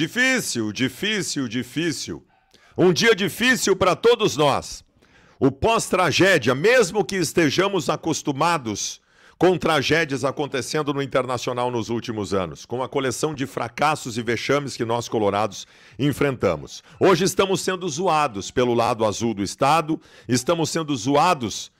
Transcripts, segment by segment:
Difícil, difícil, difícil. Um dia difícil para todos nós. O pós-tragédia, mesmo que estejamos acostumados com tragédias acontecendo no internacional nos últimos anos, com a coleção de fracassos e vexames que nós colorados enfrentamos. Hoje estamos sendo zoados pelo lado azul do estado, estamos sendo zoados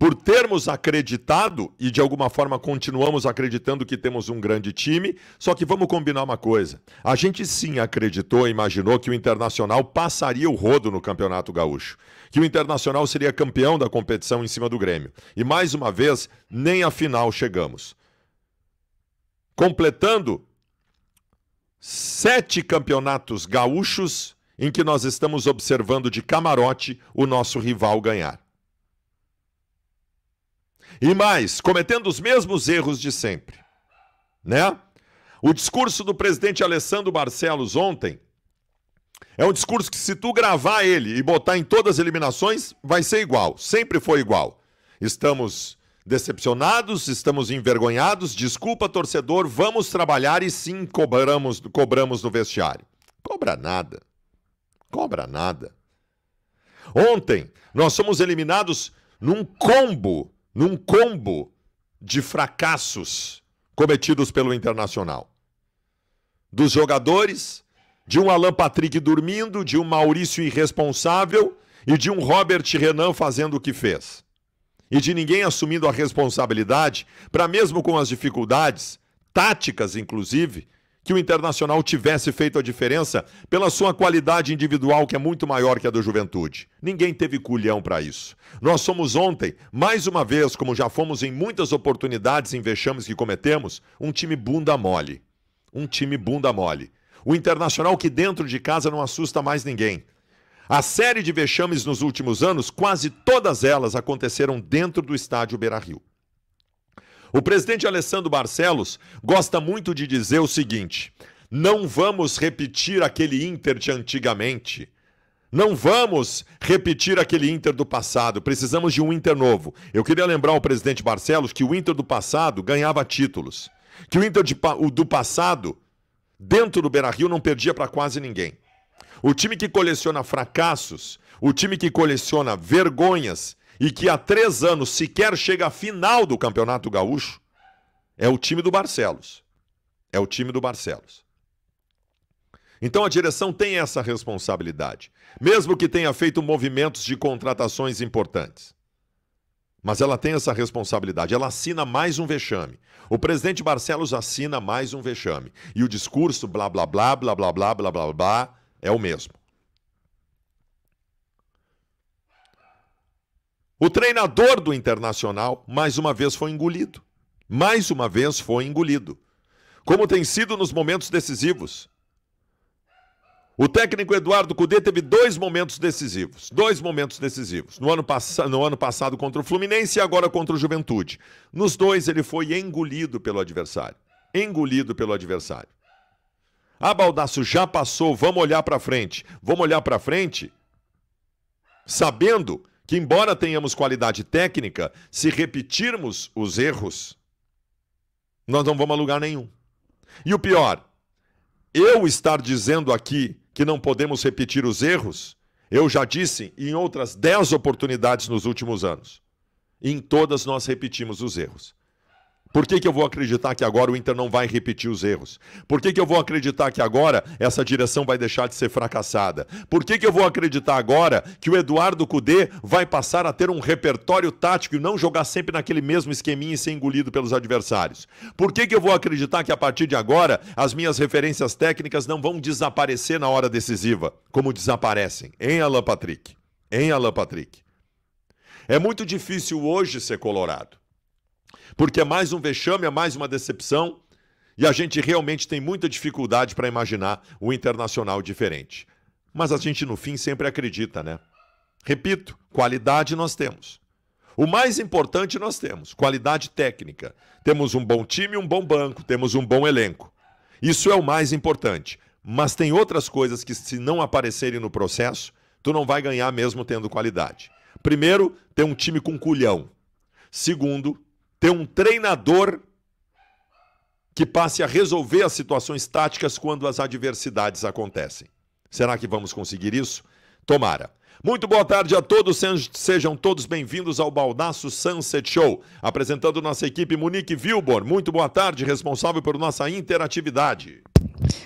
por termos acreditado e de alguma forma continuamos acreditando que temos um grande time, só que vamos combinar uma coisa. A gente sim acreditou imaginou que o Internacional passaria o rodo no Campeonato Gaúcho, que o Internacional seria campeão da competição em cima do Grêmio. E mais uma vez, nem a final chegamos. Completando sete campeonatos gaúchos em que nós estamos observando de camarote o nosso rival ganhar. E mais, cometendo os mesmos erros de sempre. Né? O discurso do presidente Alessandro Barcelos ontem é um discurso que, se tu gravar ele e botar em todas as eliminações, vai ser igual. Sempre foi igual. Estamos decepcionados, estamos envergonhados. Desculpa, torcedor, vamos trabalhar e sim cobramos, cobramos no vestiário. Cobra nada. Cobra nada. Ontem, nós somos eliminados num combo num combo de fracassos cometidos pelo Internacional. Dos jogadores, de um Alan Patrick dormindo, de um Maurício irresponsável e de um Robert Renan fazendo o que fez. E de ninguém assumindo a responsabilidade para, mesmo com as dificuldades, táticas inclusive, que o Internacional tivesse feito a diferença pela sua qualidade individual, que é muito maior que a do Juventude. Ninguém teve culhão para isso. Nós somos ontem, mais uma vez, como já fomos em muitas oportunidades em vexames que cometemos, um time bunda mole. Um time bunda mole. O Internacional que dentro de casa não assusta mais ninguém. A série de vexames nos últimos anos, quase todas elas aconteceram dentro do estádio Beira-Rio. O presidente Alessandro Barcelos gosta muito de dizer o seguinte: não vamos repetir aquele Inter de antigamente. Não vamos repetir aquele Inter do passado. Precisamos de um Inter novo. Eu queria lembrar ao presidente Barcelos que o Inter do passado ganhava títulos. Que o Inter de, o do passado, dentro do Beira Rio, não perdia para quase ninguém. O time que coleciona fracassos, o time que coleciona vergonhas e que há três anos sequer chega à final do Campeonato Gaúcho, é o time do Barcelos. É o time do Barcelos. Então a direção tem essa responsabilidade, mesmo que tenha feito movimentos de contratações importantes. Mas ela tem essa responsabilidade, ela assina mais um vexame. O presidente Barcelos assina mais um vexame. E o discurso blá blá blá blá blá blá blá blá blá é o mesmo. O treinador do Internacional, mais uma vez, foi engolido. Mais uma vez foi engolido. Como tem sido nos momentos decisivos. O técnico Eduardo Cudê teve dois momentos decisivos. Dois momentos decisivos. No ano, no ano passado contra o Fluminense e agora contra o Juventude. Nos dois ele foi engolido pelo adversário. Engolido pelo adversário. Ah, Baldaço, já passou, vamos olhar para frente. Vamos olhar para frente sabendo que, embora tenhamos qualidade técnica, se repetirmos os erros, nós não vamos a lugar nenhum. E o pior, eu estar dizendo aqui que não podemos repetir os erros, eu já disse em outras dez oportunidades nos últimos anos. Em todas nós repetimos os erros. Por que, que eu vou acreditar que agora o Inter não vai repetir os erros? Por que, que eu vou acreditar que agora essa direção vai deixar de ser fracassada? Por que, que eu vou acreditar agora que o Eduardo Cudê vai passar a ter um repertório tático e não jogar sempre naquele mesmo esqueminha e ser engolido pelos adversários? Por que, que eu vou acreditar que a partir de agora as minhas referências técnicas não vão desaparecer na hora decisiva, como desaparecem em Alan Patrick? Em Alan Patrick. É muito difícil hoje ser colorado porque é mais um vexame, é mais uma decepção, e a gente realmente tem muita dificuldade para imaginar o internacional diferente. Mas a gente, no fim, sempre acredita, né? Repito, qualidade nós temos. O mais importante nós temos, qualidade técnica. Temos um bom time, um bom banco, temos um bom elenco. Isso é o mais importante. Mas tem outras coisas que, se não aparecerem no processo, tu não vai ganhar mesmo tendo qualidade. Primeiro, ter um time com culhão. Segundo, ter um treinador que passe a resolver as situações táticas quando as adversidades acontecem. Será que vamos conseguir isso? Tomara. Muito boa tarde a todos, sejam todos bem-vindos ao Baldaço Sunset Show, apresentando nossa equipe Monique Vilbor. Muito boa tarde, responsável por nossa interatividade.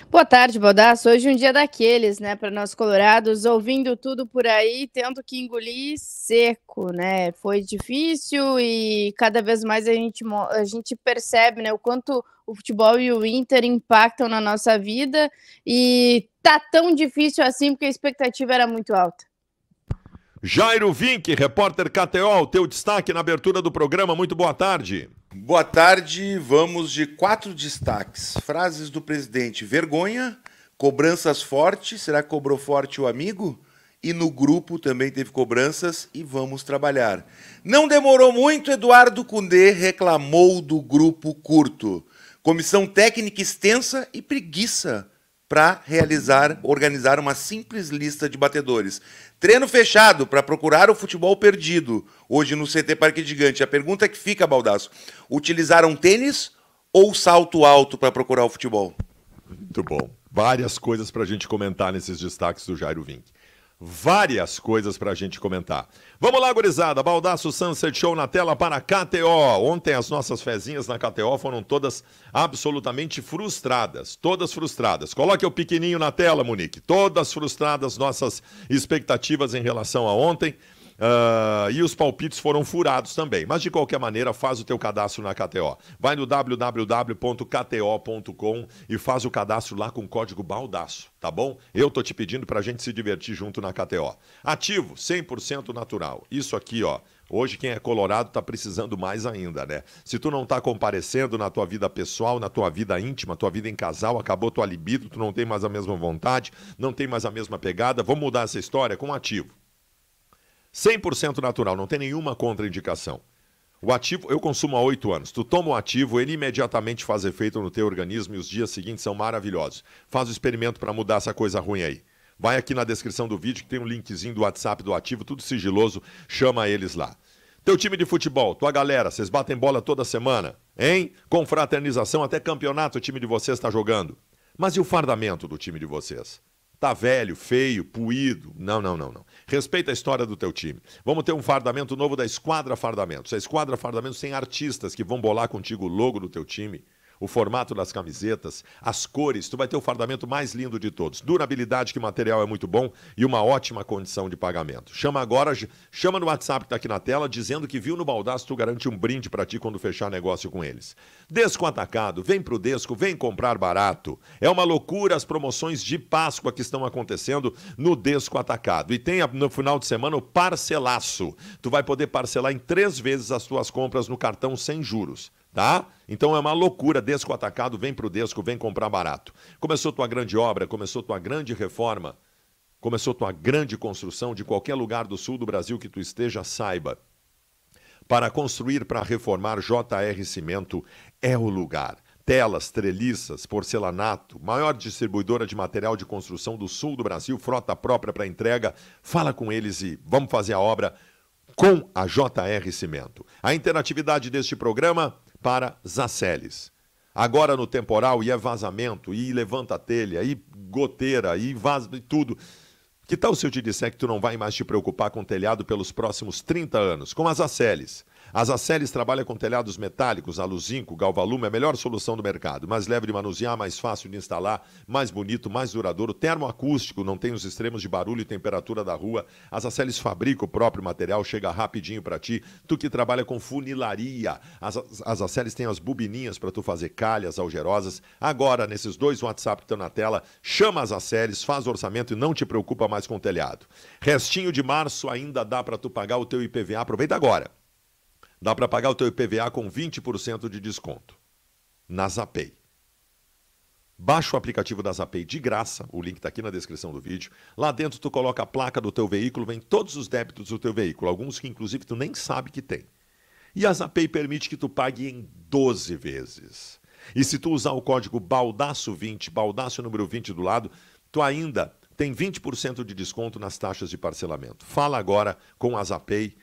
Boa tarde, Baldaço. Hoje é um dia daqueles, né, para nós colorados, ouvindo tudo por aí, tendo que engolir seco, né? Foi difícil e cada vez mais a gente, a gente percebe, né, o quanto o futebol e o Inter impactam na nossa vida e tá tão difícil assim porque a expectativa era muito alta. Jairo Vink, repórter KTO, teu destaque na abertura do programa. Muito boa tarde. Boa tarde, vamos de quatro destaques. Frases do presidente: vergonha, cobranças fortes, será que cobrou forte o amigo? E no grupo também teve cobranças e vamos trabalhar. Não demorou muito, Eduardo Cundê reclamou do grupo curto. Comissão técnica extensa e preguiça para realizar, organizar uma simples lista de batedores. Treino fechado para procurar o futebol perdido, hoje no CT Parque Gigante. A pergunta que fica, Baldaço: utilizaram tênis ou salto alto para procurar o futebol? Muito bom. Várias coisas para a gente comentar nesses destaques do Jairo Vink várias coisas para a gente comentar. Vamos lá, gurizada. Baldaço Sunset Show na tela para KTO. Ontem as nossas fezinhas na KTO foram todas absolutamente frustradas. Todas frustradas. Coloque o pequenininho na tela, Monique. Todas frustradas nossas expectativas em relação a ontem. Uh, e os palpites foram furados também. Mas de qualquer maneira, faz o teu cadastro na KTO. Vai no www.kto.com e faz o cadastro lá com código Baldaço, tá bom? Eu tô te pedindo pra gente se divertir junto na KTO. Ativo, 100% natural. Isso aqui, ó. Hoje quem é colorado tá precisando mais ainda, né? Se tu não tá comparecendo na tua vida pessoal, na tua vida íntima, tua vida em casal, acabou tua libido, tu não tem mais a mesma vontade, não tem mais a mesma pegada, vamos mudar essa história com ativo. 100% natural, não tem nenhuma contraindicação. O ativo, eu consumo há oito anos. Tu toma o ativo, ele imediatamente faz efeito no teu organismo e os dias seguintes são maravilhosos. Faz o experimento para mudar essa coisa ruim aí. Vai aqui na descrição do vídeo que tem um linkzinho do WhatsApp do ativo, tudo sigiloso, chama eles lá. Teu time de futebol, tua galera, vocês batem bola toda semana, hein? Com fraternização, até campeonato o time de vocês está jogando. Mas e o fardamento do time de vocês? Tá velho, feio, puído. Não, não, não, não. Respeita a história do teu time. Vamos ter um fardamento novo da Esquadra Fardamentos. A Esquadra Fardamentos tem artistas que vão bolar contigo o logo do teu time o formato das camisetas, as cores, tu vai ter o fardamento mais lindo de todos. Durabilidade, que o material é muito bom e uma ótima condição de pagamento. Chama agora, chama no WhatsApp que está aqui na tela, dizendo que viu no Baldaço, tu garante um brinde para ti quando fechar negócio com eles. Desco Atacado, vem pro Desco, vem comprar barato. É uma loucura as promoções de Páscoa que estão acontecendo no Desco Atacado. E tem no final de semana o parcelaço. Tu vai poder parcelar em três vezes as tuas compras no cartão sem juros tá? Então é uma loucura. Desco atacado, vem pro Desco, vem comprar barato. Começou tua grande obra, começou tua grande reforma, começou tua grande construção de qualquer lugar do sul do Brasil que tu esteja, saiba. Para construir, para reformar, JR Cimento é o lugar. Telas, treliças, porcelanato, maior distribuidora de material de construção do sul do Brasil, frota própria para entrega. Fala com eles e vamos fazer a obra com a JR Cimento. A interatividade deste programa para Zaceles. Agora no temporal, e é vazamento, e levanta telha, e goteira, e vaza, e tudo. Que tal se eu te disser que tu não vai mais te preocupar com telhado pelos próximos 30 anos? Com as Aceles. As Aceles trabalha com telhados metálicos, aluzinco, galvalume, é a melhor solução do mercado. Mais leve de manusear, mais fácil de instalar, mais bonito, mais duradouro, termoacústico, não tem os extremos de barulho e temperatura da rua. As Aceles fabrica o próprio material, chega rapidinho para ti. Tu que trabalha com funilaria, as, as têm as bubininhas para tu fazer calhas algerosas. Agora, nesses dois WhatsApp que estão na tela, chama as Aceles, faz orçamento e não te preocupa mais com o telhado. Restinho de março ainda dá para tu pagar o teu IPVA. Aproveita agora. Dá para pagar o teu IPVA com 20% de desconto na Zapay. Baixa o aplicativo da Zapay de graça, o link está aqui na descrição do vídeo. Lá dentro tu coloca a placa do teu veículo, vem todos os débitos do teu veículo, alguns que inclusive tu nem sabe que tem. E a Zapay permite que tu pague em 12 vezes. E se tu usar o código BALDAço20, baldaço número 20 do lado, tu ainda tem 20% de desconto nas taxas de parcelamento. Fala agora com a Zapay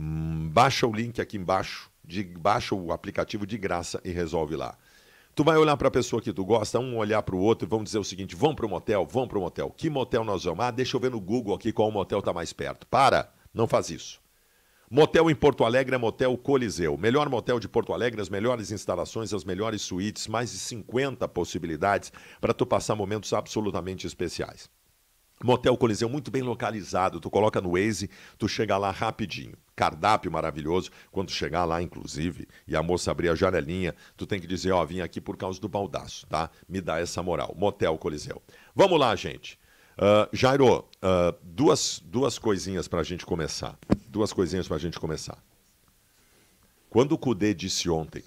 baixa o link aqui embaixo, de, baixa o aplicativo de graça e resolve lá. Tu vai olhar para a pessoa que tu gosta, um olhar para o outro e vão dizer o seguinte: vão para o motel, vão para o motel. Que motel nós vamos? Ah, deixa eu ver no Google aqui qual motel está mais perto. Para, não faz isso. Motel em Porto Alegre é Motel Coliseu. Melhor motel de Porto Alegre, as melhores instalações, as melhores suítes, mais de 50 possibilidades para tu passar momentos absolutamente especiais. Motel Coliseu muito bem localizado, tu coloca no Waze, tu chega lá rapidinho. Cardápio maravilhoso, quando chegar lá inclusive, e a moça abrir a janelinha, tu tem que dizer, ó, oh, vim aqui por causa do baldaço, tá? Me dá essa moral. Motel Coliseu. Vamos lá, gente. Uh, Jairo, uh, duas, duas coisinhas para a gente começar. Duas coisinhas para a gente começar. Quando o Cudê disse ontem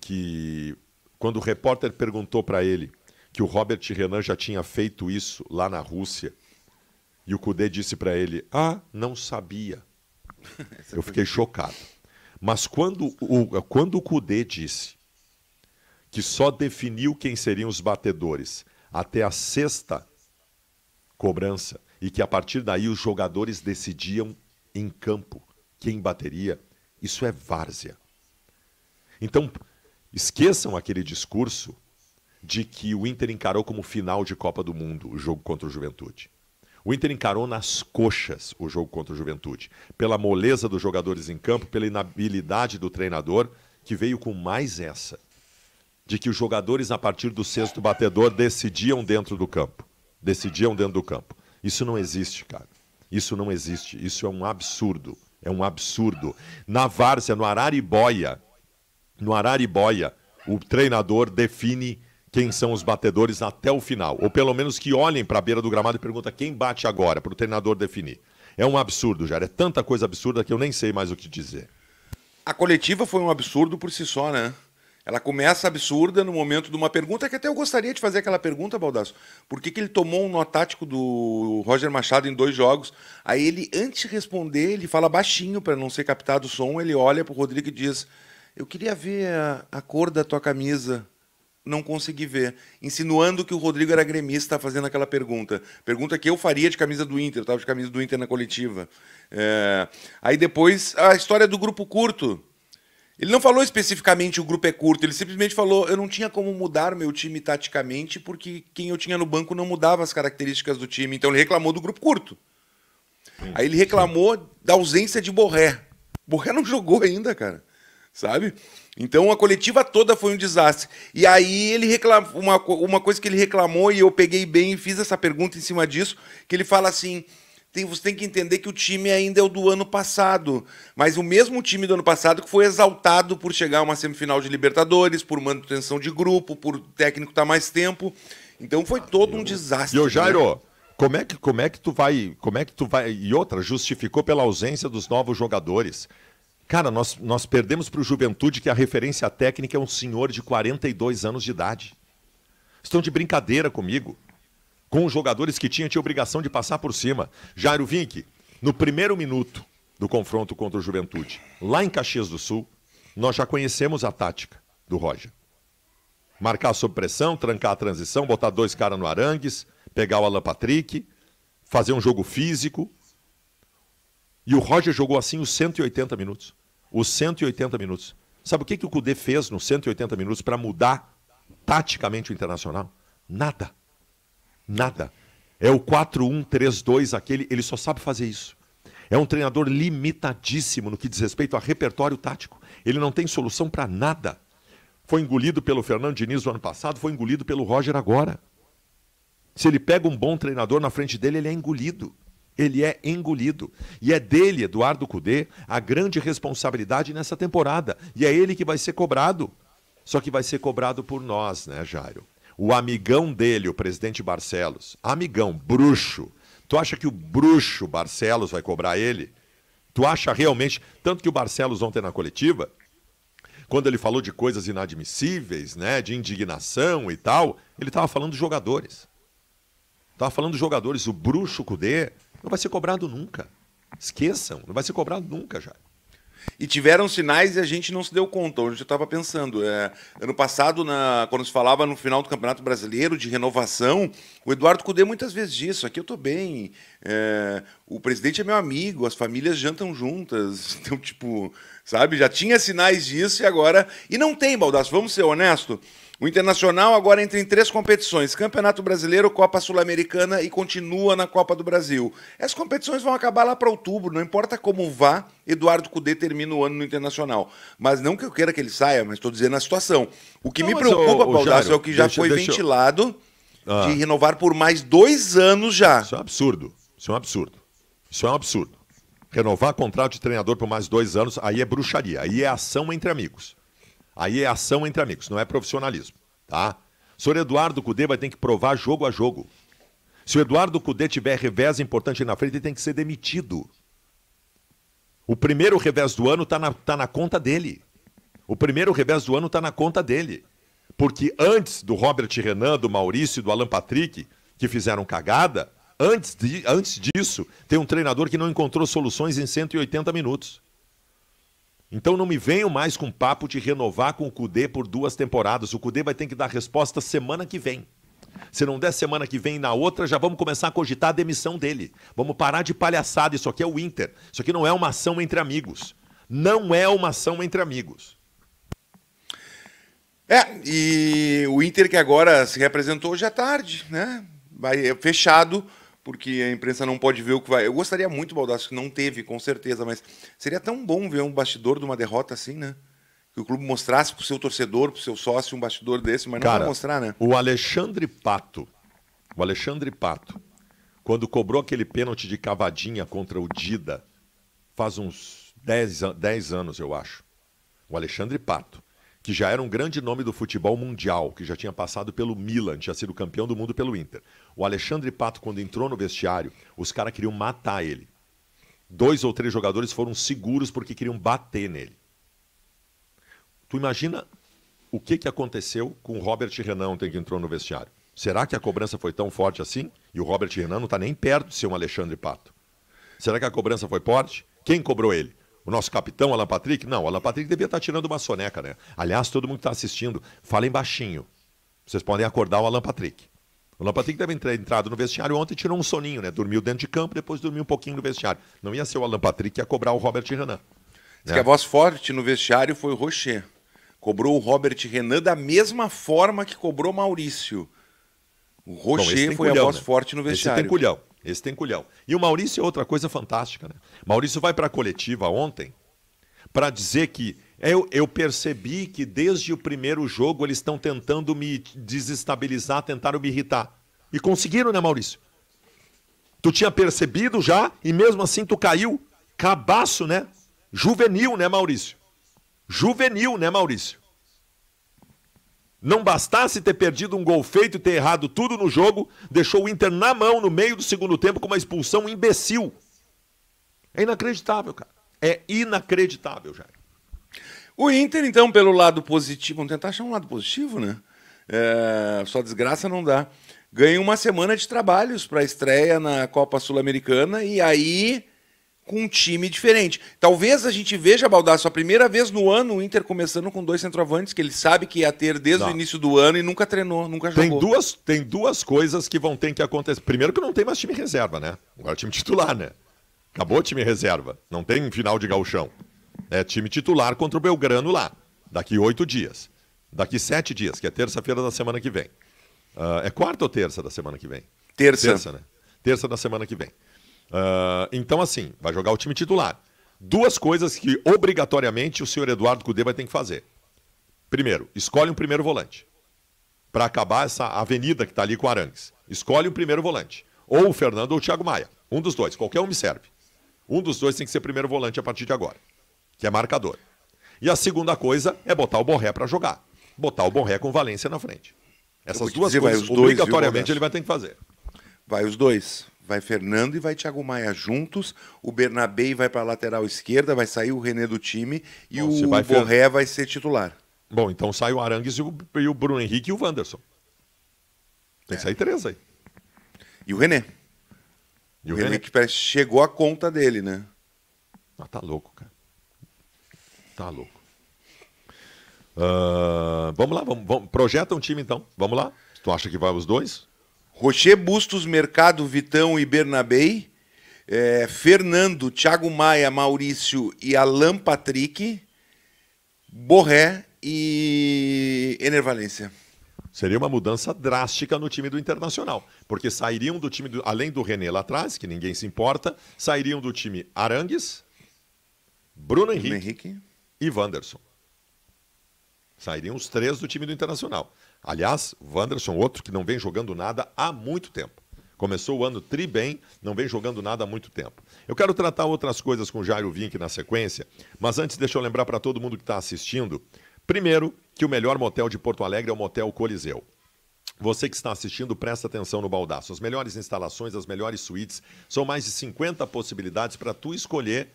que, quando o repórter perguntou para ele que o Robert Renan já tinha feito isso lá na Rússia. E o Cudê disse para ele: Ah, não sabia. Eu fiquei chocado. Mas quando o, quando o Cudê disse que só definiu quem seriam os batedores até a sexta cobrança e que a partir daí os jogadores decidiam em campo quem bateria, isso é várzea. Então, esqueçam aquele discurso de que o Inter encarou como final de Copa do Mundo o jogo contra o Juventude. O Inter encarou nas coxas o jogo contra o Juventude, pela moleza dos jogadores em campo, pela inabilidade do treinador, que veio com mais essa, de que os jogadores, a partir do sexto batedor, decidiam dentro do campo. Decidiam dentro do campo. Isso não existe, cara. Isso não existe. Isso é um absurdo. É um absurdo. Na Várzea, no Araribóia, no Araribóia, o treinador define quem são os batedores até o final. Ou pelo menos que olhem para a beira do gramado e perguntam quem bate agora, para o treinador definir. É um absurdo, já. É tanta coisa absurda que eu nem sei mais o que dizer. A coletiva foi um absurdo por si só, né? Ela começa absurda no momento de uma pergunta que até eu gostaria de fazer aquela pergunta, Baldasso. Por que, que ele tomou um nó tático do Roger Machado em dois jogos? Aí ele, antes de responder, ele fala baixinho para não ser captado o som, ele olha para o Rodrigo e diz: Eu queria ver a, a cor da tua camisa não consegui ver, insinuando que o Rodrigo era gremista fazendo aquela pergunta. Pergunta que eu faria de camisa do Inter, estava de camisa do Inter na coletiva. É... Aí depois a história do grupo curto. Ele não falou especificamente o grupo é curto, ele simplesmente falou: eu não tinha como mudar meu time taticamente porque quem eu tinha no banco não mudava as características do time. Então ele reclamou do grupo curto. Aí ele reclamou da ausência de Borré. Borré não jogou ainda, cara. Sabe? Então a coletiva toda foi um desastre. E aí ele reclamou uma, uma coisa que ele reclamou e eu peguei bem e fiz essa pergunta em cima disso, que ele fala assim: tem, você tem que entender que o time ainda é o do ano passado, mas o mesmo time do ano passado que foi exaltado por chegar a uma semifinal de Libertadores, por manutenção de grupo, por técnico estar tá mais tempo. Então foi todo um desastre. E o Jairo, né? como é que como é que tu vai, como é que tu vai e outra justificou pela ausência dos novos jogadores? Cara, nós, nós perdemos para o Juventude que a referência técnica é um senhor de 42 anos de idade. Estão de brincadeira comigo. Com os jogadores que tinham, tinha obrigação de passar por cima. Jairo Vink, no primeiro minuto do confronto contra o Juventude, lá em Caxias do Sul, nós já conhecemos a tática do Roger. Marcar sob pressão, trancar a transição, botar dois caras no Arangues, pegar o Alan Patrick, fazer um jogo físico. E o Roger jogou assim os 180 minutos os 180 minutos. Sabe o que, que o Cudê fez nos 180 minutos para mudar taticamente o Internacional? Nada. Nada. É o 4-1-3-2 aquele, ele só sabe fazer isso. É um treinador limitadíssimo no que diz respeito a repertório tático. Ele não tem solução para nada. Foi engolido pelo Fernando Diniz no ano passado, foi engolido pelo Roger agora. Se ele pega um bom treinador na frente dele, ele é engolido ele é engolido. E é dele, Eduardo Cudê, a grande responsabilidade nessa temporada. E é ele que vai ser cobrado. Só que vai ser cobrado por nós, né, Jairo? O amigão dele, o presidente Barcelos, amigão, bruxo. Tu acha que o bruxo Barcelos vai cobrar ele? Tu acha realmente. Tanto que o Barcelos, ontem na coletiva, quando ele falou de coisas inadmissíveis, né, de indignação e tal, ele estava falando dos jogadores. Estava falando dos jogadores. O bruxo Cudê não vai ser cobrado nunca. Esqueçam, não vai ser cobrado nunca já. E tiveram sinais e a gente não se deu conta. Hoje eu estava pensando. É, ano passado, na, quando se falava no final do Campeonato Brasileiro de renovação, o Eduardo Cudê muitas vezes disse: aqui eu estou bem, É, o presidente é meu amigo, as famílias jantam juntas. Então, tipo, sabe? Já tinha sinais disso e agora. E não tem, Baldaço, vamos ser honestos. O Internacional agora entra em três competições: Campeonato Brasileiro, Copa Sul-Americana e continua na Copa do Brasil. Essas competições vão acabar lá para outubro, não importa como vá, Eduardo Cudê termina o ano no Internacional. Mas não que eu queira que ele saia, mas estou dizendo a situação. O que não, me preocupa, o, Baldasso, é o que já deixa, foi deixa ventilado eu... ah. de renovar por mais dois anos já. Isso é um absurdo. Isso é um absurdo. Isso é um absurdo. Renovar contrato de treinador por mais dois anos, aí é bruxaria, aí é ação entre amigos. Aí é ação entre amigos, não é profissionalismo, tá? O senhor Eduardo Cudê vai ter que provar jogo a jogo. Se o Eduardo Cudê tiver revés importante na frente, ele tem que ser demitido. O primeiro revés do ano está na, tá na conta dele. O primeiro revés do ano está na conta dele. Porque antes do Robert Renan, do Maurício e do Alan Patrick, que fizeram cagada, antes, de, antes disso, tem um treinador que não encontrou soluções em 180 minutos. Então não me venham mais com papo de renovar com o Cudê por duas temporadas. O Cudê vai ter que dar resposta semana que vem. Se não der semana que vem na outra, já vamos começar a cogitar a demissão dele. Vamos parar de palhaçada. Isso aqui é o Inter. Isso aqui não é uma ação entre amigos. Não é uma ação entre amigos. É, e o Inter que agora se representou hoje à tarde, né? Vai fechado porque a imprensa não pode ver o que vai. Eu gostaria muito, Baldasso, que não teve, com certeza, mas seria tão bom ver um bastidor de uma derrota assim, né? Que o clube mostrasse para o seu torcedor, para o seu sócio, um bastidor desse, mas não Cara, vai mostrar, né? O Alexandre Pato, o Alexandre Pato, quando cobrou aquele pênalti de cavadinha contra o Dida, faz uns 10, 10 anos, eu acho. O Alexandre Pato que já era um grande nome do futebol mundial, que já tinha passado pelo Milan, tinha sido campeão do mundo pelo Inter. O Alexandre Pato, quando entrou no vestiário, os caras queriam matar ele. Dois ou três jogadores foram seguros porque queriam bater nele. Tu imagina o que, que aconteceu com o Robert Renan ontem que entrou no vestiário? Será que a cobrança foi tão forte assim? E o Robert Renan não está nem perto de ser um Alexandre Pato. Será que a cobrança foi forte? Quem cobrou ele? O nosso capitão, Alan Patrick? Não, o Alan Patrick devia estar tirando uma soneca, né? Aliás, todo mundo que está assistindo, falem baixinho. Vocês podem acordar o Alan Patrick. O Alan Patrick deve ter entrado no vestiário ontem e tirou um soninho, né? Dormiu dentro de campo, depois dormiu um pouquinho no vestiário. Não ia ser o Alan Patrick que ia cobrar o Robert Renan. Diz né? que a voz forte no vestiário foi o Rocher. Cobrou o Robert Renan da mesma forma que cobrou Maurício. O Rocher Bom, foi culhão, a voz né? forte no vestiário. Esse tem culhão. Esse tem culhão. E o Maurício é outra coisa fantástica, né? Maurício vai para a coletiva ontem para dizer que eu, eu, percebi que desde o primeiro jogo eles estão tentando me desestabilizar, tentaram me irritar. E conseguiram, né, Maurício? Tu tinha percebido já e mesmo assim tu caiu. Cabaço, né? Juvenil, né, Maurício? Juvenil, né, Maurício? Não bastasse ter perdido um gol feito e ter errado tudo no jogo, deixou o Inter na mão no meio do segundo tempo com uma expulsão imbecil. É inacreditável, cara. É inacreditável, Jair. O Inter, então, pelo lado positivo, vamos tentar achar um lado positivo, né? É, só desgraça não dá. Ganha uma semana de trabalhos para a estreia na Copa Sul-Americana e aí com um time diferente. Talvez a gente veja, Baldasso, a primeira vez no ano o Inter começando com dois centroavantes que ele sabe que ia ter desde não. o início do ano e nunca treinou, nunca tem jogou. Duas, tem duas coisas que vão ter que acontecer. Primeiro que não tem mais time reserva, né? Agora é time titular, né? Acabou o time reserva. Não tem final de galchão. É time titular contra o Belgrano lá. Daqui oito dias. Daqui sete dias, que é terça-feira da semana que vem. Uh, é quarta ou terça da semana que vem? Terça. Terça, né? Terça da semana que vem. Uh, então, assim, vai jogar o time titular. Duas coisas que obrigatoriamente o senhor Eduardo Cudê vai ter que fazer. Primeiro, escolhe um primeiro volante. Para acabar essa avenida que está ali com Arangues. Escolhe um primeiro volante. Ou o Fernando ou o Thiago Maia. Um dos dois. Qualquer um me serve. Um dos dois tem que ser primeiro volante a partir de agora. Que é marcador. E a segunda coisa é botar o Borré para jogar. Botar o Borré com Valência na frente. Essas duas dizer, coisas, obrigatoriamente, viu, ele vai ter que fazer. Vai os dois vai Fernando e vai Thiago Maia juntos, o Bernabé vai para a lateral esquerda, vai sair o René do time e Bom, o vai Borré Fer... vai ser titular. Bom, então sai o Arangues e o, e o Bruno Henrique e o Wanderson. Tem que é. sair três aí. E o René. E o, o René, René que parece chegou a conta dele, né? Ah, tá louco, cara. Tá louco. Uh, vamos lá, vamos, vamos, projeta um time então. Vamos lá. Tu acha que vai os dois? Rocher Bustos, Mercado, Vitão e Bernabei. É, Fernando, Thiago Maia, Maurício e Alan Patrick. Borré e Enervalência. Seria uma mudança drástica no time do Internacional, porque sairiam do time, do, além do René lá atrás, que ninguém se importa, sairiam do time Arangues, Bruno Henrique, Henrique. e Wanderson. Sairiam os três do time do Internacional. Aliás, Wanderson, outro que não vem jogando nada há muito tempo. Começou o ano tri bem, não vem jogando nada há muito tempo. Eu quero tratar outras coisas com o Jairo Vink na sequência, mas antes deixa eu lembrar para todo mundo que está assistindo, primeiro, que o melhor motel de Porto Alegre é o Motel Coliseu. Você que está assistindo, presta atenção no baldaço. As melhores instalações, as melhores suítes, são mais de 50 possibilidades para tu escolher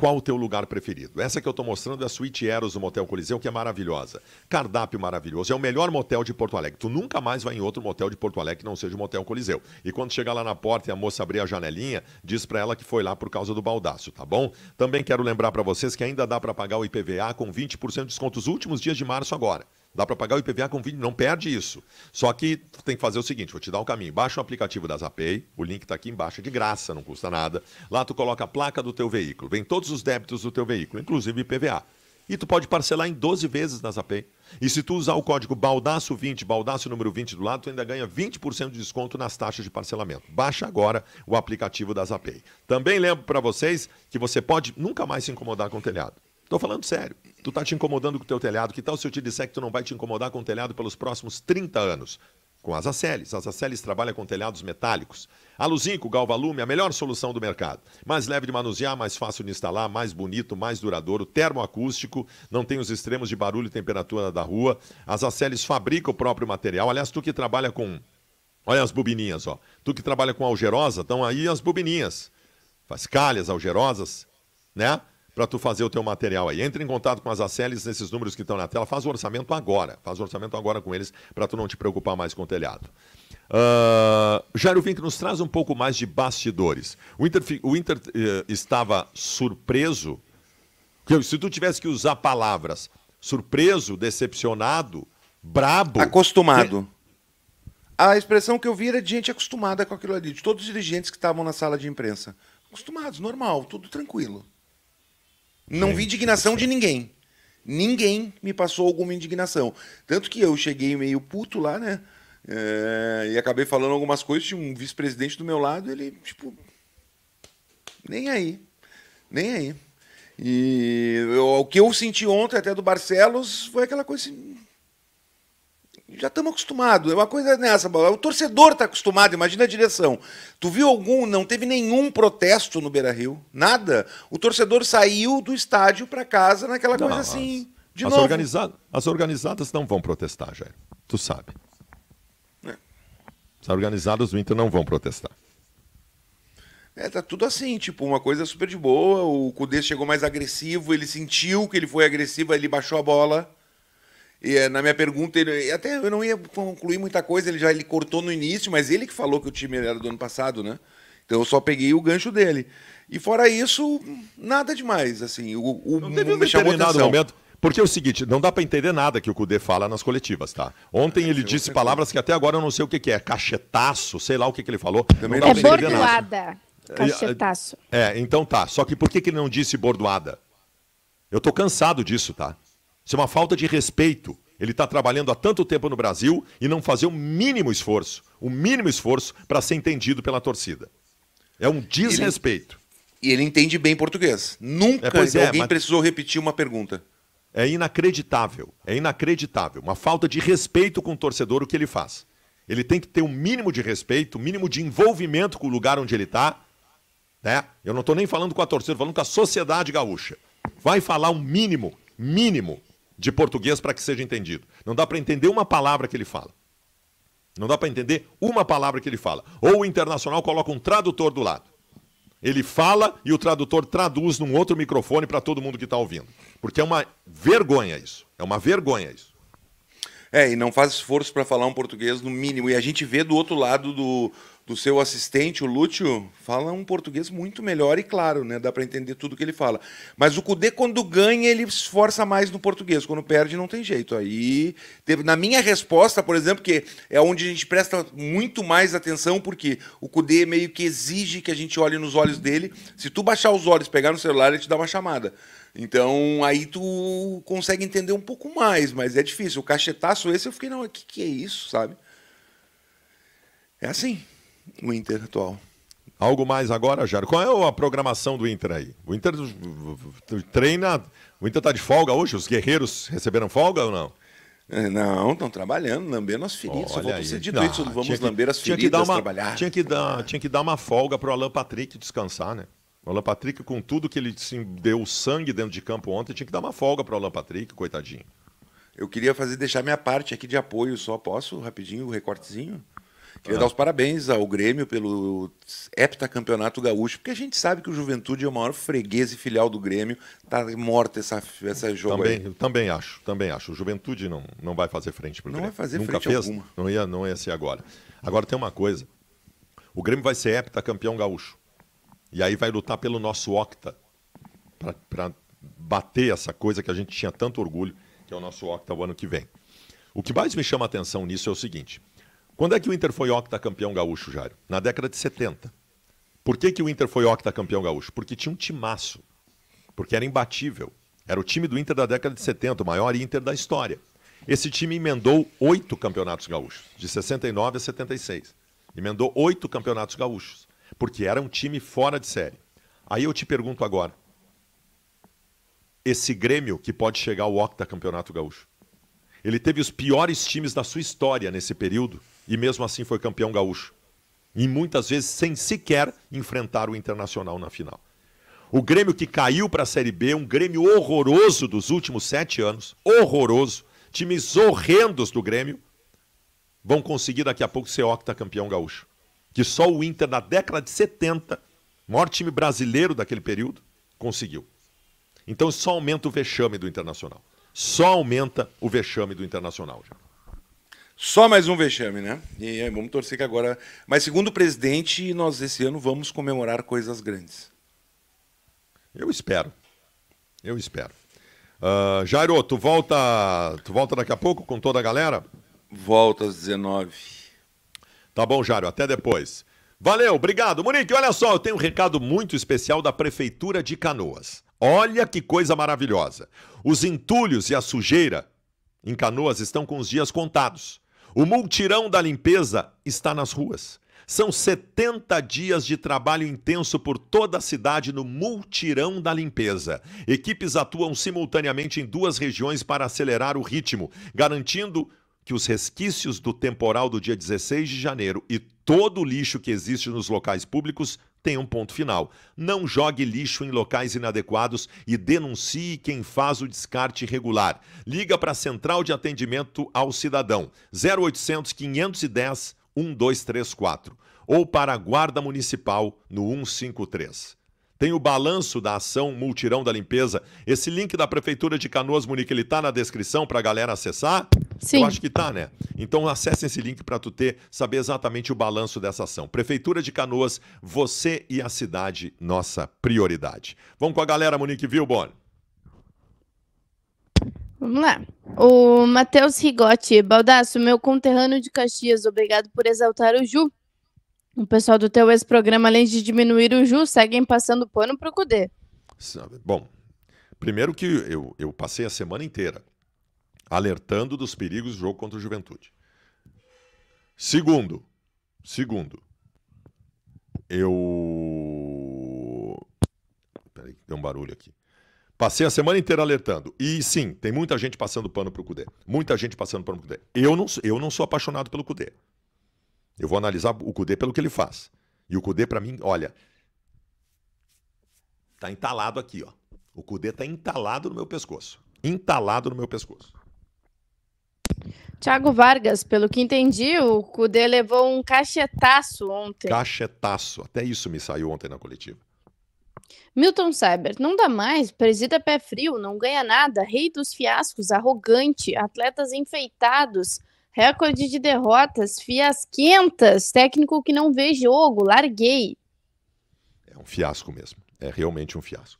qual o teu lugar preferido? Essa que eu estou mostrando é a Suíte Eros do Motel Coliseu, que é maravilhosa. Cardápio maravilhoso. É o melhor motel de Porto Alegre. Tu nunca mais vai em outro motel de Porto Alegre que não seja o Motel Coliseu. E quando chegar lá na porta e a moça abrir a janelinha, diz para ela que foi lá por causa do baldaço, tá bom? Também quero lembrar para vocês que ainda dá para pagar o IPVA com 20% de desconto os últimos dias de março agora. Dá para pagar o IPVA com 20, não perde isso. Só que tem que fazer o seguinte, vou te dar um caminho. Baixa o aplicativo da Zapay, o link está aqui embaixo, é de graça, não custa nada. Lá tu coloca a placa do teu veículo, vem todos os débitos do teu veículo, inclusive IPVA. E tu pode parcelar em 12 vezes na Zapay. E se tu usar o código baldaço20, baldaço número 20 do lado, tu ainda ganha 20% de desconto nas taxas de parcelamento. Baixa agora o aplicativo da Zapay. Também lembro para vocês que você pode nunca mais se incomodar com o telhado. Estou falando sério. Tu tá te incomodando com o teu telhado. Que tal se eu te disser que tu não vai te incomodar com o telhado pelos próximos 30 anos? Com as Aceles. As Aceles trabalham com telhados metálicos. Aluzinco, Galvalume, a melhor solução do mercado. Mais leve de manusear, mais fácil de instalar, mais bonito, mais duradouro, termoacústico, não tem os extremos de barulho e temperatura da rua. As Aceles fabricam o próprio material. Aliás, tu que trabalha com... Olha as bobininhas, ó. Tu que trabalha com algerosa, estão aí as bobininhas. Faz calhas algerosas, né? Para tu fazer o teu material aí. Entre em contato com as Aceles nesses números que estão na tela, faz o orçamento agora. Faz o orçamento agora com eles para tu não te preocupar mais com o telhado. Uh, Jairo Vink nos traz um pouco mais de bastidores. O Inter, o Inter uh, estava surpreso. Se tu tivesse que usar palavras surpreso, decepcionado, brabo. Acostumado. Que... A expressão que eu vi era de gente acostumada com aquilo ali, de todos os dirigentes que estavam na sala de imprensa. Acostumados, normal, tudo tranquilo. Não vi indignação de ninguém. Ninguém me passou alguma indignação. Tanto que eu cheguei meio puto lá, né? É, e acabei falando algumas coisas. Tinha um vice-presidente do meu lado, ele, tipo. Nem aí. Nem aí. E eu, o que eu senti ontem, até do Barcelos, foi aquela coisa assim já estamos acostumados. É uma coisa nessa, o torcedor está acostumado, imagina a direção. Tu viu algum, não teve nenhum protesto no Beira Rio, nada. O torcedor saiu do estádio para casa naquela não, coisa assim, as, de as novo. Organizadas, as organizadas não vão protestar, Jair. Tu sabe. É. As organizadas do Inter não vão protestar. É, tá tudo assim, tipo, uma coisa super de boa. O Cudê chegou mais agressivo, ele sentiu que ele foi agressivo, ele baixou a bola. E eh, na minha pergunta, ele, até eu não ia concluir muita coisa, ele já ele cortou no início, mas ele que falou que o time era do ano passado, né? Então eu só peguei o gancho dele. E fora isso, nada demais, assim. O, o, não teve um determinado momento. Porque é o seguinte, não dá para entender nada que o Cudê fala nas coletivas, tá? Ontem é, ele disse palavras que até agora eu não sei o que, que é. Cachetaço, sei lá o que, que ele falou. Também não é bordoada. Cachetaço. É, então tá. Só que por que, que ele não disse bordoada? Eu tô cansado disso, tá? Isso é uma falta de respeito. Ele está trabalhando há tanto tempo no Brasil e não fazer o mínimo esforço, o mínimo esforço para ser entendido pela torcida. É um desrespeito. Ele, e ele entende bem português. Nunca é, é, alguém mas... precisou repetir uma pergunta. É inacreditável. É inacreditável. Uma falta de respeito com o torcedor o que ele faz. Ele tem que ter um mínimo de respeito, um mínimo de envolvimento com o lugar onde ele está. Né? Eu não estou nem falando com a torcida, falando com a sociedade gaúcha. Vai falar um mínimo, mínimo de português para que seja entendido. Não dá para entender uma palavra que ele fala. Não dá para entender uma palavra que ele fala. Ou o internacional coloca um tradutor do lado. Ele fala e o tradutor traduz num outro microfone para todo mundo que está ouvindo. Porque é uma vergonha isso. É uma vergonha isso. É, e não faz esforço para falar um português no mínimo. E a gente vê do outro lado do, do seu assistente, o Lúcio, fala um português muito melhor e claro, né? Dá para entender tudo que ele fala. Mas o Cudê, quando ganha, ele esforça mais no português. Quando perde, não tem jeito. Aí, teve, na minha resposta, por exemplo, que é onde a gente presta muito mais atenção, porque o Cudê meio que exige que a gente olhe nos olhos dele. Se tu baixar os olhos, pegar no celular, ele te dá uma chamada. Então, aí tu consegue entender um pouco mais, mas é difícil. O cachetaço esse, eu fiquei, não, o que, que é isso, sabe? É assim o Inter atual. Algo mais agora, Jairo? Qual é a programação do Inter aí? O Inter treina. O Inter tá de folga hoje? Os guerreiros receberam folga ou não? É, não, estão trabalhando, lambendo as feridas. Só faltou ser dito ah, isso, vamos que, lamber as feridas, que dar uma, trabalhar. Tinha que, dar, tinha que dar uma folga pro Alan Patrick descansar, né? O Alan Patrick, com tudo que ele assim, deu sangue dentro de campo ontem, tinha que dar uma folga pro Alan Patrick, coitadinho. Eu queria fazer, deixar minha parte aqui de apoio só. Posso, rapidinho, o um recortezinho? Queria ah. dar os parabéns ao Grêmio pelo heptacampeonato gaúcho, porque a gente sabe que o Juventude é o maior freguês e filial do Grêmio. Tá morta essa, essa jogo também, aí. Também acho, também acho. O Juventude não, não vai fazer frente pro não Grêmio. Não vai fazer Nunca frente fez, alguma. Não ia, não ia ser agora. Agora tem uma coisa. O Grêmio vai ser heptacampeão gaúcho. E aí vai lutar pelo nosso octa. Para bater essa coisa que a gente tinha tanto orgulho, que é o nosso octa o ano que vem. O que mais me chama a atenção nisso é o seguinte. Quando é que o Inter foi octacampeão gaúcho, Jário? Na década de 70. Por que, que o Inter foi octacampeão gaúcho? Porque tinha um timaço. Porque era imbatível. Era o time do Inter da década de 70, o maior Inter da história. Esse time emendou oito campeonatos gaúchos, de 69 a 76. Emendou oito campeonatos gaúchos, porque era um time fora de série. Aí eu te pergunto agora: esse Grêmio que pode chegar ao octacampeonato gaúcho, ele teve os piores times da sua história nesse período e mesmo assim foi campeão gaúcho. E muitas vezes sem sequer enfrentar o Internacional na final. O Grêmio que caiu para a Série B, um Grêmio horroroso dos últimos sete anos, horroroso, times horrendos do Grêmio, vão conseguir daqui a pouco ser octacampeão gaúcho. Que só o Inter, na década de 70, maior time brasileiro daquele período, conseguiu. Então só aumenta o vexame do Internacional. Só aumenta o vexame do Internacional. Já. Só mais um vexame, né? E vamos torcer que agora. Mas, segundo o presidente, nós esse ano vamos comemorar coisas grandes. Eu espero. Eu espero. Uh, Jairo, tu volta, tu volta daqui a pouco com toda a galera? Volta às 19. Tá bom, Jairo. Até depois. Valeu, obrigado. Monique, olha só, eu tenho um recado muito especial da Prefeitura de Canoas. Olha que coisa maravilhosa. Os entulhos e a sujeira em Canoas estão com os dias contados. O multirão da limpeza está nas ruas. São 70 dias de trabalho intenso por toda a cidade no multirão da limpeza. Equipes atuam simultaneamente em duas regiões para acelerar o ritmo, garantindo que os resquícios do temporal do dia 16 de janeiro e todo o lixo que existe nos locais públicos tem um ponto final. Não jogue lixo em locais inadequados e denuncie quem faz o descarte irregular. Liga para a Central de Atendimento ao Cidadão 0800 510 1234 ou para a Guarda Municipal no 153. Tem o balanço da ação Multirão da Limpeza. Esse link da Prefeitura de Canoas, Munique, ele tá na descrição para a galera acessar? Sim. Eu acho que tá, né? Então acessem esse link para tu ter, saber exatamente o balanço dessa ação. Prefeitura de Canoas, você e a cidade, nossa prioridade. Vamos com a galera, Monique Vilbon. Vamos lá. O Matheus Rigotti, Baldaço, meu conterrâneo de Caxias, obrigado por exaltar o Ju. O pessoal do teu ex-programa, além de diminuir o Ju, seguem passando pano pro Cudê. Bom, primeiro que eu, eu passei a semana inteira alertando dos perigos do jogo contra o Juventude. Segundo, segundo, eu... Peraí, deu um barulho aqui. Passei a semana inteira alertando. E sim, tem muita gente passando pano pro Cudê. Muita gente passando pano pro Cudê. Eu não, eu não sou apaixonado pelo Cudê. Eu vou analisar o Cudê pelo que ele faz. E o Cudê, para mim, olha, tá entalado aqui, ó. O Cudê tá entalado no meu pescoço. Entalado no meu pescoço. Tiago Vargas, pelo que entendi, o Cudê levou um cachetaço ontem. Cachetaço. Até isso me saiu ontem na coletiva. Milton Cyber, não dá mais, presida pé frio, não ganha nada, rei dos fiascos, arrogante, atletas enfeitados, Recorde de derrotas, fiasquentas, técnico que não vê jogo, larguei. É um fiasco mesmo. É realmente um fiasco.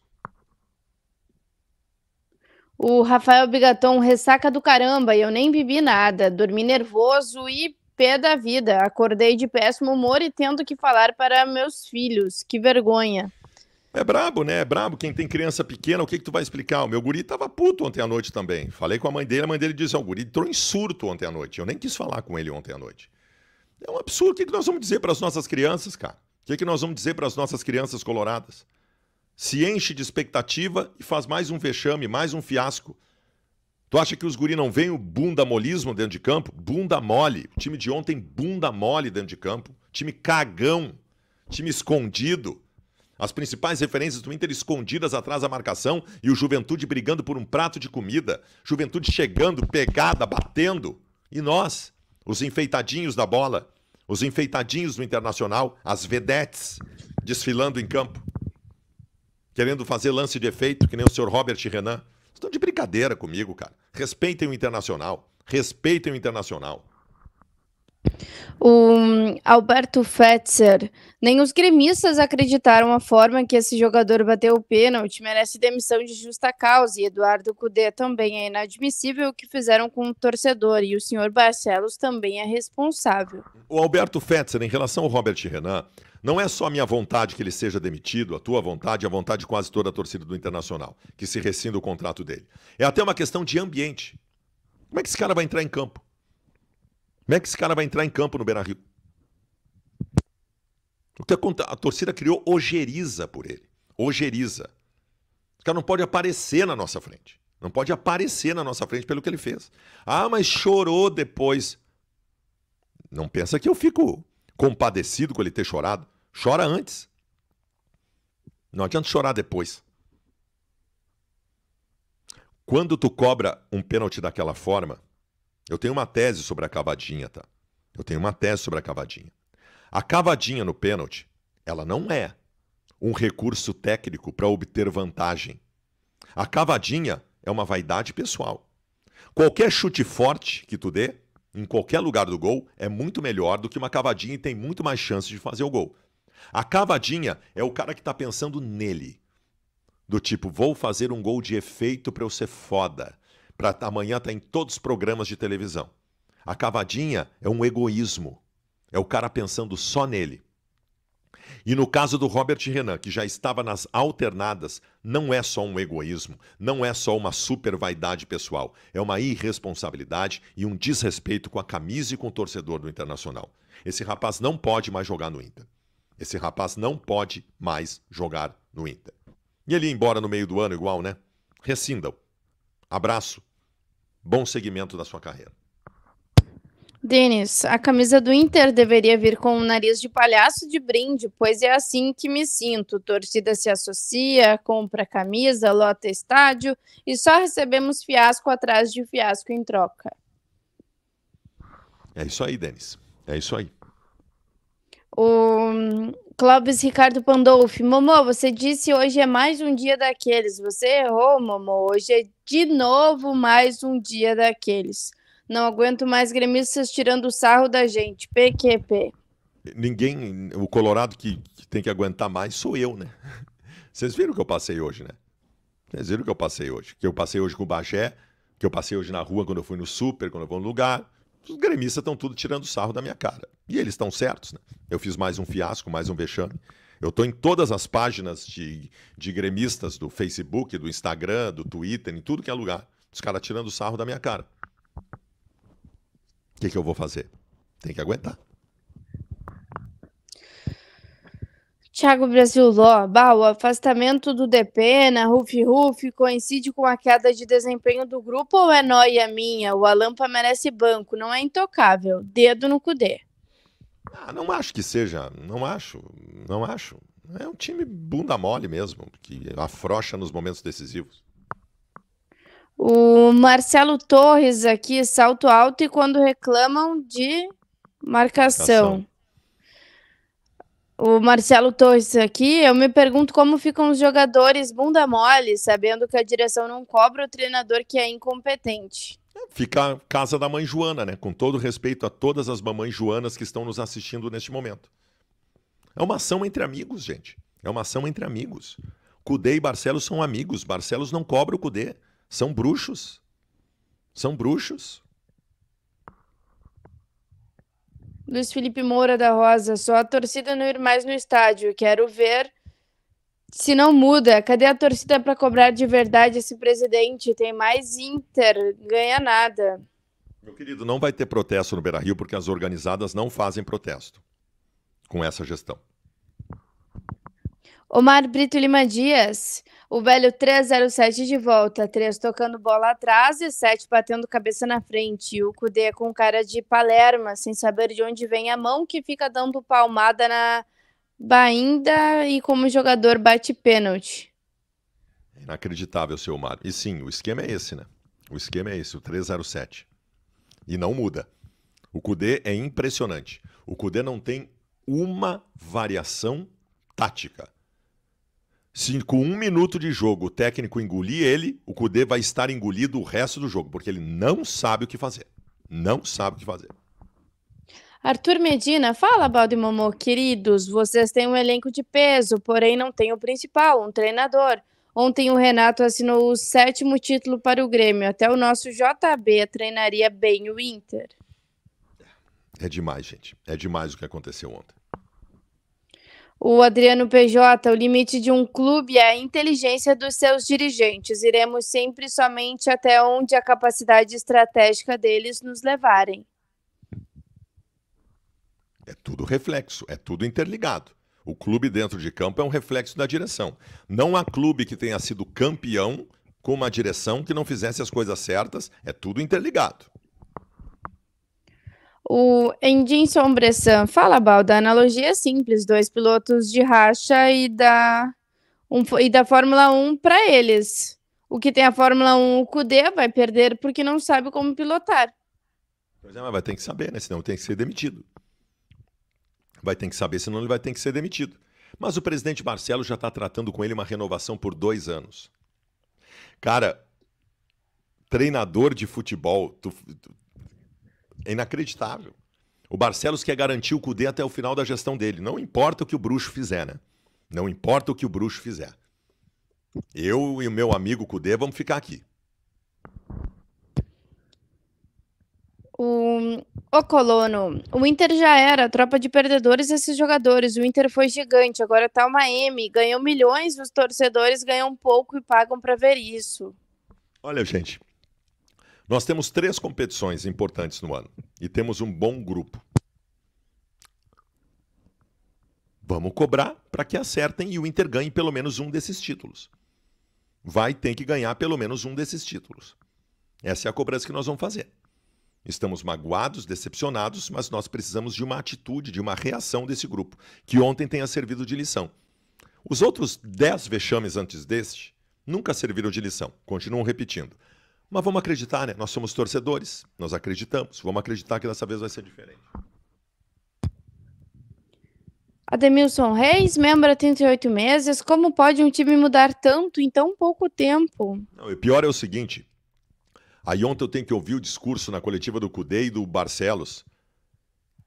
O Rafael Bigaton ressaca do caramba e eu nem bebi nada. Dormi nervoso e pé da vida. Acordei de péssimo humor e tendo que falar para meus filhos. Que vergonha. É brabo, né? É brabo. Quem tem criança pequena, o que, que tu vai explicar? O meu guri tava puto ontem à noite também. Falei com a mãe dele, a mãe dele disse: o guri entrou em surto ontem à noite. Eu nem quis falar com ele ontem à noite. É um absurdo. O que, que nós vamos dizer para as nossas crianças, cara? O que, que nós vamos dizer para as nossas crianças coloradas? Se enche de expectativa e faz mais um vexame, mais um fiasco. Tu acha que os guri não veem o bunda molismo dentro de campo? Bunda mole. O time de ontem, bunda mole dentro de campo. Time cagão. Time escondido. As principais referências do Inter escondidas atrás da marcação e o Juventude brigando por um prato de comida. Juventude chegando, pegada, batendo. E nós, os enfeitadinhos da bola, os enfeitadinhos do Internacional, as vedetes desfilando em campo, querendo fazer lance de efeito, que nem o senhor Robert Renan. Estão de brincadeira comigo, cara. Respeitem o Internacional. Respeitem o Internacional. O Alberto Fetzer, nem os gremistas acreditaram a forma que esse jogador bateu o pênalti, merece demissão de justa causa. E Eduardo Cudê também é inadmissível o que fizeram com o torcedor. E o senhor Barcelos também é responsável. O Alberto Fetzer, em relação ao Robert Renan, não é só a minha vontade que ele seja demitido, a tua vontade, a vontade de quase toda a torcida do Internacional, que se rescinda o contrato dele. É até uma questão de ambiente. Como é que esse cara vai entrar em campo? Como é que esse cara vai entrar em campo no Beira-Rio? O a, torcida criou ojeriza por ele. Ojeriza. Esse cara não pode aparecer na nossa frente. Não pode aparecer na nossa frente pelo que ele fez. Ah, mas chorou depois. Não pensa que eu fico compadecido com ele ter chorado. Chora antes. Não adianta chorar depois. Quando tu cobra um pênalti daquela forma, eu tenho uma tese sobre a cavadinha, tá? Eu tenho uma tese sobre a cavadinha. A cavadinha no pênalti, ela não é um recurso técnico para obter vantagem. A cavadinha é uma vaidade pessoal. Qualquer chute forte que tu dê, em qualquer lugar do gol, é muito melhor do que uma cavadinha e tem muito mais chance de fazer o gol. A cavadinha é o cara que está pensando nele. Do tipo, vou fazer um gol de efeito para eu ser foda para amanhã estar tá em todos os programas de televisão. A cavadinha é um egoísmo. É o cara pensando só nele. E no caso do Robert Renan, que já estava nas alternadas, não é só um egoísmo, não é só uma super vaidade pessoal, é uma irresponsabilidade e um desrespeito com a camisa e com o torcedor do Internacional. Esse rapaz não pode mais jogar no Inter. Esse rapaz não pode mais jogar no Inter. E ele ia embora no meio do ano igual, né? Rescindam. Abraço. Bom segmento da sua carreira. Denis, a camisa do Inter deveria vir com um nariz de palhaço de brinde, pois é assim que me sinto. Torcida se associa, compra camisa, lota estádio e só recebemos fiasco atrás de fiasco em troca. É isso aí, Denis. É isso aí. O Clóvis Ricardo Pandolfi. Momô, você disse hoje é mais um dia daqueles. Você errou, Momô. Hoje é de novo mais um dia daqueles. Não aguento mais gremistas tirando o sarro da gente. PQP. Ninguém, o Colorado que, que tem que aguentar mais sou eu, né? Vocês viram que eu passei hoje, né? Vocês viram que eu passei hoje? Que eu passei hoje com o Bagé, que eu passei hoje na rua quando eu fui no super, quando eu vou no lugar. Os gremistas estão tudo tirando sarro da minha cara. E eles estão certos, né? Eu fiz mais um fiasco, mais um vexame. Eu estou em todas as páginas de, de gremistas do Facebook, do Instagram, do Twitter, em tudo que é lugar. Os caras tirando sarro da minha cara. O que, que eu vou fazer? Tem que aguentar. Thiago Brasiló, bah, o afastamento do DP na Rufi Rufi coincide com a queda de desempenho do grupo ou é noia minha? O Alampa merece banco, não é intocável. Dedo no cudê. Ah, não acho que seja, não acho, não acho. É um time bunda mole mesmo, que afrocha nos momentos decisivos. O Marcelo Torres aqui, salto alto e quando reclamam de marcação. marcação. O Marcelo Torres aqui, eu me pergunto como ficam os jogadores bunda mole, sabendo que a direção não cobra o treinador que é incompetente. Fica a casa da mãe Joana, né? Com todo respeito a todas as mamães Joanas que estão nos assistindo neste momento. É uma ação entre amigos, gente. É uma ação entre amigos. Cudê e Barcelos são amigos. Barcelos não cobra o Cudê. São bruxos. São bruxos. Luiz Felipe Moura da Rosa, só a torcida não ir mais no estádio. Quero ver se não muda. Cadê a torcida para cobrar de verdade esse presidente? Tem mais Inter, ganha nada. Meu querido, não vai ter protesto no Beira Rio porque as organizadas não fazem protesto com essa gestão. Omar Brito Lima Dias, o velho 307 de volta, 3 tocando bola atrás e 7 batendo cabeça na frente. E o Cudê com cara de Palerma, sem saber de onde vem a mão, que fica dando palmada na bainda e como jogador bate pênalti. Inacreditável, seu Omar. E sim, o esquema é esse, né? O esquema é esse, o 307. E não muda. O Cudê é impressionante. O Cudê não tem uma variação tática. Se com um minuto de jogo o técnico engolir ele, o Cudê vai estar engolido o resto do jogo, porque ele não sabe o que fazer. Não sabe o que fazer. Arthur Medina, fala, Balde Momô, queridos, vocês têm um elenco de peso, porém não tem o principal, um treinador. Ontem o Renato assinou o sétimo título para o Grêmio. Até o nosso JB treinaria bem o Inter. É demais, gente. É demais o que aconteceu ontem. O Adriano PJ, o limite de um clube é a inteligência dos seus dirigentes. Iremos sempre somente até onde a capacidade estratégica deles nos levarem. É tudo reflexo, é tudo interligado. O clube dentro de campo é um reflexo da direção. Não há clube que tenha sido campeão com uma direção que não fizesse as coisas certas, é tudo interligado. O Endinson Bressan fala, Balda, a analogia simples, dois pilotos de racha e da, um, e da Fórmula 1 para eles. O que tem a Fórmula 1, o Kudê, vai perder porque não sabe como pilotar. Pois é, mas vai ter que saber, né? Senão tem que ser demitido. Vai ter que saber, senão ele vai ter que ser demitido. Mas o presidente Marcelo já está tratando com ele uma renovação por dois anos. Cara, treinador de futebol, tu, é inacreditável. O Barcelos quer garantir o Cudê até o final da gestão dele. Não importa o que o bruxo fizer, né? Não importa o que o bruxo fizer. Eu e o meu amigo Cudê vamos ficar aqui. O, o colono, o Inter já era tropa de perdedores esses jogadores. O Inter foi gigante, agora tá uma M, ganhou milhões, os torcedores ganham pouco e pagam para ver isso. Olha, gente, nós temos três competições importantes no ano e temos um bom grupo. Vamos cobrar para que acertem e o Inter ganhe pelo menos um desses títulos. Vai ter que ganhar pelo menos um desses títulos. Essa é a cobrança que nós vamos fazer. Estamos magoados, decepcionados, mas nós precisamos de uma atitude, de uma reação desse grupo, que ontem tenha servido de lição. Os outros dez vexames antes deste nunca serviram de lição, continuam repetindo. Mas vamos acreditar, né? Nós somos torcedores, nós acreditamos. Vamos acreditar que dessa vez vai ser diferente. Ademilson Reis, membro há 38 meses. Como pode um time mudar tanto em tão pouco tempo? Não, o pior é o seguinte. Aí ontem eu tenho que ouvir o discurso na coletiva do Cudê e do Barcelos.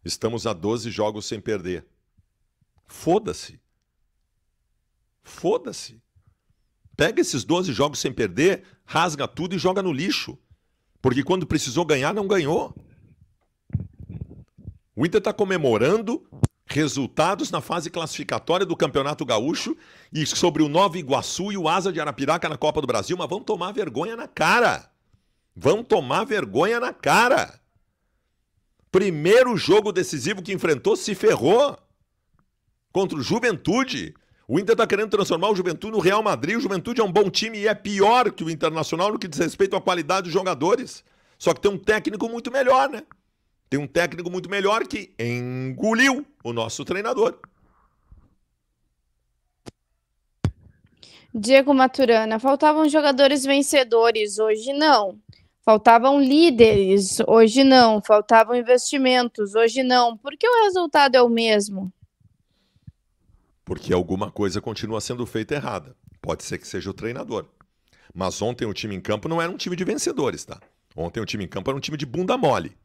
Estamos a 12 jogos sem perder. Foda-se. Foda-se. Pega esses 12 jogos sem perder, rasga tudo e joga no lixo. Porque quando precisou ganhar, não ganhou. O Inter está comemorando resultados na fase classificatória do Campeonato Gaúcho e sobre o Nova Iguaçu e o Asa de Arapiraca na Copa do Brasil, mas vão tomar vergonha na cara. Vão tomar vergonha na cara. Primeiro jogo decisivo que enfrentou se ferrou contra o Juventude. O Inter está querendo transformar o Juventude no Real Madrid. O Juventude é um bom time e é pior que o Internacional no que diz respeito à qualidade dos jogadores. Só que tem um técnico muito melhor, né? Tem um técnico muito melhor que engoliu o nosso treinador. Diego Maturana, faltavam jogadores vencedores, hoje não. Faltavam líderes, hoje não. Faltavam investimentos, hoje não. Por que o resultado é o mesmo? Porque alguma coisa continua sendo feita errada. Pode ser que seja o treinador. Mas ontem o time em campo não era um time de vencedores, tá? Ontem o time em campo era um time de bunda mole.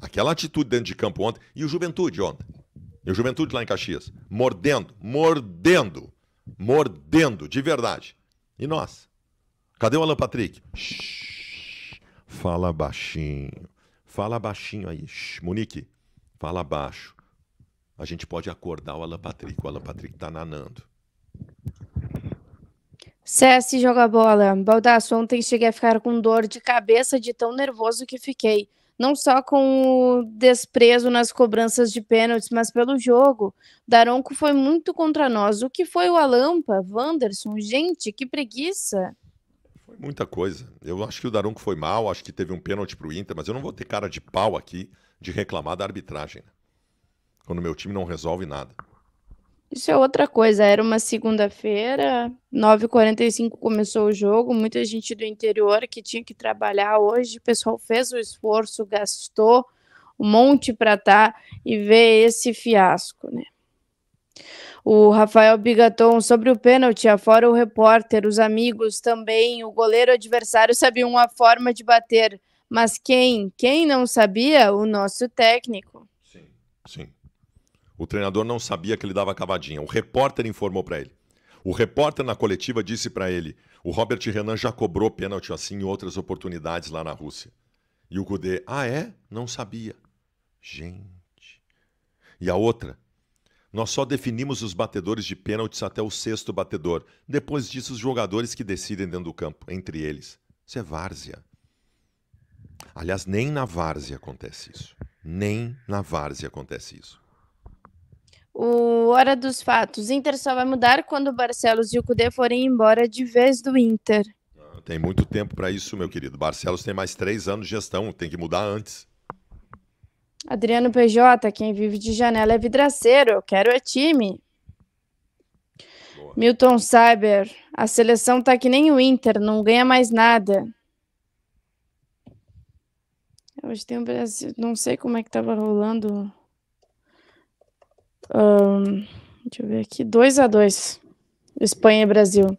Aquela atitude dentro de campo ontem. E o Juventude ontem. E o Juventude lá em Caxias. Mordendo, mordendo, mordendo, de verdade. E nós? Cadê o Alan Patrick? Shhh, fala baixinho. Fala baixinho aí. Shhh, Monique, fala baixo. A gente pode acordar o Alan Patrick. O Alan Patrick tá nanando. CS joga bola. Baldaço, ontem cheguei a ficar com dor de cabeça de tão nervoso que fiquei. Não só com o desprezo nas cobranças de pênaltis, mas pelo jogo. Daronco foi muito contra nós. O que foi o Alampa, Wanderson? Gente, que preguiça. Foi muita coisa. Eu acho que o Daronco foi mal, acho que teve um pênalti pro Inter, mas eu não vou ter cara de pau aqui de reclamar da arbitragem. Quando meu time não resolve nada. Isso é outra coisa. Era uma segunda-feira, 9h45 começou o jogo. Muita gente do interior que tinha que trabalhar hoje. O pessoal fez o esforço, gastou um monte para estar tá e ver esse fiasco, né? O Rafael Bigaton sobre o pênalti, afora o repórter, os amigos também, o goleiro adversário sabiam a forma de bater. Mas quem? Quem não sabia? O nosso técnico. Sim, sim. O treinador não sabia que ele dava cavadinha. O repórter informou para ele. O repórter na coletiva disse para ele: o Robert Renan já cobrou pênalti assim em outras oportunidades lá na Rússia. E o Gudê, ah é? Não sabia. Gente. E a outra? Nós só definimos os batedores de pênaltis até o sexto batedor. Depois disso, os jogadores que decidem dentro do campo, entre eles. Isso é várzea. Aliás, nem na várzea acontece isso. Nem na várzea acontece isso. O Hora dos Fatos. Inter só vai mudar quando o Barcelos e o Cudê forem embora de vez do Inter. Ah, tem muito tempo para isso, meu querido. Barcelos tem mais três anos de gestão, tem que mudar antes. Adriano PJ, quem vive de janela é vidraceiro, eu quero é time. Boa. Milton Cyber, a seleção tá que nem o Inter, não ganha mais nada. Hoje tem um Brasil, não sei como é que tava rolando um, deixa eu ver aqui. 2 a 2 Espanha e Brasil.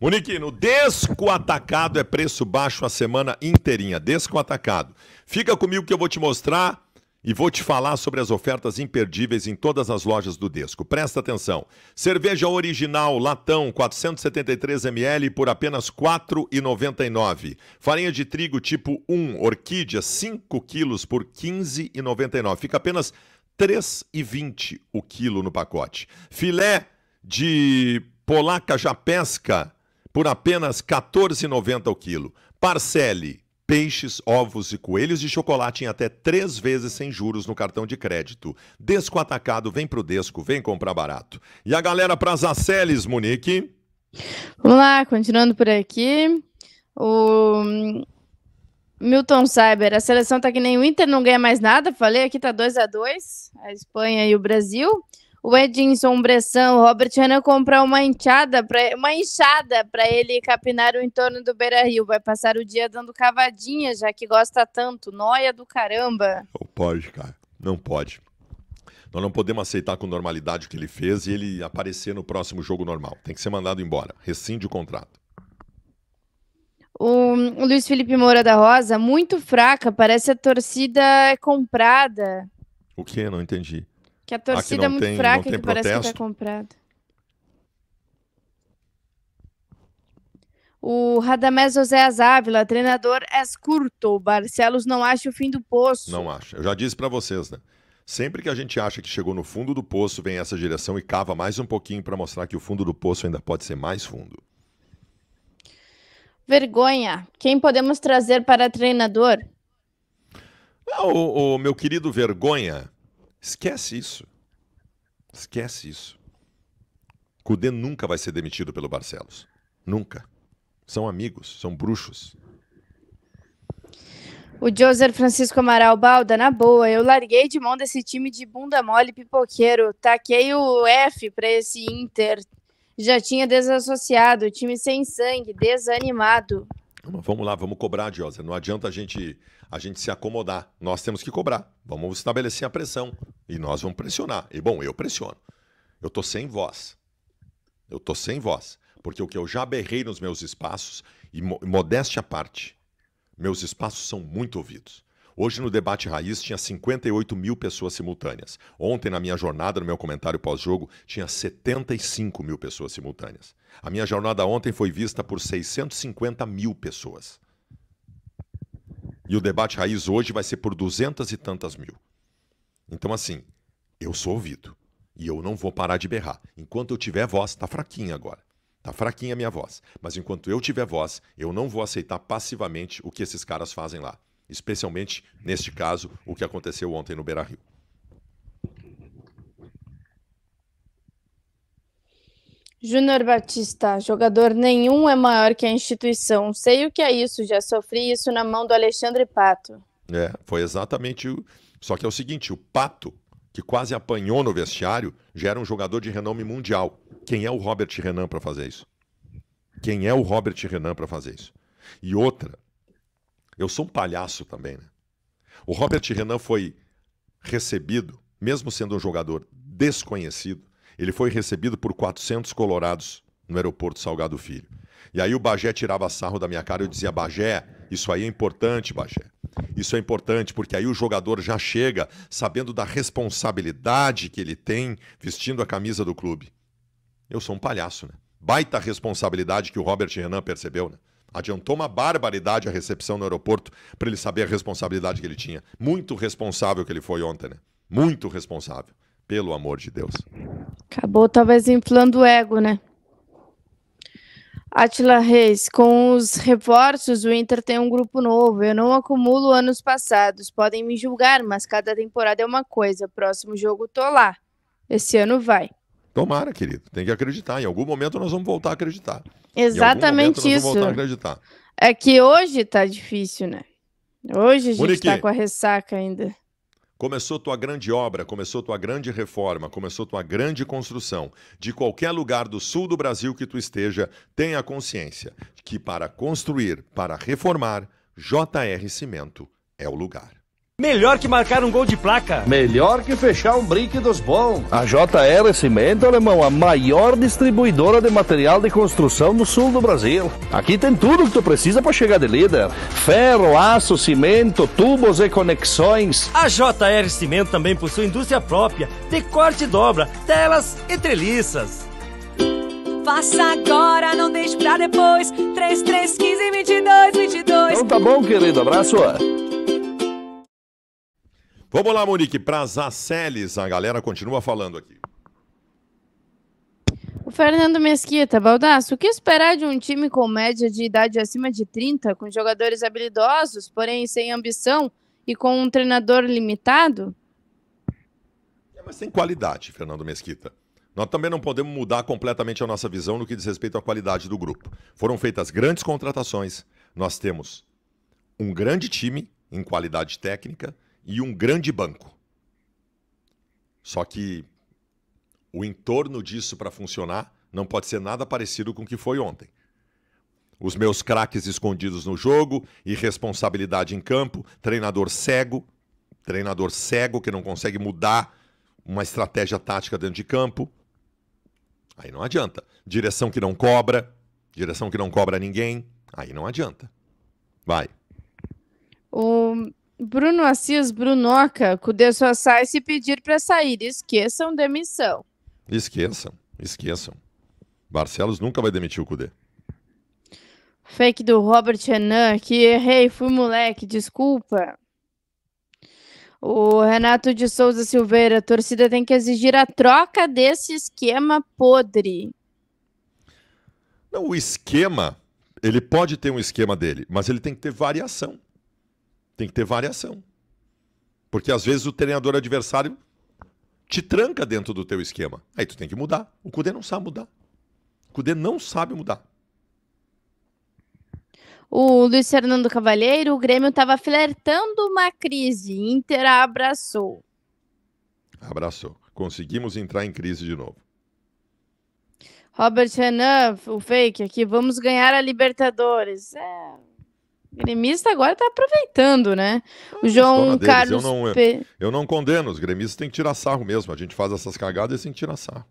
Monique, no Desco Atacado é preço baixo a semana inteirinha. Desco Atacado. Fica comigo que eu vou te mostrar e vou te falar sobre as ofertas imperdíveis em todas as lojas do Desco. Presta atenção. Cerveja original latão 473 ml por apenas R$ 4,99. Farinha de trigo tipo 1 orquídea 5 quilos por R$ 15,99. Fica apenas 3,20 o quilo no pacote. Filé de polaca já pesca por apenas 14,90 o quilo. Parcele peixes, ovos e coelhos de chocolate em até três vezes sem juros no cartão de crédito. Desco Atacado, vem pro Desco, vem comprar barato. E a galera para as Aceles, Monique? Vamos lá, continuando por aqui. O Milton Cyber, a seleção tá que nem o Inter, não ganha mais nada. Falei aqui, tá 2 a 2 a Espanha e o Brasil. O Edinson Bressan, o Robert Renan comprar uma enxada, pra, uma enxada para ele capinar o entorno do Beira Rio. Vai passar o dia dando cavadinha, já que gosta tanto. Noia do caramba. Não pode, cara. Não pode. Nós não podemos aceitar com normalidade o que ele fez e ele aparecer no próximo jogo normal. Tem que ser mandado embora. Rescinde o contrato. O, Luiz Felipe Moura da Rosa, muito fraca, parece a torcida é comprada. O que? Não entendi. Que a torcida ah, que é muito tem, fraca que protesto? parece que tá comprada. O Radamés José Azávila, treinador és curto. Barcelos não acha o fim do poço. Não acha. Eu já disse para vocês, né? Sempre que a gente acha que chegou no fundo do poço, vem essa direção e cava mais um pouquinho para mostrar que o fundo do poço ainda pode ser mais fundo. Vergonha. Quem podemos trazer para treinador? Não, o, o meu querido Vergonha, esquece isso. Esquece isso. Cudê nunca vai ser demitido pelo Barcelos. Nunca. São amigos, são bruxos. O José Francisco Amaral Balda, na boa, eu larguei de mão desse time de bunda mole pipoqueiro. Taquei o F para esse Inter já tinha desassociado, time sem sangue, desanimado. Vamos lá, vamos cobrar, Diosa. Não adianta a gente, a gente se acomodar. Nós temos que cobrar. Vamos estabelecer a pressão. E nós vamos pressionar. E bom, eu pressiono. Eu tô sem voz. Eu tô sem voz. Porque o que eu já berrei nos meus espaços, e modéstia à parte, meus espaços são muito ouvidos. Hoje no debate raiz tinha 58 mil pessoas simultâneas. Ontem, na minha jornada, no meu comentário pós-jogo, tinha 75 mil pessoas simultâneas. A minha jornada ontem foi vista por 650 mil pessoas. E o debate raiz hoje vai ser por duzentas e tantas mil. Então, assim, eu sou ouvido. E eu não vou parar de berrar. Enquanto eu tiver voz, tá fraquinha agora. Tá fraquinha a minha voz. Mas enquanto eu tiver voz, eu não vou aceitar passivamente o que esses caras fazem lá especialmente neste caso, o que aconteceu ontem no Beira Rio. Júnior Batista, jogador nenhum é maior que a instituição. Sei o que é isso, já sofri isso na mão do Alexandre Pato. É, foi exatamente o. Só que é o seguinte: o Pato, que quase apanhou no vestiário, já era um jogador de renome mundial. Quem é o Robert Renan para fazer isso? Quem é o Robert Renan para fazer isso? E outra, eu sou um palhaço também, né? O Robert Renan foi recebido, mesmo sendo um jogador desconhecido, ele foi recebido por 400 colorados no aeroporto Salgado Filho. E aí o Bagé tirava sarro da minha cara e eu dizia: Bagé, isso aí é importante, Bagé. Isso é importante porque aí o jogador já chega sabendo da responsabilidade que ele tem vestindo a camisa do clube. Eu sou um palhaço, né? Baita responsabilidade que o Robert Renan percebeu, né? Adiantou uma barbaridade a recepção no aeroporto para ele saber a responsabilidade que ele tinha. Muito responsável que ele foi ontem, né? Muito responsável. Pelo amor de Deus. Acabou talvez inflando o ego, né? Atila Reis, com os reforços, o Inter tem um grupo novo. Eu não acumulo anos passados. Podem me julgar, mas cada temporada é uma coisa. Próximo jogo tô lá. Esse ano vai. Tomara, querido. Tem que acreditar. Em algum momento nós vamos voltar a acreditar. Exatamente isso. É que hoje tá difícil, né? Hoje a gente Monique, tá com a ressaca ainda. Começou tua grande obra, começou tua grande reforma, começou tua grande construção. De qualquer lugar do sul do Brasil que tu esteja, tenha consciência que para construir, para reformar, JR Cimento é o lugar. Melhor que marcar um gol de placa. Melhor que fechar um brinque dos bons. A JR Cimento, alemão, a maior distribuidora de material de construção no sul do Brasil. Aqui tem tudo que tu precisa para chegar de líder: ferro, aço, cimento, tubos e conexões. A JR Cimento também possui indústria própria de corte e dobra, telas e treliças. Faça agora, não deixe pra depois. 3315 22 22. Então tá bom, querido. Abraço. Vamos lá, Monique, para as Aceles, a galera continua falando aqui. O Fernando Mesquita, Baldasso, o que esperar de um time com média de idade acima de 30, com jogadores habilidosos, porém sem ambição e com um treinador limitado? É, mas tem qualidade, Fernando Mesquita. Nós também não podemos mudar completamente a nossa visão no que diz respeito à qualidade do grupo. Foram feitas grandes contratações, nós temos um grande time em qualidade técnica e um grande banco. Só que o entorno disso para funcionar não pode ser nada parecido com o que foi ontem. Os meus craques escondidos no jogo, irresponsabilidade em campo, treinador cego, treinador cego que não consegue mudar uma estratégia tática dentro de campo. Aí não adianta. Direção que não cobra, direção que não cobra ninguém, aí não adianta. Vai. O Bruno Assis, Brunoca, Cudê só sai se pedir para sair. Esqueçam demissão. Esqueçam, esqueçam. Barcelos nunca vai demitir o Cudê. Fake do Robert Renan, que errei, fui moleque, desculpa. O Renato de Souza Silveira, a torcida tem que exigir a troca desse esquema podre. Não, o esquema, ele pode ter um esquema dele, mas ele tem que ter variação. Tem que ter variação. Porque às vezes o treinador adversário te tranca dentro do teu esquema. Aí tu tem que mudar. O Cudê não sabe mudar. O Cudê não sabe mudar. O Luiz Fernando Cavalheiro, o Grêmio estava flertando uma crise. Inter abraçou. Abraçou. Conseguimos entrar em crise de novo. Robert Renan, o fake aqui, vamos ganhar a Libertadores. É, gremista agora está aproveitando, né? O João Carlos. Eu não, eu não condeno, os gremistas têm que tirar sarro mesmo. A gente faz essas cagadas e tem que tirar sarro.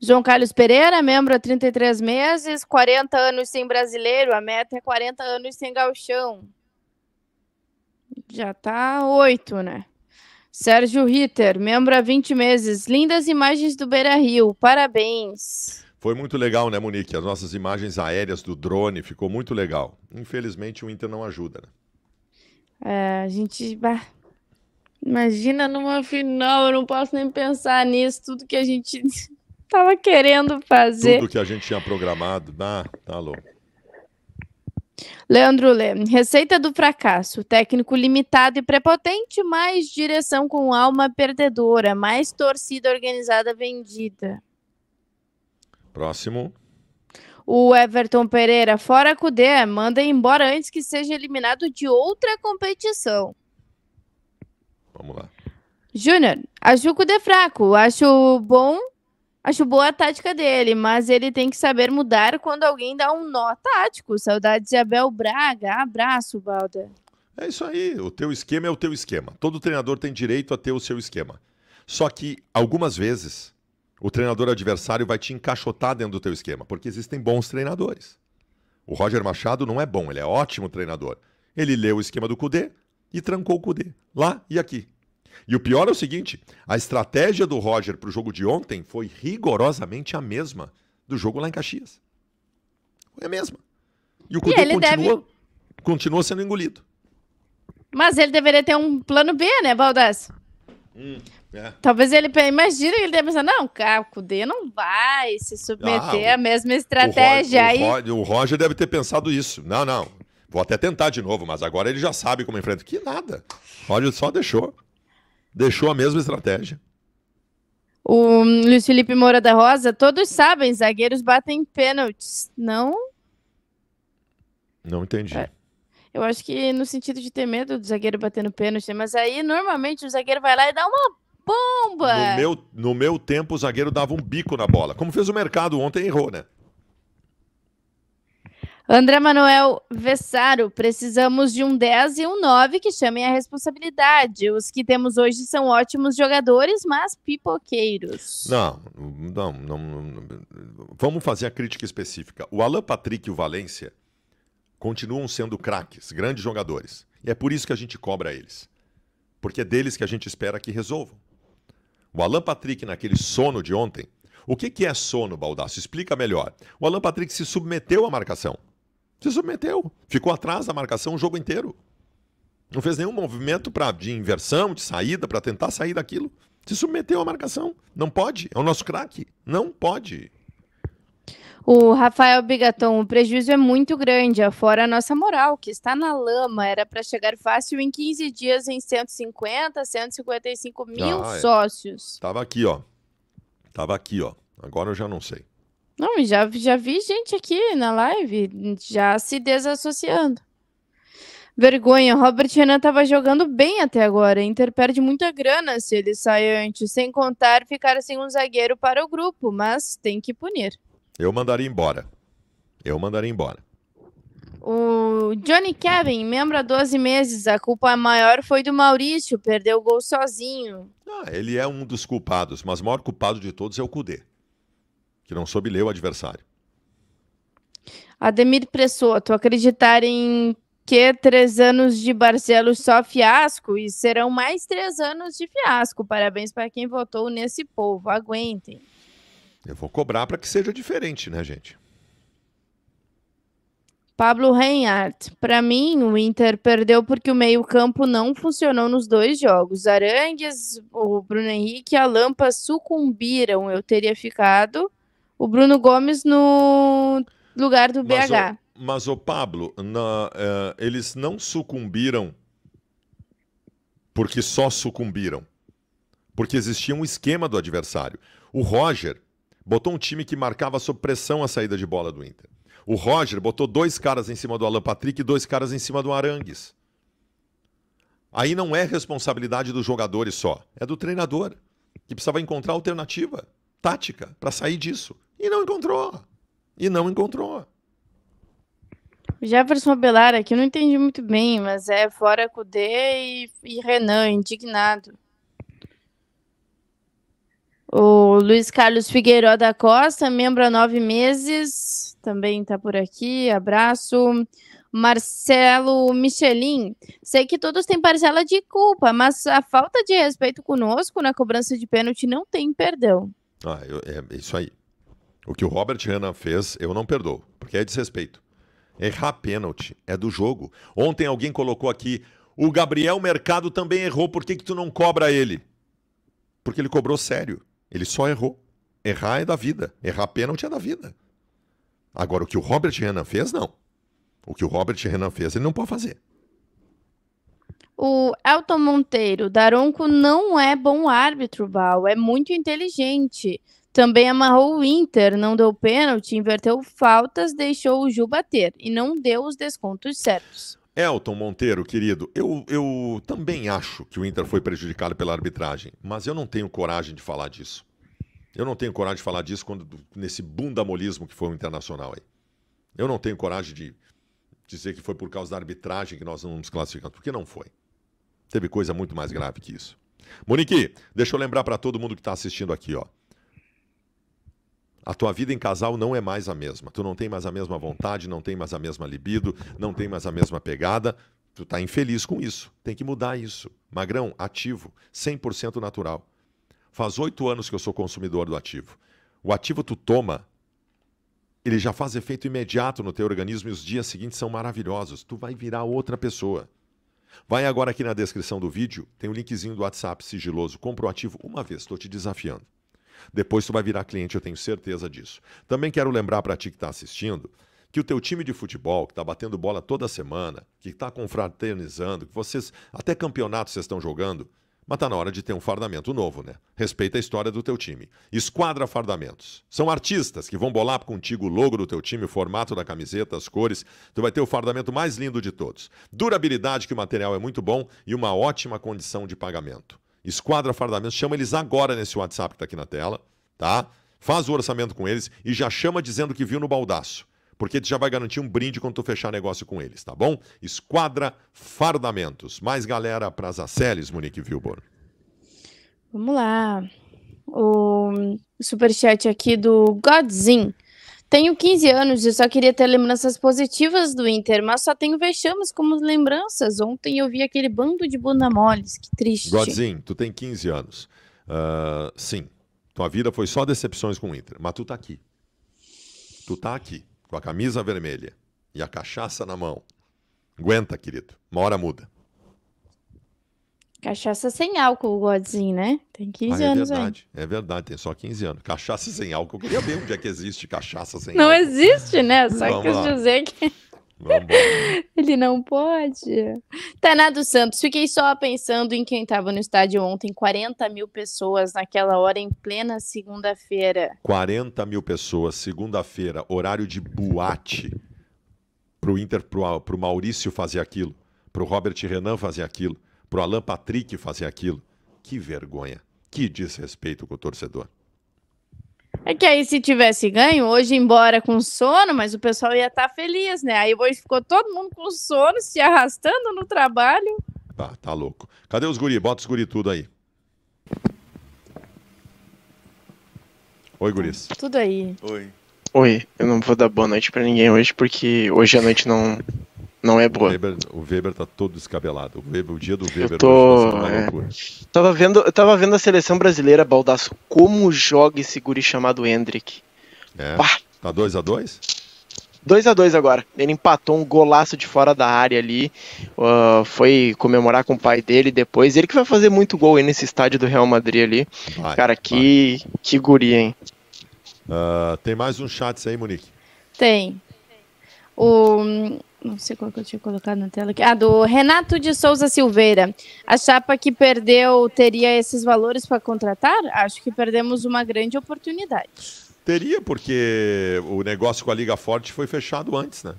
João Carlos Pereira, membro há 33 meses, 40 anos sem brasileiro, a meta é 40 anos sem galchão. Já tá oito, né? Sérgio Ritter, membro há 20 meses, lindas imagens do Beira Rio, parabéns. Foi muito legal, né, Monique? As nossas imagens aéreas do drone ficou muito legal. Infelizmente o Inter não ajuda, né? É, a gente. Imagina numa final, eu não posso nem pensar nisso, tudo que a gente tava querendo fazer. Tudo que a gente tinha programado. Ah, tá louco. Leandro Lê, receita do fracasso. Técnico limitado e prepotente, mais direção com alma perdedora, mais torcida organizada vendida. Próximo. O Everton Pereira, fora Cudê, manda embora antes que seja eliminado de outra competição. Vamos lá. Júnior, acho o Cudê fraco, acho bom, acho boa a tática dele, mas ele tem que saber mudar quando alguém dá um nó tático. Saudades de Abel Braga. Abraço, Balda. É isso aí. O teu esquema é o teu esquema. Todo treinador tem direito a ter o seu esquema. Só que, algumas vezes, o treinador adversário vai te encaixotar dentro do teu esquema, porque existem bons treinadores. O Roger Machado não é bom, ele é ótimo treinador. Ele leu o esquema do Cudê e trancou o Cudê, lá e aqui. E o pior é o seguinte: a estratégia do Roger para o jogo de ontem foi rigorosamente a mesma do jogo lá em Caxias. Foi a mesma. E o Cudê ele continua, deve- continua sendo engolido. Mas ele deveria ter um plano B, né, Baldas? É. Talvez ele que ele deve pensar, não, cara, o Cudê não vai se submeter Ah, à mesma estratégia. O, Ro- Aí, o, Ro- o Roger deve ter pensado isso. Não, não. Vou até tentar de novo, mas agora ele já sabe como enfrenta. Que nada. O Roger só deixou. Deixou a mesma estratégia. o Luiz Felipe Moura da Rosa, todos sabem, zagueiros batem pênaltis. Não, Não entendi. É. eu acho que no sentido de ter medo do zagueiro batendo pênalti, mas aí normalmente o zagueiro vai lá e dá uma bomba. No meu, no meu tempo, o zagueiro dava um bico na bola. Como fez o mercado ontem, errou, né? André Manuel Vessaro, precisamos de um 10 e um 9 que chamem a responsabilidade. Os que temos hoje são ótimos jogadores, mas pipoqueiros. Não, não, não, não- Vamos fazer a crítica específica. O Alan Patrick e o Valência continuam sendo craques, grandes jogadores. E é por isso que a gente cobra eles. Porque é deles que a gente espera que resolvam. O Alan Patrick, naquele sono de ontem. O que, que é sono, Baldasso? Explica melhor. O Alan Patrick se submeteu à marcação. Se submeteu. Ficou atrás da marcação o jogo inteiro. Não fez nenhum movimento pra, de inversão, de saída, para tentar sair daquilo. Se submeteu à marcação. Não pode. É o nosso craque. Não pode. O Rafael Bigaton, o prejuízo é muito grande, afora a nossa moral, que está na lama. Era para chegar fácil em 15 dias em 150, 155 mil Ah, é. sócios. Tava aqui, ó. Tava aqui, ó. Agora eu já não sei. Não, já, já vi gente aqui na live já se desassociando. Vergonha, Robert Renan estava jogando bem até agora. Inter perde muita grana se ele sai antes, sem contar ficar sem um zagueiro para o grupo, mas tem que punir. Eu mandaria embora. Eu mandaria embora. O Johnny Kevin, membro há 12 meses, a culpa maior foi do Maurício, perdeu o gol sozinho. Ah, ele é um dos culpados, mas o maior culpado de todos é o Cudê. Que não soube ler o adversário. Ademir Pressoto, acreditar em que três anos de Barcelos só fiasco e serão mais três anos de fiasco. Parabéns para quem votou nesse povo. Aguentem. Eu vou cobrar para que seja diferente, né, gente? Pablo Reinhardt. Para mim, o Inter perdeu porque o meio-campo não funcionou nos dois jogos. Arangues, o Bruno Henrique e a Lampa sucumbiram. Eu teria ficado o Bruno Gomes no lugar do Mas, BH. Mas, o Pablo, na- eh, eles não sucumbiram porque só sucumbiram. Porque existia um esquema do adversário. O Roger botou um time que marcava sob pressão a saída de bola do Inter. O Roger botou dois caras em cima do Alan Patrick e dois caras em cima do Arangues. Aí não é responsabilidade dos jogadores só, é do treinador, que precisava encontrar alternativa tática para sair disso. E não encontrou. E não encontrou. Jefferson Belar aqui, eu não entendi muito bem, mas é fora Cudê e, e Renan, indignado. O Luiz Carlos Figueiredo da Costa, membro há nove meses, também está por aqui. Abraço. Marcelo Michelin, sei que todos têm parcela de culpa, mas a falta de respeito conosco na cobrança de pênalti não tem perdão. Ah, eu, é isso aí. O que o Robert Renan fez, eu não perdoo, porque é desrespeito. Errar pênalti é do jogo. Ontem alguém colocou aqui, o Gabriel Mercado também errou, por que, que tu não cobra ele? Porque ele cobrou sério. Ele só errou. Errar é da vida. Errar pênalti é da vida. Agora, o que o Robert Renan fez, não. O que o Robert Renan fez, ele não pode fazer. O Elton Monteiro, Daronco não é bom árbitro, Val, é muito inteligente. Também amarrou o Inter, não deu pênalti, inverteu faltas, deixou o Ju bater e não deu os descontos certos. Elton Monteiro, querido, eu, eu também acho que o Inter foi prejudicado pela arbitragem, mas eu não tenho coragem de falar disso. Eu não tenho coragem de falar disso quando, nesse bundamolismo que foi o Internacional aí. Eu não tenho coragem de dizer que foi por causa da arbitragem que nós não nos classificamos, porque não foi. Teve coisa muito mais grave que isso. Monique, deixa eu lembrar para todo mundo que está assistindo aqui, ó. A tua vida em casal não é mais a mesma. Tu não tem mais a mesma vontade, não tem mais a mesma libido, não tem mais a mesma pegada. Tu tá infeliz com isso. Tem que mudar isso. Magrão, ativo, 100% natural. Faz oito anos que eu sou consumidor do ativo. O ativo tu toma, ele já faz efeito imediato no teu organismo e os dias seguintes são maravilhosos. Tu vai virar outra pessoa. Vai agora aqui na descrição do vídeo, tem um linkzinho do WhatsApp sigiloso. Compra o ativo uma vez, estou te desafiando. Depois tu vai virar cliente, eu tenho certeza disso. Também quero lembrar para ti que está assistindo que o teu time de futebol, que está batendo bola toda semana, que está confraternizando, que vocês, até campeonato vocês estão jogando, mas tá na hora de ter um fardamento novo, né? Respeita a história do teu time. Esquadra Fardamentos. São artistas que vão bolar contigo o logo do teu time, o formato da camiseta, as cores. Tu vai ter o fardamento mais lindo de todos. Durabilidade, que o material é muito bom e uma ótima condição de pagamento. Esquadra Fardamentos, chama eles agora nesse WhatsApp que tá aqui na tela, tá? Faz o orçamento com eles e já chama dizendo que viu no baldaço porque tu já vai garantir um brinde quando tu fechar negócio com eles, tá bom? Esquadra Fardamentos. Mais galera para as Aceles, Monique Vilbor. Vamos lá. O superchat aqui do Godzin. Tenho 15 anos e só queria ter lembranças positivas do Inter, mas só tenho vexames como lembranças. Ontem eu vi aquele bando de bunda moles, que triste. Godzin, tu tem 15 anos. Uh, sim, tua vida foi só decepções com o Inter, mas tu tá aqui. Tu tá aqui com a camisa vermelha e a cachaça na mão. Aguenta, querido. Uma hora muda. Cachaça sem álcool, Godzinho, né? Tem 15 ah, é anos verdade, aí. É verdade, tem só 15 anos. Cachaça sem álcool. Eu queria ver onde é que existe cachaça sem não álcool. Não existe, né? Só Vamos quis lá. dizer que. Ele não pode. Tainá dos Santos, fiquei só pensando em quem estava no estádio ontem. 40 mil pessoas naquela hora, em plena segunda-feira. 40 mil pessoas, segunda-feira, horário de boate. Pro Inter, pro, pro Maurício fazer aquilo. Pro Robert Renan fazer aquilo. Pro Alan Patrick fazer aquilo. Que vergonha. Que desrespeito com o torcedor. É que aí, se tivesse ganho, hoje, embora com sono, mas o pessoal ia estar tá feliz, né? Aí hoje ficou todo mundo com sono, se arrastando no trabalho. Tá, tá louco. Cadê os guri? Bota os guri tudo aí. Oi, guris. Tudo aí. Oi. Oi, eu não vou dar boa noite para ninguém hoje, porque hoje a noite não, não é boa. O Weber, o Weber tá todo descabelado. O, Weber, o dia do Weber eu tô, hoje é... tava vendo, eu tava vendo a seleção brasileira, Baldaço, como joga esse guri chamado Hendrick. É. Pá. Tá 2 a 2 2 a 2 agora. Ele empatou um golaço de fora da área ali. Uh, foi comemorar com o pai dele depois. Ele que vai fazer muito gol aí nesse estádio do Real Madrid ali. Vai, Cara, que, que guri, hein? Uh, tem mais um chat aí, Monique? Tem. O não sei qual que eu tinha colocado na tela aqui. Ah, do Renato de Souza Silveira. A chapa que perdeu teria esses valores para contratar? Acho que perdemos uma grande oportunidade. Teria, porque o negócio com a Liga Forte foi fechado antes, né?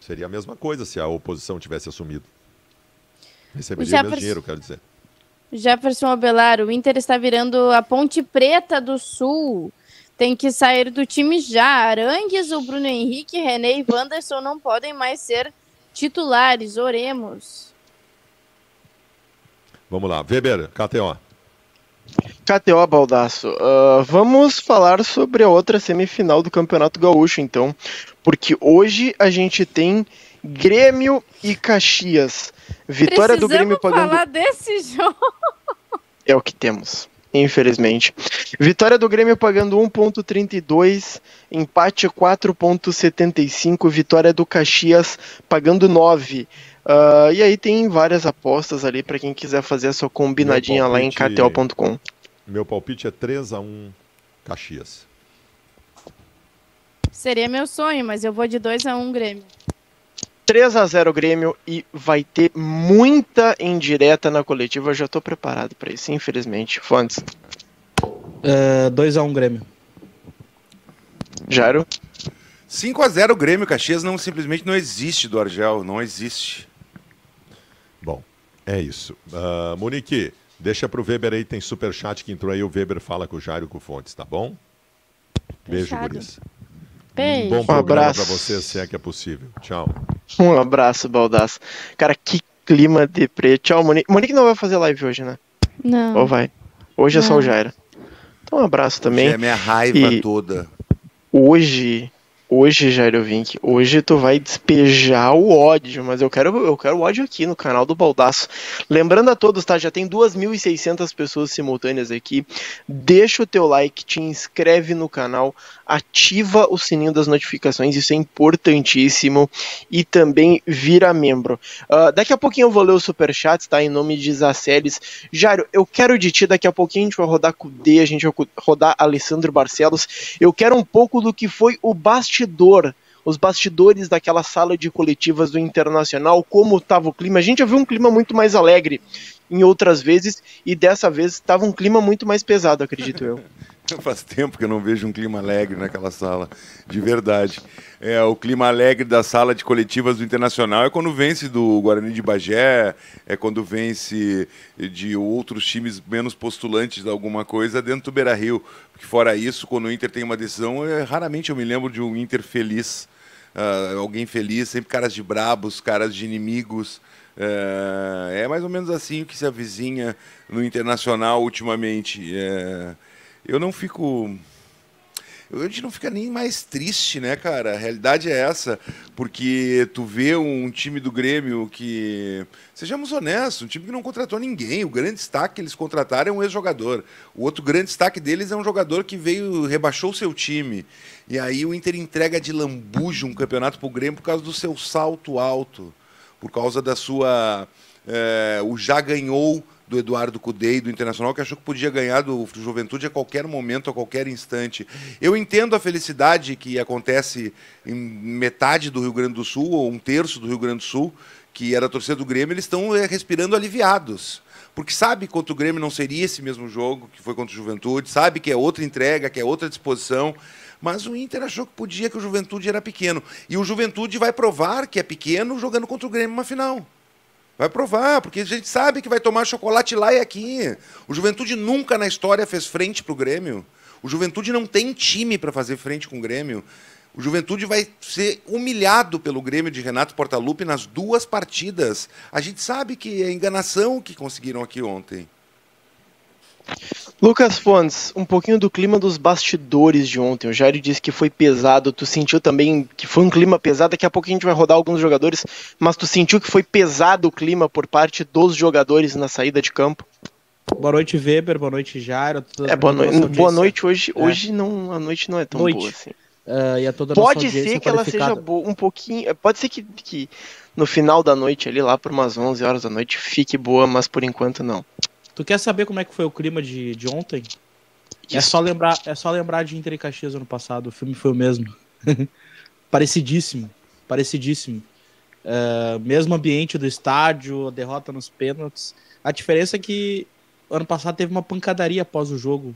Seria a mesma coisa se a oposição tivesse assumido. Receberia o Jefferson... dinheiro, quero dizer. Jefferson Abelar, o Inter está virando a Ponte Preta do Sul tem que sair do time já. Arangues, o Bruno Henrique, René e Wanderson não podem mais ser titulares. Oremos. Vamos lá. Weber, KTO. KTO Baldaço, uh, vamos falar sobre a outra semifinal do Campeonato Gaúcho, então, porque hoje a gente tem Grêmio e Caxias. Vitória Precisamos do Grêmio pagando. falar desse jogo. É o que temos, infelizmente. Vitória do Grêmio pagando 1.32, empate 4.75, vitória do Caxias pagando 9. Uh, e aí tem várias apostas ali para quem quiser fazer a sua combinadinha lá em palpite- KTO.com. Meu palpite é 3x1 Caxias. Seria meu sonho, mas eu vou de 2 a 1 um, Grêmio. 3 a 0 Grêmio e vai ter muita indireta na coletiva. Eu já tô preparado para isso, infelizmente. Fontes, 2x1 Grêmio. Jairo, 5x0 Grêmio, Caxias não simplesmente não existe do Argel, não existe. Bom, é isso. Ah, Monique, deixa pro Weber aí, tem superchat que entrou aí, o Weber fala com o Jairo com o Fontes, tá bom? Beijo, Fechado. Guris. Beijo. Um bom programa abraço. pra você, se é que é possível. Tchau. um abraço, Baldaço. Cara, que clima deprê. Tchau, Monique. Monique não vai fazer live hoje, né? Não. Ou vai? Hoje é só o Não. Jairo. Então um abraço também. É a minha raiva E- toda. Hoje, hoje, Jairo Vink, hoje tu vai despejar o ódio, mas eu quero, eu quero o ódio aqui no canal do Baldaço. Lembrando a todos, tá? Já tem 2.600 pessoas simultâneas aqui. Deixa o teu like, te inscreve no canal, ativa o sininho das notificações, isso é importantíssimo. E também vira membro. Ah, daqui a pouquinho eu vou ler os superchats, tá? Em nome de Zaceles. Jairo, eu quero de ti, daqui a pouquinho a gente vai rodar o D, a gente vai rodar Alessandro Barcelos. Eu quero um pouco do que foi o bastidor, os bastidores daquela sala de coletivas do Internacional, como estava o clima. A gente já viu um clima muito mais alegre em outras vezes e dessa vez estava um clima muito mais pesado, acredito eu. Faz tempo que eu não vejo um clima alegre naquela sala, de verdade. É, o clima alegre da sala de coletivas do Internacional é quando vence do Guarani de Bagé, é quando vence de outros times menos postulantes de alguma coisa dentro do Beira-Rio. Porque fora isso, quando o Inter tem uma decisão, é, raramente eu me lembro de um Inter feliz. Ah, alguém feliz, sempre caras de brabos, caras de inimigos. É, é mais ou menos assim que se avizinha no Internacional ultimamente. É, eu não fico. A gente não fica nem mais triste, né, cara? A realidade é essa. Porque tu vê um time do Grêmio que. Sejamos honestos, um time que não contratou ninguém. O grande destaque que eles contrataram é um ex-jogador. O outro grande destaque deles é um jogador que veio, rebaixou seu time. E aí o Inter entrega de lambuja um campeonato pro Grêmio por causa do seu salto alto. Por causa da sua. é, o já ganhou do Eduardo Cudê e do Internacional, que achou que podia ganhar do Juventude a qualquer momento, a qualquer instante. Eu entendo a felicidade que acontece em metade do Rio Grande do Sul, ou um terço do Rio Grande do Sul, que era a torcida do Grêmio, eles estão eh, respirando aliviados. Porque sabe contra o Grêmio não seria esse mesmo jogo que foi contra o Juventude, sabe que é outra entrega, que é outra disposição. Mas o Inter achou que podia, que o Juventude era pequeno. E o Juventude vai provar que é pequeno jogando contra o Grêmio numa final. Vai provar, porque a gente sabe que vai tomar chocolate lá e aqui. O Juventude nunca na história fez frente pro Grêmio. O Juventude não tem time para fazer frente com o Grêmio. O Juventude vai ser humilhado pelo Grêmio de Renato Portaluppi nas duas partidas. A gente sabe que é enganação que conseguiram aqui ontem. Lucas Fontes, um pouquinho do clima dos bastidores de ontem. O Jair disse que foi pesado. Tu sentiu também que foi um clima pesado? Daqui a pouco a gente vai rodar alguns jogadores, mas tu sentiu que foi pesado o clima por parte dos jogadores na saída de campo? Boa noite, Weber. Boa noite, Jairo. É, boa, noite. boa noite hoje. Hoje não, a noite não é tão Noite. boa assim. Uh, Pode ser que ela seja boa, um pouquinho. Pode ser que, que no final da noite, ali lá por umas 11 horas da noite, fique boa, mas por enquanto não. Tu quer saber como é que foi o clima de, de ontem? É só lembrar, é só lembrar de Inter e Caxias ano passado. O filme foi o mesmo. parecidíssimo, parecidíssimo. Uh, mesmo ambiente do estádio, a derrota nos pênaltis. A diferença é que ano passado teve uma pancadaria após o jogo,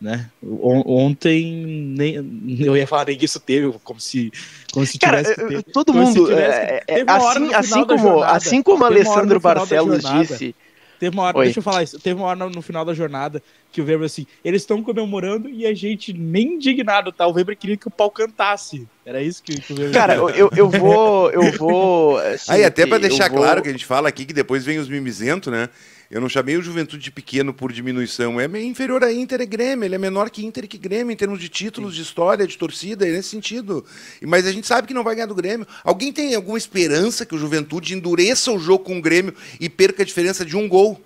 né? On- ontem nem eu ia falar nem que isso teve, como se como se Cara, tivesse todo mundo. tivesse é, é, assim, assim da como, jornada, assim como Alessandro Barcelos disse. Teve uma hora, Oi. deixa eu falar isso, teve uma hora no, no final da jornada que o Weber assim, eles estão comemorando e a gente nem indignado, tá? O Weber queria que o pau cantasse. Era isso que, que o Weber Cara, queria. eu, eu vou. Eu vou. assim, Aí, até para eu deixar vou- claro que a gente fala aqui que depois vem os mimizentos, né? Eu não chamei o Juventude de pequeno por diminuição. É inferior a Inter e Grêmio. Ele é menor que Inter e que Grêmio em termos de títulos, Sim. de história, de torcida, é nesse sentido. Mas a gente sabe que não vai ganhar do Grêmio. Alguém tem alguma esperança que o Juventude endureça o jogo com o Grêmio e perca a diferença de um gol?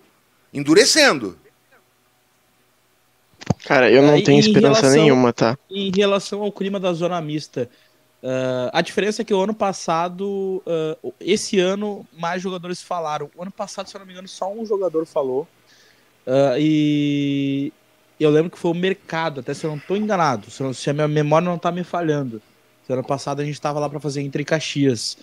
Endurecendo. Cara, eu não tenho esperança relação, nenhuma, tá? Em relação ao clima da zona mista, uh, a diferença é que o ano passado, uh, esse ano, mais jogadores falaram. O ano passado, se eu não me engano, só um jogador falou. Uh, e eu lembro que foi o mercado, até se eu não estou enganado, se a minha memória não está me falhando. ano passado a gente estava lá para fazer entre Caxias.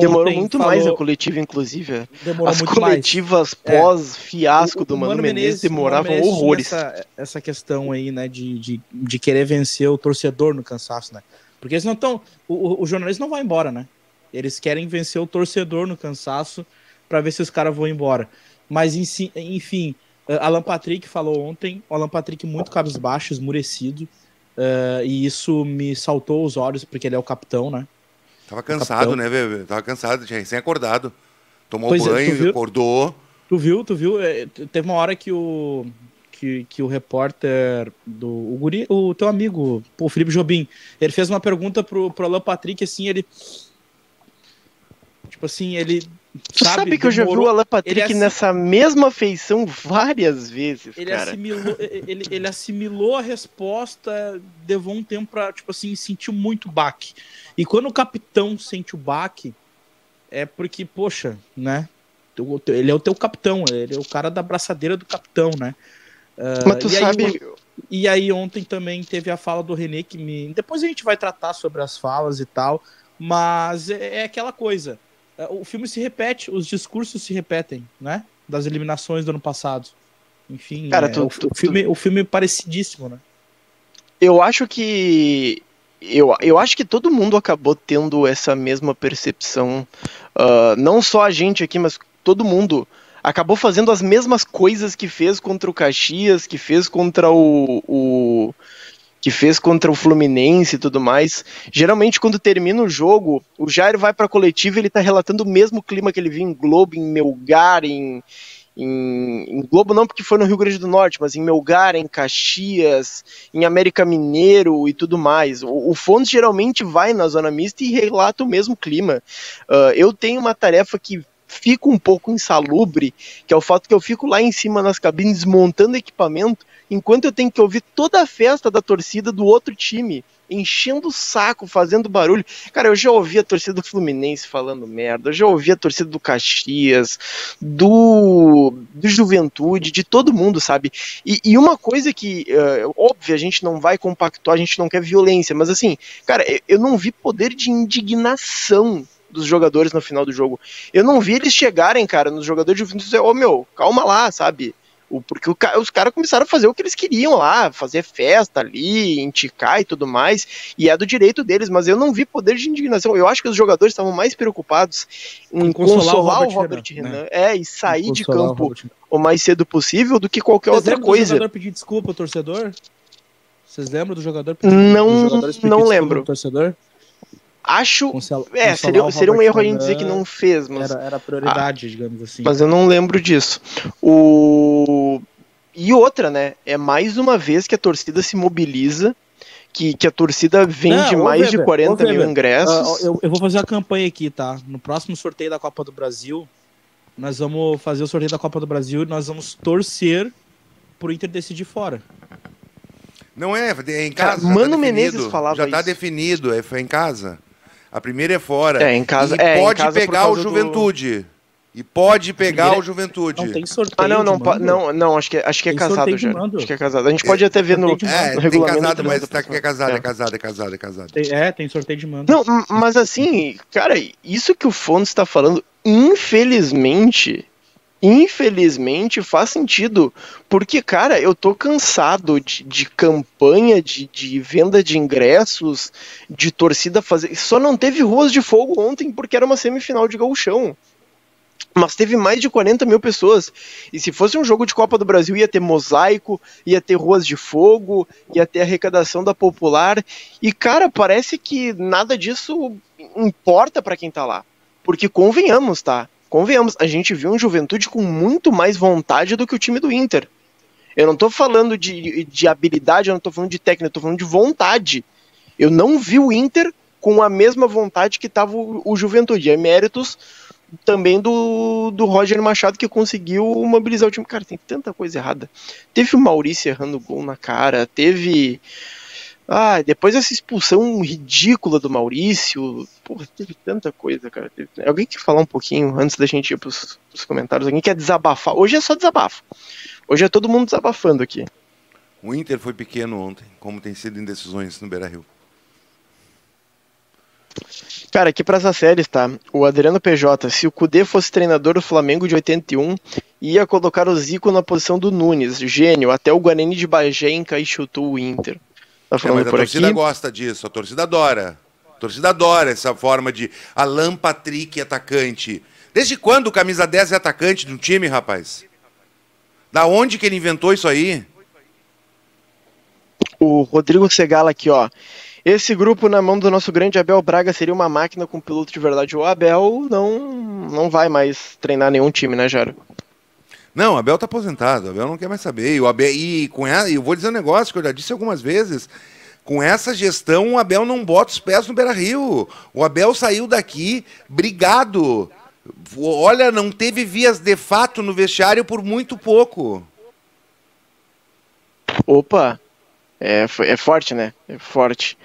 Demorou muito falou... mais a coletiva, inclusive. Demorou As coletivas pós-fiasco é. do Mano, Mano Menezes, demoravam Menezes horrores. Essa, essa questão aí, né, de, de, de querer vencer o torcedor no cansaço, né? Porque eles não estão. O, o jornalista não vai embora, né? Eles querem vencer o torcedor no cansaço para ver se os caras vão embora. Mas, enfim, eh, Alan Patrick falou ontem, o Alan Patrick muito cabisbaixo, esmurecido. Uh, e isso me saltou os olhos, porque ele é o capitão, né? Tava cansado, né, velho? Tava cansado, tinha recém-acordado. Tomou pois é, banho, é, acordou. Tu viu, tu viu? É, teve uma hora que o. Que, que o repórter do. O, guri, o teu amigo, o Felipe Jobim, ele fez uma pergunta pro, pro Alan Patrick, assim, ele. Tipo assim, ele Tu sabe, sabe que eu já vi o Alan Patrick assim... nessa mesma feição várias vezes, ele cara. Assimilou, ele, ele assimilou a resposta, levou um tempo pra, tipo assim, sentiu muito baque. E quando o capitão sente o baque, é porque, poxa, né? Ele é o teu capitão, ele é o cara da braçadeira do capitão, né? Uh, Mas tu e sabe... Aí, e aí ontem também teve a fala do René que me... Depois a gente vai tratar sobre as falas e tal, mas é, é aquela coisa é, o filme se repete, os discursos se repetem, né? Das eliminações do ano passado. Enfim, Cara, é, tu, o, tu, o, filme, tu... o filme é parecidíssimo, né? Eu acho que eu, eu acho que todo mundo acabou tendo essa mesma percepção. Uh, não só a gente aqui, mas todo mundo acabou fazendo as mesmas coisas que fez contra o Caxias, que fez contra o, o que fez contra o Fluminense e tudo mais. Geralmente, quando termina o jogo, o Jair vai para a coletiva e ele tá relatando o mesmo clima que ele viu em Globo, em Melgar, em, em, em, Globo não porque foi no Rio Grande do Norte, mas em Melgar, em Caxias, em América Mineiro e tudo mais. O, o Fontes geralmente vai na zona mista e relata o mesmo clima. Uh, eu tenho uma tarefa que fica um pouco insalubre, que é o fato que eu fico lá em cima nas cabines montando equipamento enquanto eu tenho que ouvir toda a festa da torcida do outro time, enchendo o saco, fazendo barulho. Cara, eu já ouvi a torcida do Fluminense falando merda, eu já ouvi a torcida do Caxias, do, do Juventude, de todo mundo, sabe? E, e uma coisa que, uh, óbvio, a gente não vai compactuar, a gente não quer violência, mas assim, cara, eu não vi poder de indignação dos jogadores no final do jogo. Eu não vi eles chegarem, cara, nos jogadores de Juventude e dizer, ô oh, meu, calma lá, sabe? porque o, os caras começaram a fazer o que eles queriam lá, fazer festa ali, indicar e tudo mais, e é do direito deles, mas eu não vi poder de indignação. Eu acho que os jogadores estavam mais preocupados em consolar, consolar o Robert, o Robert Renan, Renan né? é, e sair de campo o, o, mais cedo possível do que qualquer Vocês outra coisa. Do jogador pedir desculpa ao torcedor? Vocês lembram do jogador pedir, não, não lembro. torcedor? Acho. É, seria, seria um erro a gente dizer que não fez, mas. Era, era prioridade, ah, digamos assim. Mas eu não lembro disso. O. E outra, né? É mais uma vez que a torcida se mobiliza, que, que a torcida vende não, mais Weber, de 40 mil ingressos. Uh, eu, eu vou fazer a campanha aqui, tá? No próximo sorteio da Copa do Brasil, nós vamos fazer o sorteio da Copa do Brasil e nós vamos torcer pro Inter decidir fora. Não é, é em casa. Cara, Mano tá Menezes falava Já tá isso. definido, é, foi em casa. A primeira é fora. É, em casa. E é, pode casa pegar o Juventude. Do... E pode pegar primeira... o Juventude. Não tem sorteio. Ah, não, não, não, não, acho que, acho que é casado já. Acho que é casado. A gente pode até ver no, é, no regulamento. Tem casado, mas tá que é casado, é. é casado, é casado, é casado. Tem, é, tem sorteio de mando. Não, mas assim, cara, isso que o Fontes está falando, infelizmente, infelizmente faz sentido. Porque, cara, eu tô cansado de, de campanha, de, de, venda de ingressos, de torcida fazer. Só não teve ruas de fogo ontem porque era uma semifinal de gauchão. Mas teve mais de 40 mil pessoas. E se fosse um jogo de Copa do Brasil, ia ter mosaico, ia ter ruas de fogo, ia ter arrecadação da popular. E, cara, parece que nada disso importa para quem tá lá. Porque convenhamos, tá? Convenhamos, a gente viu um Juventude com muito mais vontade do que o time do Inter. Eu não tô falando de, de habilidade, eu não tô falando de técnica, eu tô falando de vontade. Eu não vi o Inter com a mesma vontade que tava o, o Juventude. É méritos também do, do Roger Machado que conseguiu mobilizar o time. Cara, tem tanta coisa errada. Teve o Maurício errando gol na cara, teve. Ah, depois essa expulsão ridícula do Maurício. Porra, teve tanta coisa, cara. Teve... Alguém quer falar um pouquinho antes da gente ir pros, pros comentários? Alguém quer desabafar? Hoje é só desabafo. Hoje é todo mundo desabafando aqui. O Inter foi pequeno ontem, como tem sido em decisões no Beira Rio. Cara, aqui para essas séries, tá? O Adriano PJ, se o Cudê fosse treinador do Flamengo de 81, ia colocar o Zico na posição do Nunes, gênio, até o Guarani de Bagé encaixotou o Inter. Tá é, mas a torcida aqui. gosta disso, a torcida adora. A torcida adora essa forma de Alan Patrick atacante. Desde quando o camisa 10 é atacante de um time, rapaz? Da onde que ele inventou isso aí? O Rodrigo Segala aqui, ó. Esse grupo na mão do nosso grande Abel Braga seria uma máquina com piloto de verdade. O Abel não, não vai mais treinar nenhum time, né, Jaro? Não, o Abel tá aposentado, o Abel não quer mais saber. E, o Abel, e com ela, eu vou dizer um negócio que eu já disse algumas vezes. Com essa gestão, o Abel não bota os pés no Beira Rio. O Abel saiu daqui brigado. Olha, não teve vias de fato no vestiário por muito pouco. Opa, é, é forte, né? É forte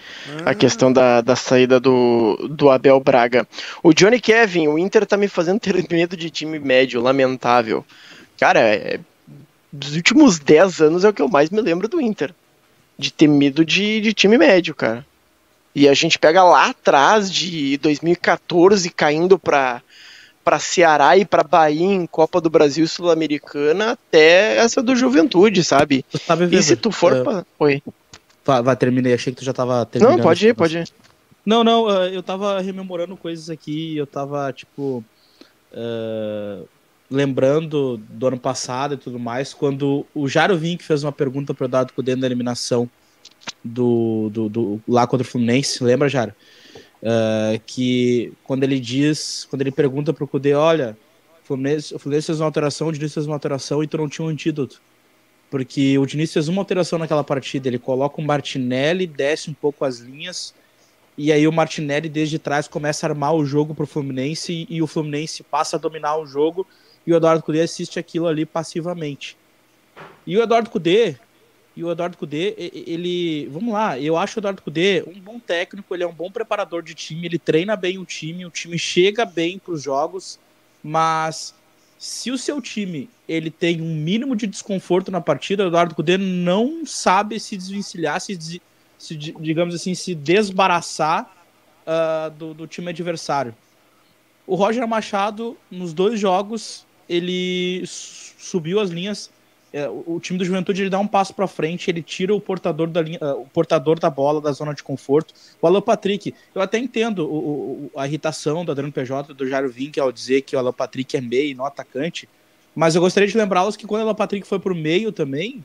a questão da, da saída do, do Abel Braga. O Johnny Kevin, o Inter tá me fazendo ter medo de time médio, lamentável. Cara, é, dos últimos 10 anos é o que eu mais me lembro do Inter. De ter medo de, de time médio, cara. E a gente pega lá atrás de 2014 caindo pra, para Ceará e para Bahia em Copa do Brasil Sul-Americana até essa do Juventude, sabe? e se tu for é... pra... Oi. Vai, vai, terminei, achei que tu já tava terminando. Não, pode ir, pode ir. Não, não, uh, eu tava rememorando coisas aqui, eu tava, tipo, uh, lembrando do ano passado e tudo mais, quando o Jaro Vink fez uma pergunta pro Dado dentro da eliminação do, do, do, lá contra o Fluminense, lembra, Jaro? Uh, que quando ele diz, quando ele pergunta pro Cudê, olha, o Fluminense, o Fluminense fez uma alteração, o Diniz fez uma alteração e tu não tinha um antídoto. Porque o Diniz fez uma alteração naquela partida, ele coloca o Martinelli, desce um pouco as linhas, e aí o Martinelli desde trás começa a armar o jogo pro Fluminense e o Fluminense passa a dominar o jogo e o Eduardo Cudê assiste aquilo ali passivamente. E o Eduardo Cudê, e o Eduardo Cudê, ele. Vamos lá, eu acho o Eduardo Cudê um bom técnico, ele é um bom preparador de time, ele treina bem o time, o time chega bem para os jogos, mas se o seu time ele tem um mínimo de desconforto na partida, o Eduardo Cudê não sabe se desvencilhar, se, se digamos assim, se desbaraçar uh, do, do time adversário. O Roger Machado, nos dois jogos, ele subiu as linhas é, o time do Juventude ele dá um passo para frente, ele tira o portador da linha, o portador da bola da zona de conforto. O Alan Patrick, eu até entendo o, o, a irritação do Adriano PJ do Jairo Vink ao dizer que o Alan Patrick é meio e não atacante, mas eu gostaria de lembrá-los que quando o Alan Patrick foi pro meio também,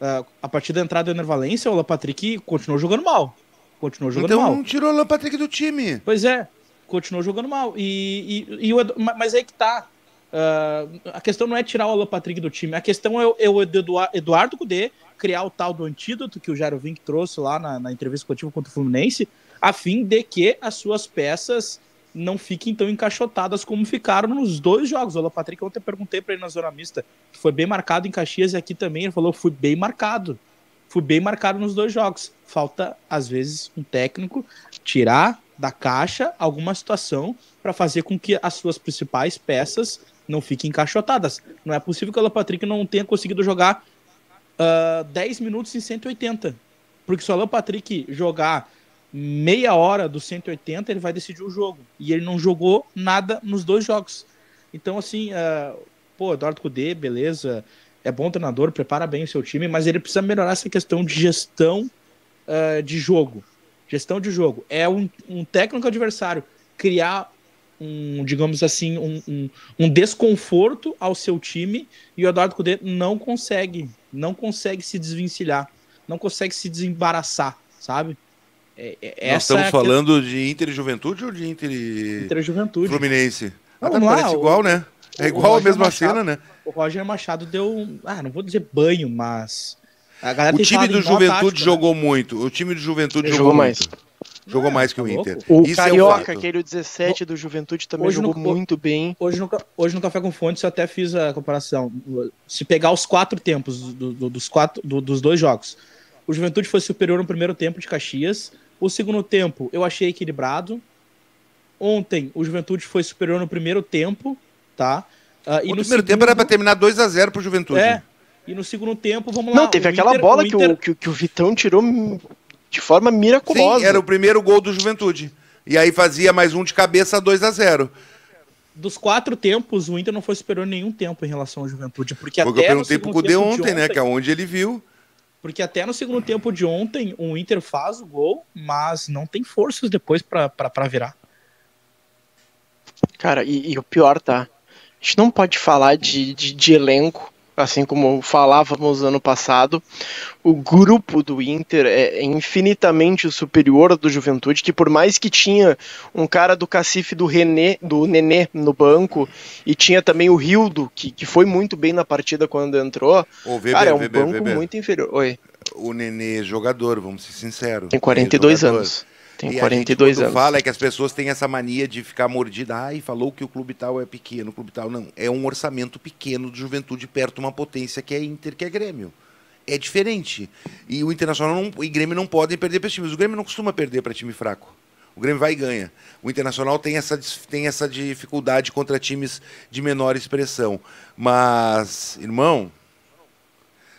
uh, a partir da entrada do Ener Valência, o Alan Patrick continuou jogando mal. Continuou jogando então, mal. Então tirou o Alan Patrick do time. Pois é, continuou jogando mal. E, e, e o, mas aí que tá Uh, a questão não é tirar o Alan Patrick do time, a questão é, é o Eduardo Cudê criar o tal do antídoto que o Jairo Vink trouxe lá na, na entrevista coletiva contra o Fluminense, a fim de que as suas peças não fiquem tão encaixotadas como ficaram nos dois jogos. O Alan Patrick, ontem perguntei para ele na zona mista, que foi bem marcado em Caxias e aqui também, ele falou: fui bem marcado. Fui bem marcado nos dois jogos. Falta, às vezes, um técnico tirar da caixa alguma situação para fazer com que as suas principais peças não fiquem encaixotadas. Não é possível que o Alan Patrick não tenha conseguido jogar uh, ah, 10 minutos em 180. Porque se o Alan Patrick jogar meia hora dos 180, ele vai decidir o jogo. E ele não jogou nada nos dois jogos. Então, assim, uh, pô, Eduardo Cudê, beleza, é bom treinador, prepara bem o seu time, mas ele precisa melhorar essa questão de gestão uh, de jogo. Gestão de jogo. É um, um técnico adversário criar um, digamos assim, um, um, um, desconforto ao seu time e o Eduardo Cudê não consegue, não consegue se desvencilhar, não consegue se desembaraçar, sabe? É, é, Nós estamos é falando de Inter e Juventude ou de Inter e Inter e Juventude. Fluminense? Ah, tá, parece igual, né? É igual a mesma Machado, cena, né? O Roger Machado deu, ah, não vou dizer banho, mas a galera O time do Juventude tático, né? jogou muito. O time do Juventude Ele jogou, jogou muito. Jogou mais que o tá louco? Inter. O Isso Carioca, é um aquele o 17 do Juventude, também Hoje jogou no- muito bem. Hoje no, hoje no Café com Fontes eu até fiz a comparação. Se pegar os quatro tempos do- do- dos, quatro, do- dos dois jogos, o Juventude foi superior no primeiro tempo de Caxias. O segundo tempo eu achei equilibrado. Ontem o Juventude foi superior no primeiro tempo, tá? Ah, O no primeiro tempo era pra terminar 2x0 pro Juventude. É. E no segundo tempo, vamos lá. Não, teve o aquela Inter- bola o que, Inter- o, que, o- que o Vitão tirou de forma miraculosa. Sim, era o primeiro gol do Juventude. E aí fazia mais um de cabeça 2x0. Dos quatro tempos, o Inter não foi superior em nenhum tempo em relação ao Juventude. Porque Foi o que eu até no perguntei pro segundo Cudê tempo de ontem, né? Que é onde ele viu. Porque até no segundo tempo de ontem, o Inter faz o gol, mas não tem forças depois pra virar. Cara, e, e o pior, tá? A gente não pode falar de, de, de elenco, assim como falávamos ano passado. O grupo do Inter é infinitamente superior ao do Juventude, que por mais que tinha um cara do cacife do René, do Nenê no banco, e tinha também o Rildo, que, que foi muito bem na partida quando entrou. Ô, Weber, cara, é um Weber, banco Weber. muito inferior. Oi, O Nenê é jogador, vamos ser sinceros. tem 42 Ele é anos. Tem E a 42 gente, anos. fala é que as pessoas têm essa mania de ficar mordida. Ai, falou que o clube tal é pequeno, o clube tal. Não, é um orçamento pequeno de juventude perto de uma potência que é Inter, que é Grêmio. É diferente. E o Internacional não, e Grêmio não podem perder para times. O Grêmio não costuma perder para time fraco. O Grêmio vai e ganha. O Internacional tem essa, tem essa dificuldade contra times de menor expressão. Mas, irmão,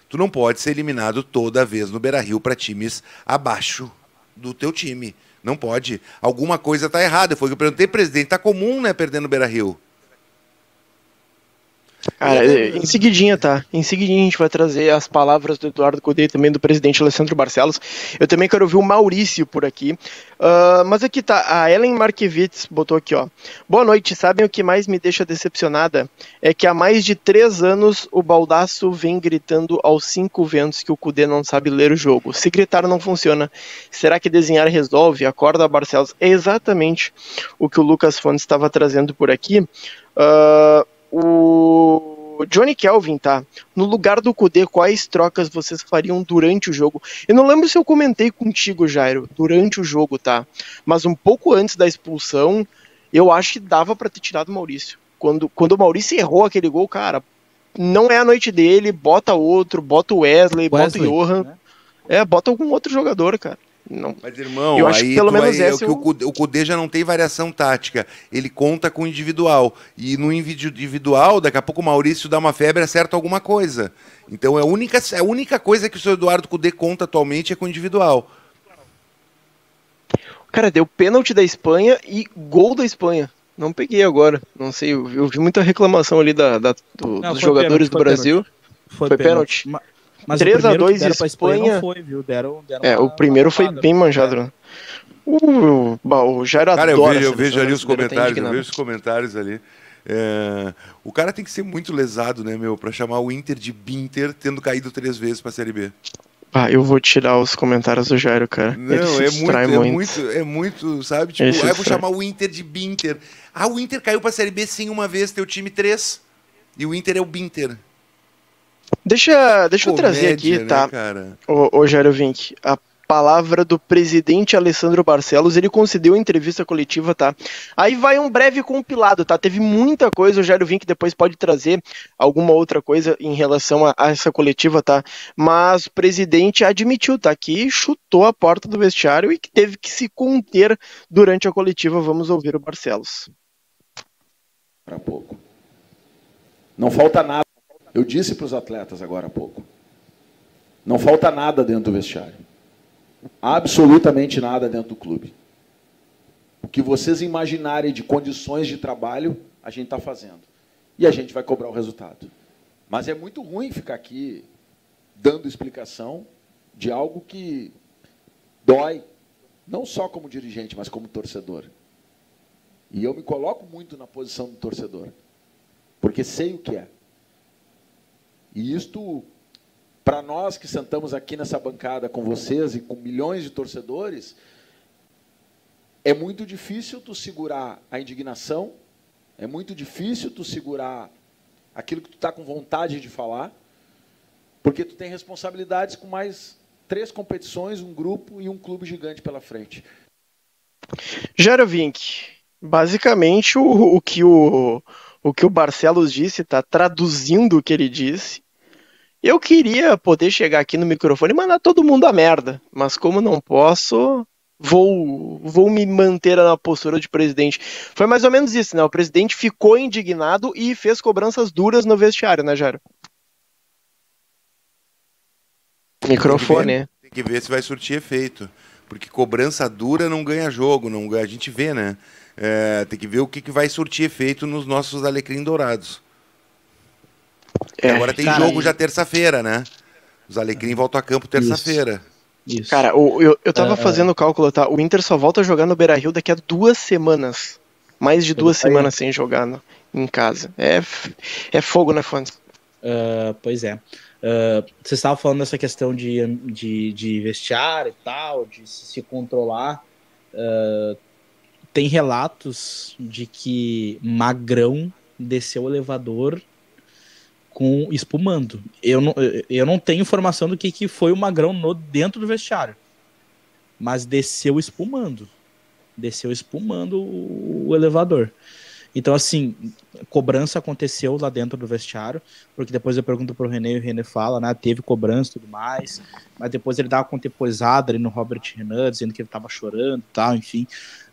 tu não pode ser eliminado toda vez no Beira-Rio para times abaixo do teu time. Não pode. Alguma coisa tá errada. Foi o que eu perguntei, presidente. Tá comum, né, perdendo no Beira-Rio? Cara, é, em seguidinha, tá? Em seguidinha a gente vai trazer as palavras do Eduardo Cudê e também do presidente Alessandro Barcelos. Eu também quero ouvir o Maurício por aqui. Ah, mas aqui tá, a Ellen Markevitz botou aqui, ó. Boa noite, sabem o que mais me deixa decepcionada? É que há mais de três anos o Baldaço vem gritando aos cinco ventos que o Cudê não sabe ler o jogo. Se gritar não funciona. Será que desenhar resolve? Acorda, Barcelos. É exatamente o que o Lucas Fontes estava trazendo por aqui. Ah, o Johnny Kelvin, tá? No lugar do Kudê, quais trocas vocês fariam durante o jogo? Eu não lembro se eu comentei contigo, Jairo, durante o jogo, tá? Mas um pouco antes da expulsão, eu acho que dava pra ter tirado o Maurício. Quando, quando o Maurício errou aquele gol, cara, não é a noite dele, bota outro, bota o Wesley, bota Wesley, o Johan. né? É, bota algum outro jogador, cara. Não. Mas, irmão, Eu acho aí que pelo menos vai- é o essa que eu- o Cudê, o Cudê já não tem variação tática. Ele conta com o individual. E no individu- individual, daqui a pouco o Maurício dá uma febre e acerta alguma coisa. Então é a única, é a única coisa que o seu Eduardo Cudê conta atualmente é com o individual. Cara, deu pênalti da Espanha e gol da Espanha. Não peguei agora. Não sei, eu, eu vi muita reclamação ali da, da- do- Não, dos foi jogadores pênalti, do foi Brasil. Foi pênalti. Ma- Mas 3 o primeiro a 2 que deram pra Espanha. não foi, viu? Deram, deram É, uma- o primeiro foi bem manjado. né? O, o Jairo Cara, eu vejo, a eu vejo ali os tá comentários, eu vejo os comentários ali. É, o cara tem que ser muito lesado, né, meu, pra chamar o Inter de Binter, tendo caído três vezes pra Série B. Ah, eu vou tirar os comentários do Jairo, cara. Não, se é muito, é muito. muito, é muito, sabe? Tipo, ah, eu vou chamar o Inter de Binter. Ah, o Inter caiu pra Série B sim uma vez, teu time três. E o Inter é o Binter. Deixa, deixa eu trazer Comédia, aqui, né, tá? cara? Ô, ô Jairo Vink, a palavra do presidente Alessandro Barcelos, ele concedeu entrevista coletiva, tá? Aí vai um breve compilado, tá? Teve muita coisa, o Jairo Vink depois pode trazer alguma outra coisa em relação a, a essa coletiva, tá? Mas o presidente admitiu, tá? Que chutou a porta do vestiário e que teve que se conter durante a coletiva. Vamos ouvir o Barcelos. para pouco. Não falta nada. Eu disse para os atletas agora há pouco. Não falta nada dentro do vestiário. Absolutamente nada dentro do clube. O que vocês imaginarem de condições de trabalho, a gente está fazendo. E a gente vai cobrar o resultado. Mas é muito ruim ficar aqui dando explicação de algo que dói, não só como dirigente, mas como torcedor. E eu me coloco muito na posição do torcedor, porque sei o que é. E isto, para nós que sentamos aqui nessa bancada com vocês e com milhões de torcedores, é muito difícil tu segurar a indignação É muito difícil tu segurar aquilo que tu está com vontade de falar, porque tu tem responsabilidades com mais três competições, um grupo e um clube gigante pela frente. Jarovink, basicamente o, o, que o, o que o Barcelos disse, está traduzindo o que ele disse. Eu queria poder chegar aqui no microfone e mandar todo mundo a merda, mas como não posso, vou, vou me manter na postura de presidente. Foi mais ou menos isso, né? O presidente ficou indignado e fez cobranças duras no vestiário, né, Jairo? Microfone. Tem que, ver, tem que ver se vai surtir efeito. Porque cobrança dura não ganha jogo, não a gente vê, né? É, tem que ver o que, que vai surtir efeito nos nossos alecrim dourados. É, agora tem cara, jogo já terça-feira, né? Os alecrim voltam a campo terça-feira. Isso. Cara, o, eu, eu tava uh, fazendo o cálculo, tá? O Inter só volta a jogar no Beira Rio daqui a duas semanas. Mais de duas semanas sem jogar no, em casa. É, é fogo, né, Fontes? Uh, pois é. Uh, você estava falando dessa questão de, de, de vestiário e tal, de se controlar. Uh, tem relatos de que Magrão desceu o elevador com espumando. Eu não, eu não tenho informação do que, que foi o Magrão no, dentro do vestiário. Mas desceu espumando. Desceu espumando o, o elevador. Então, assim, cobrança aconteceu lá dentro do vestiário, porque depois eu pergunto pro René e o René fala, né? Teve cobrança e tudo mais, mas depois ele dá uma contemporizada ali no Robert Renan, dizendo que ele tava chorando e tal, enfim.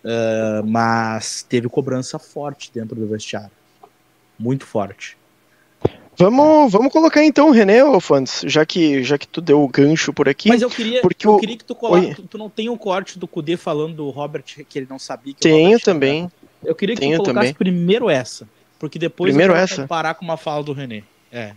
Uh, mas teve cobrança forte dentro do vestiário. Muito forte. Vamos, vamos colocar então o René, Fans, já que, já que tu deu o gancho por aqui. Mas eu queria, porque eu o... queria que tu coloque. Tu, tu, não tem um corte do Kudê falando do Robert que ele não sabia que Tenho também. Eu queria que Tenho tu colocasse também. primeiro essa. Porque depois primeiro eu vou essa? comparar com uma fala do René. É.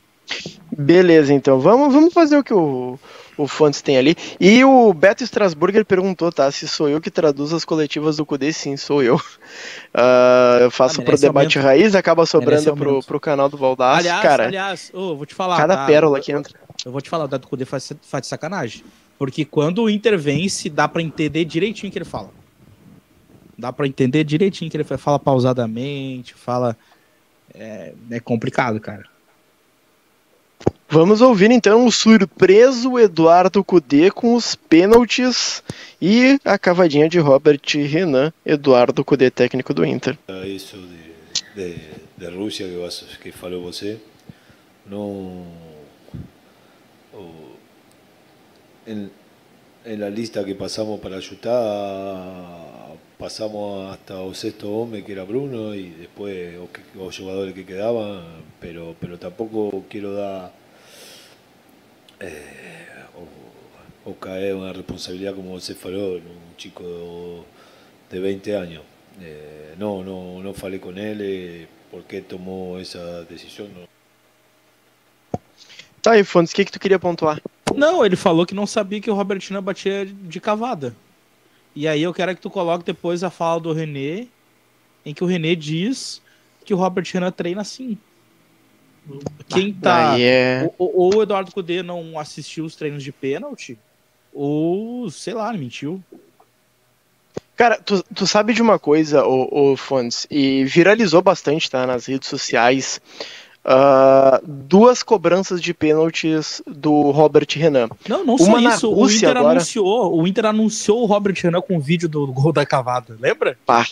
Beleza, então. Vamos, vamos fazer o que o, o Fontes tem ali. E o Beto Strasburger perguntou, tá? Se sou eu que traduzo as coletivas do CUDE, sim, sou eu. Uh, eu faço ah, pro debate aumento. raiz, acaba sobrando pro, pro canal do Valdaço. Aliás, Cara, aliás, oh, vou te falar. Cada tá? pérola que entra. Eu vou te falar, o do CUDE faz, faz de sacanagem. Porque quando o Inter vence, dá pra entender direitinho o que ele fala. Dá pra entender direitinho o que ele fala pausadamente, fala. É, é complicado, cara. Vamos ouvir então o surpreso Eduardo Cudê com os pênaltis e a cavadinha de Robert Renan, Eduardo Cudê, técnico do Inter. Isso de, de, de Rússia que, que falou você, não. em, em la lista que passamos para chutar, pasamos hasta o sexto hombre que era Bruno y después los jugadores que quedaban, pero, pero tampoco quiero dar eh, o, o, caer una responsabilidad como você falou, un chico de 20 años. Eh, no, no, no falei con él eh, por qué tomó essa decisão. Não. Tá aí, Fontes, o que, que tu queria pontuar? Não, ele falou que não sabia que o Robertino batia de cavada. E aí eu quero que tu coloque depois a fala do René, em que o René diz que o Robert Renan treina assim. Quem tá. É... Ou, ou, o Eduardo Cudê não assistiu os treinos de pênalti, ou, sei lá, mentiu. Cara, tu, tu sabe de uma coisa, o, o Fontes, e viralizou bastante, tá, nas redes sociais, uh, duas cobranças de pênaltis do Robert Renan. Não, não só isso, o Inter agora... anunciou, o Inter anunciou o Robert Renan com o vídeo do gol da cavada, lembra? Pá.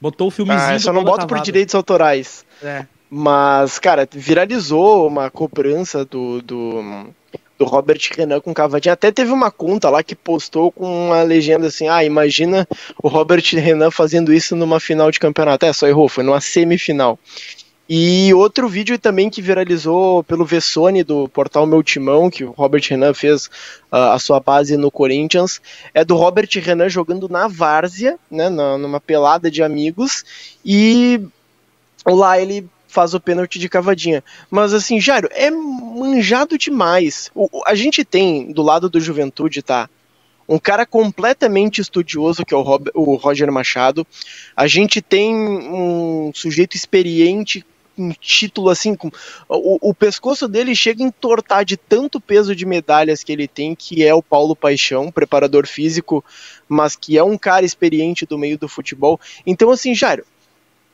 Botou o filmezinho ah, só não boto por direitos autorais. É. Mas, cara, viralizou uma cobrança do, do, do Robert Renan com cavadinha. Até teve uma conta lá que postou com uma legenda assim: ah, imagina o Robert Renan fazendo isso numa final de campeonato. É, só errou, foi numa semifinal. E outro vídeo também que viralizou pelo Vessone do portal Meu Timão, que o Robert Renan fez uh, a sua base no Corinthians, é do Robert Renan jogando na várzea, né, numa pelada de amigos, e lá ele faz o pênalti de cavadinha. Mas assim, Jairo, é manjado demais. O, a gente tem do lado do Juventude, tá? Um cara completamente estudioso, que é o, Rob, o Roger Machado. A gente tem um sujeito experiente um título assim, com, o, o, pescoço dele chega a entortar de tanto peso de medalhas que ele tem, que é o Paulo Paixão, preparador físico, mas que é um cara experiente do meio do futebol. Então, assim, Jairo,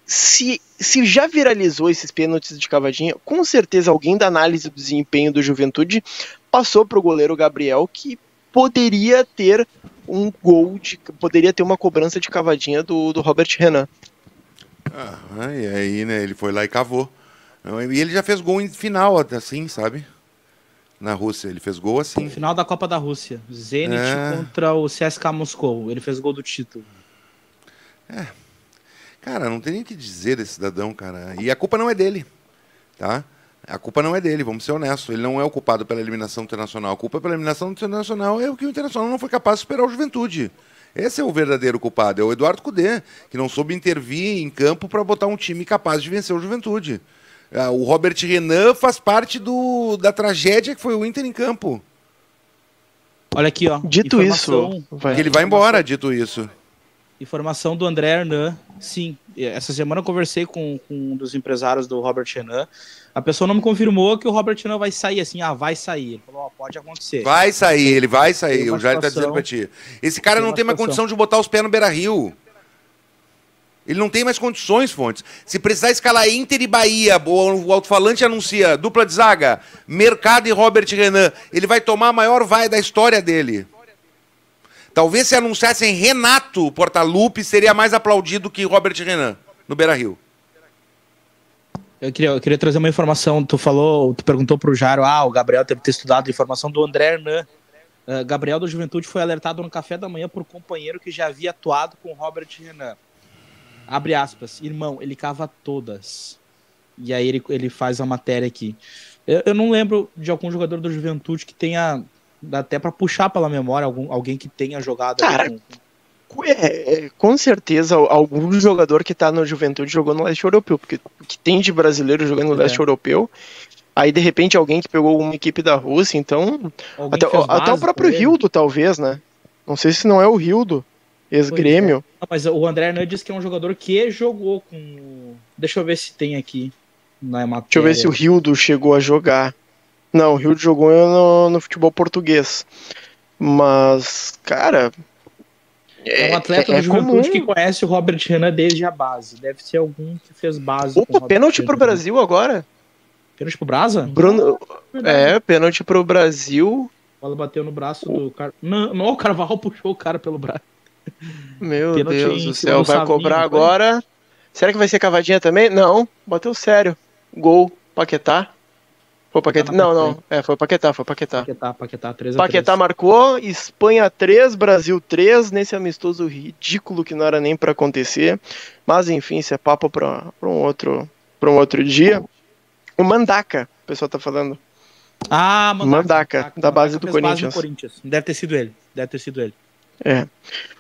se, se já viralizou esses pênaltis de cavadinha, com certeza alguém da análise do desempenho do Juventude passou para o goleiro Gabriel que poderia ter um gol, de, poderia ter uma cobrança de cavadinha do, do Robert Renan. Ah, e aí, né, ele foi lá e cavou. E ele já fez gol em final, assim, sabe? Na Rússia, ele fez gol assim. Final da Copa da Rússia. Zenit é... contra o CSKA Moscou. Ele fez gol do título. É. Cara, não tem nem o que dizer desse cidadão, cara. E a culpa não é dele, tá? A culpa não é dele, vamos ser honestos. Ele não é o culpado pela eliminação internacional. A culpa pela eliminação internacional é o que o Internacional não foi capaz de superar o Juventude. Esse é o verdadeiro culpado, é o Eduardo Cudê, que não soube intervir em campo para botar um time capaz de vencer o Juventude. Ah, o Robert Renan faz parte do, da tragédia que foi o Inter em campo. Olha aqui, ó. Dito isso, vai. ele vai embora, dito isso. Informação do André Hernan. Sim, essa semana eu conversei com, com um dos empresários do Robert Renan. A pessoa não me confirmou que o Robert Renan vai sair assim. Ah, vai sair. Ele falou, oh, pode acontecer. Vai sair, ele vai sair. O Jair tá dizendo pra ti. Esse cara tem não tem mais condição de botar os pés no Beira Rio. Ele não tem mais condições, Fontes. Se precisar escalar Inter e Bahia, o alto-falante anuncia dupla de zaga, Mercado e Robert Renan, ele vai tomar a maior vai da história dele. Talvez se anunciassem Renato Portaluppi, seria mais aplaudido que Robert Renan no Beira-Rio. Eu queria, eu queria trazer uma informação. Tu falou, tu perguntou pro Jaro, ah, o Gabriel que ter estudado informação do André Hernan. Uh, Gabriel da Juventude foi alertado no café da manhã por um companheiro que já havia atuado com Robert Renan. Abre aspas, irmão, ele cava todas. E aí ele, ele faz a matéria aqui. Eu, eu não lembro de algum jogador da Juventude que tenha dá até para puxar pela memória algum, alguém que tenha jogado. Cara, com... É, é, com certeza algum jogador que tá no Juventude jogou no leste europeu, porque que tem de brasileiro jogando no é. leste europeu. Aí de repente alguém que pegou uma equipe da Rússia, então. até, até o próprio Rildo, talvez, né? Não sei se não é o Rildo, ex-grêmio. É. Mas o André Hernan disse que é um jogador que jogou com. Deixa eu ver se tem aqui na matéria. Deixa eu ver se o Rildo chegou a jogar. Não, o Rio jogou no, no futebol português. Mas, cara. É, um atleta é, do é Juventude comum. que conhece o Robert Renan desde a base. Deve ser algum que fez base. Opa, pênalti pro Brasil agora. Pênalti pro Brasa? Bruno... É, pênalti pro Brasil. A bola bateu no braço do cara. Não, não, o Carvalho puxou o cara pelo braço. Meu pênalti Deus do céu, vai cobrar agora. Será que vai ser cavadinha também? Não, bateu sério. Gol, Paquetá. Foi o Paquetá? Não, não. É, foi o Paquetá, foi o Paquetá. Paquetá, Paquetá, 3 Paquetá 3. marcou, Espanha 3, Brasil 3, nesse amistoso ridículo que não era nem para acontecer. Mas enfim, isso é papo para um outro para um outro dia. O Mandaca, o pessoal tá falando. Ah, Mandaca, Mandaca da base do Corinthians. Base Corinthians. Deve ter sido ele. Deve ter sido ele. É.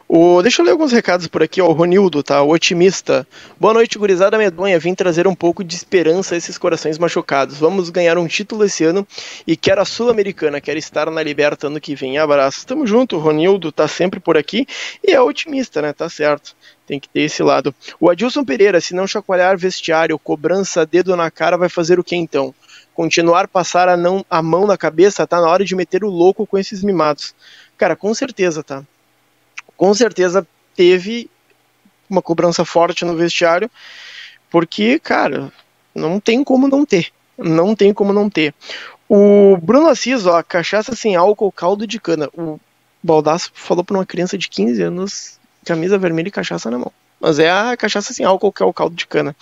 O, deixa eu ler alguns recados por aqui, ó, o Ronildo, tá? O otimista. Boa noite, gurizada medonha. Vim trazer um pouco de esperança a esses corações machucados. Vamos ganhar um título esse ano e quero a Sul-Americana, quero estar na Liberta ano que vem. Abraço. Tamo junto, o Ronildo tá sempre por aqui e é otimista, né? Tá certo. Tem que ter esse lado. O Adilson Pereira, se não chacoalhar vestiário, cobrança, dedo na cara, vai fazer o que então? Continuar passar a, não, a mão na cabeça, tá na hora de meter o louco com esses mimados. Cara, com certeza, tá? Com certeza teve uma cobrança forte no vestiário, porque, cara, não tem como não ter. Não tem como não ter. O Bruno Assis, ó, cachaça sem álcool, caldo de cana. O Baldaço falou para uma criança de 15 anos, camisa vermelha e cachaça na mão. Mas é a cachaça sem álcool, que é o caldo de cana.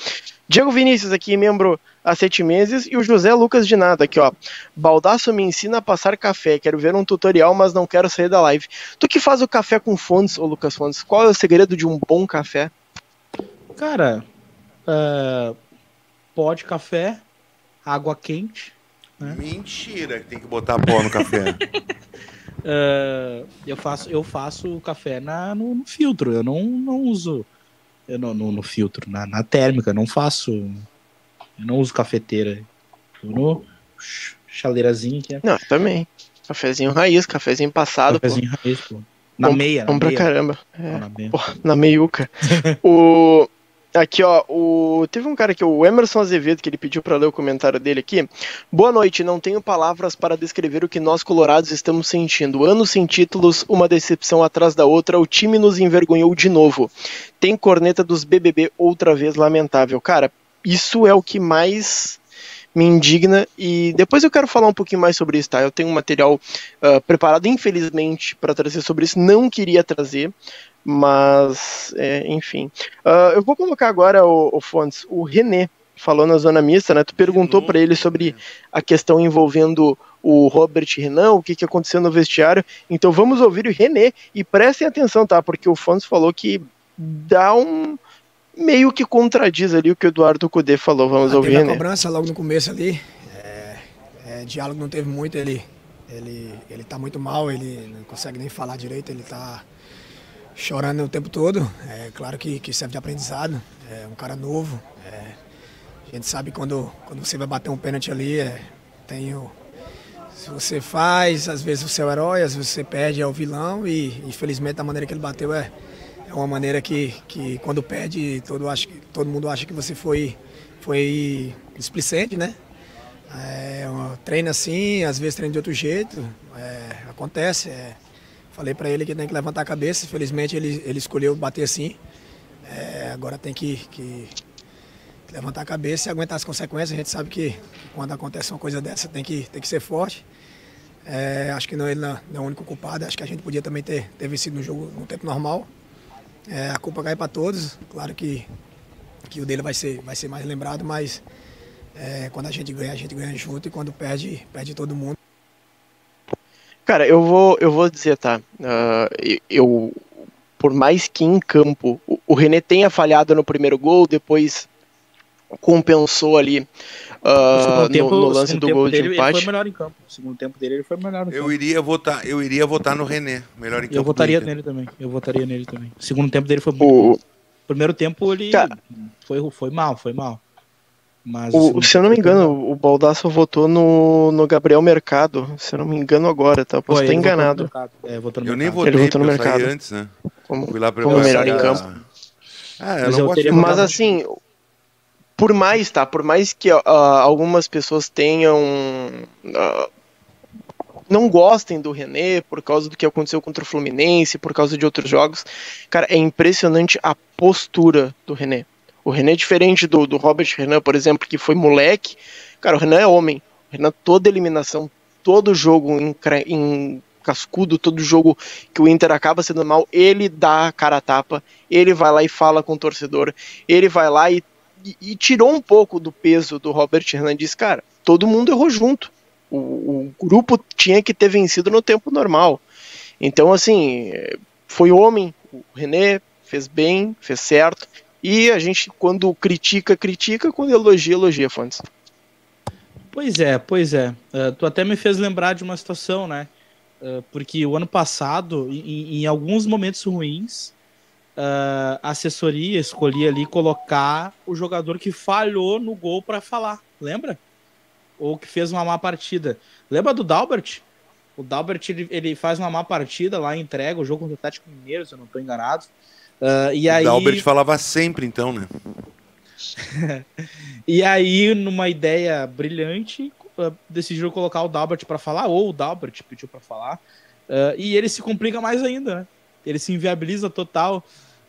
Diego Vinícius aqui, membro há sete meses, e o José Lucas de nada aqui, ó. Baldaço me ensina a passar café. Quero ver um tutorial, mas não quero sair da live. Tu que faz o café com fontes, ô Lucas Fontes, qual é o segredo de um bom café? Cara, uh, pó de café, água quente. Né? Mentira, que tem que botar pó no café. uh, eu faço eu faço café na, no, no filtro, eu não, não uso eu no, no, no filtro, na, na térmica, não faço. Eu não uso cafeteira. Eu no chaleirazinho que é. Não, também. Cafezinho raiz, cafezinho passado. Cafezinho pô. raiz, pô. Na bom, meia. Bom na pra meia. caramba. É, na, meia. Pô, na meiuca. o, Aqui, ó, o... teve um cara aqui, o Emerson Azevedo, que ele pediu para ler o comentário dele aqui. Boa noite, não tenho palavras para descrever o que nós colorados estamos sentindo. Anos sem títulos, uma decepção atrás da outra, o time nos envergonhou de novo. Tem corneta dos BBB outra vez lamentável. Cara, isso é o que mais me indigna e depois eu quero falar um pouquinho mais sobre isso, tá? Eu tenho um material uh, preparado, infelizmente, para trazer sobre isso, não queria trazer, mas, é, enfim. Uh, eu vou colocar agora, o, o Fontes, o René falou na zona mista, né? Tu perguntou para ele sobre a questão envolvendo o Robert Renan, o que, que aconteceu no vestiário. Então vamos ouvir o René e prestem atenção, tá? Porque o Fontes falou que dá um meio que contradiz ali o que o Eduardo Cudê falou. Vamos ah, ouvir, teve a cobrança logo no começo ali. É, é, diálogo não teve muito, ele, ele, ele tá muito mal, ele não consegue nem falar direito, ele tá chorando o tempo todo. É claro que, que serve de aprendizado. É um cara novo. É, a gente sabe quando, quando você vai bater um pênalti ali, é, tem o, se você faz, às vezes você é o herói, às vezes você perde, é o vilão. E infelizmente a maneira que ele bateu é, é uma maneira que, que quando perde, todo, acha, todo mundo acha que você foi, foi displicente, né? É, treina assim, às vezes treina de outro jeito. É, acontece. É, Falei para ele que tem que levantar a cabeça. Infelizmente ele, ele escolheu bater assim. É, agora tem que, que, levantar a cabeça e aguentar as consequências. A gente sabe que, quando acontece uma coisa dessa tem que, tem que ser forte. É, acho que não, ele não, não é o único culpado. Acho que a gente podia também ter, ter vencido no jogo no tempo normal. É, a culpa cai para todos. Claro que, que o dele vai ser, vai ser mais lembrado, mas é, quando a gente ganha, a gente ganha junto e quando perde, perde todo mundo. Cara, eu vou, eu vou dizer, tá? Uh, eu, por mais que em campo o, o René tenha falhado no primeiro gol, depois compensou ali uh, tempo, no, no, lance do gol dele, de empate. Ele foi melhor em campo. No segundo tempo dele, ele foi melhor eu campo. Iria votar, eu iria votar no René, melhor em campo. Eu votaria nele também. Eu votaria nele também. O segundo tempo dele foi muito o... Primeiro tempo ele Cara, foi, foi mal, foi mal. Mas, o, se eu não me engano, o Baldasso votou no, no Gabriel Mercado. Se eu não me engano agora, tá? Posso estar enganado. É, eu nem votei, ele votou no mercado. antes, né? Como, Fui lá pra como melhor em campo. Ah, eu mas, não eu mas assim, por mais, tá? Por mais que uh, algumas pessoas tenham. Uh, não gostem do René por causa do que aconteceu contra o Fluminense, por causa de outros jogos. Cara, é impressionante a postura do René. O Renan é diferente do, do Robert Renan, por exemplo, que foi moleque. Cara, o Renan é homem. O Renan, toda eliminação, todo jogo em, em cascudo, todo jogo que o Inter acaba sendo mal, ele dá a cara a tapa, ele vai lá e fala com o torcedor, ele vai lá e, e, tirou um pouco do peso do Robert Hernandes. Cara, todo mundo errou junto. O, o, grupo tinha que ter vencido no tempo normal. Então, assim, foi homem, o René fez bem, fez certo. E a gente, quando critica, critica, quando elogia, elogia, Fontes. Pois é, pois é. Uh, tu até me fez lembrar de uma situação, né? Uh, porque o ano passado, em, em alguns momentos ruins, uh, assessoria escolhia ali colocar o jogador que falhou no gol para falar, lembra? Ou que fez uma má partida. Lembra do Dalbert? O Dalbert ele, ele faz uma má partida lá, entrega o jogo contra o Atlético Mineiro, se eu não estou enganado. Uh, e aí... O Dalbert falava sempre, então, né? e aí, numa ideia brilhante, uh, decidiram colocar o Dalbert para falar, ou o Dalbert pediu para falar, uh, e ele se complica mais ainda, né? Ele se inviabiliza total.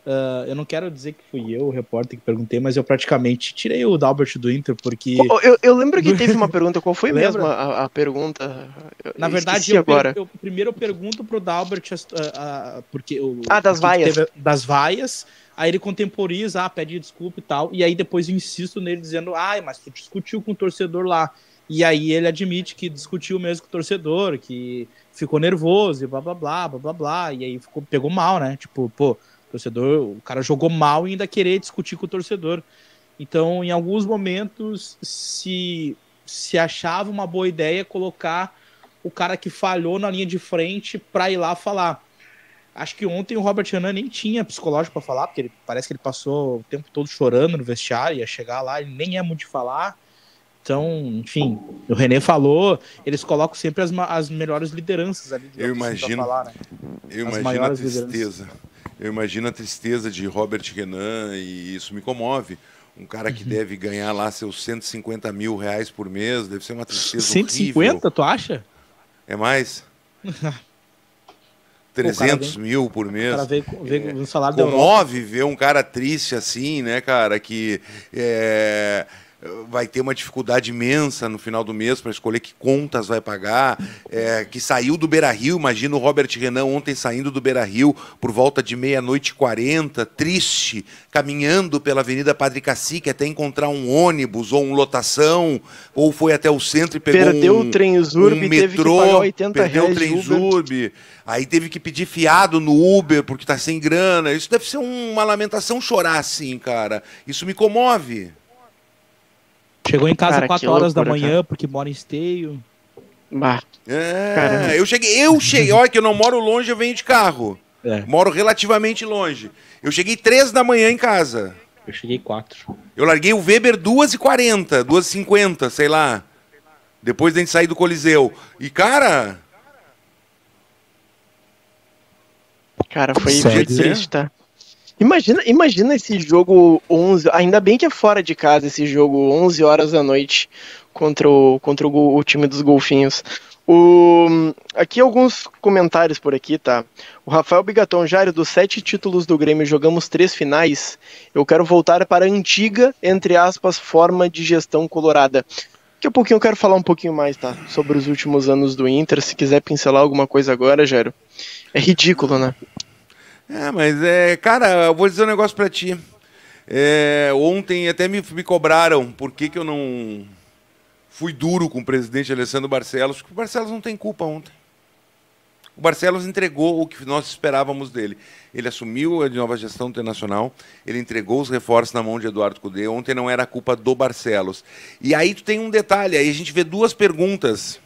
Uh, eu não quero dizer que fui eu, o repórter, que perguntei, mas eu praticamente tirei o Dalbert do Inter, porque. Eu, eu lembro que teve uma pergunta, qual foi mesmo a, a, pergunta? Eu Na verdade, eu, agora. Eu, primeiro eu pergunto pro Dalbert, uh, uh, porque o. Ah, das vaias. Teve, das vaias. Aí ele contemporiza, ah, pede desculpa e tal. E aí depois eu insisto nele dizendo, ai, mas tu discutiu com o torcedor lá. E aí ele admite que discutiu mesmo com o torcedor, que ficou nervoso e blá blá blá, blá blá blá. E aí ficou, pegou mal, né? Tipo, pô torcedor, o cara jogou mal e ainda querer discutir com o torcedor. Então, em alguns momentos, se, se achava uma boa ideia colocar o cara que falhou na linha de frente para ir lá falar. Acho que ontem o Robert Renan nem tinha psicológico para falar, porque ele, parece que ele passou o tempo todo chorando no vestiário, ia chegar lá, ele nem é muito de falar. Então, enfim, o René falou, eles colocam sempre as, as melhores lideranças ali. Eu imagino, falar, né? eu as imagino a tristeza. Eu imagino a tristeza de Robert Renan e isso me comove. Um cara que deve ganhar lá seus 150 mil reais por mês, deve ser uma tristeza 150, horrível. tu acha? É mais? Pô, o cara 300 vem- mil por mês. O cara veio, veio no salário da Europa. Comove ver um cara triste assim, né, cara, que é, vai ter uma dificuldade imensa no final do mês para escolher que contas vai pagar, é, que saiu do Beira Rio, imagina o Robert Renan ontem saindo do Beira Rio por volta de meia-noite e quarenta, triste, caminhando pela Avenida Padre Cacique até encontrar um ônibus ou um lotação, ou foi até o centro e pegou Perdeu um, o trem Zurb um e teve que metrô, pagar 80 perdeu o reais de trem. Zurb, aí teve que pedir fiado no Uber porque tá sem grana. Isso deve ser uma lamentação chorar assim, cara. Isso me comove. Chegou em casa Cara, 4 que horas da loucura, manhã, porque mora em esteio. Bah, É, Caramba. eu cheguei, eu cheguei, olha que eu não moro longe, eu venho de carro. É. Moro relativamente longe. Eu cheguei três da manhã em casa. Eu cheguei 4. Eu larguei o Weber 2h40, 2h50, sei lá. Depois da gente sair do Coliseu. E, cara, cara, foi, Sério? foi triste, tá? Imagina, imagina esse jogo 11, ainda bem que é fora de casa esse jogo 11 horas da noite contra o, contra o, o time dos golfinhos. O, aqui alguns comentários por aqui, tá? O Rafael Bigaton, Jairo, dos sete títulos do Grêmio, jogamos três finais. Eu quero voltar para a antiga, entre aspas, forma de gestão colorada. Daqui a pouquinho eu quero falar um pouquinho mais, tá? Sobre os últimos anos do Inter. Se quiser pincelar alguma coisa agora, Jairo. É ridículo, né? É, mas é, cara, eu vou dizer um negócio pra ti. É, ontem até me, me cobraram por que, que eu não fui duro com o presidente Alessandro Barcelos, porque o Barcelos não tem culpa ontem. O Barcelos entregou o que nós esperávamos dele. Ele assumiu a nova gestão internacional, ele entregou os reforços na mão de Eduardo Cudê. Ontem não era culpa do Barcelos. E aí tu tem um detalhe, aí a gente vê duas perguntas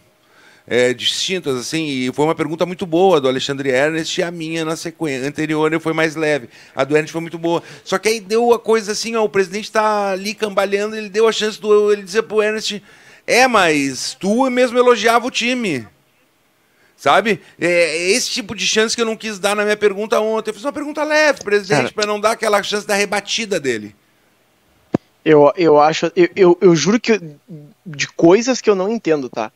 é, distintas, assim, e foi uma pergunta muito boa do Alexandre Ernest e a minha na sequência anterior foi mais leve. A do Ernest foi muito boa. Só que aí deu a coisa assim, ó, o presidente está ali cambalhando, ele deu a chance do ele dizer pro Ernest, é, mas tu mesmo elogiava o time. Sabe? É esse tipo de chance que eu não quis dar na minha pergunta ontem. Eu fiz uma pergunta leve, presidente, para não dar aquela chance da rebatida dele. Eu, eu acho. Eu, eu, eu juro que. eu- De coisas que eu não entendo, tá?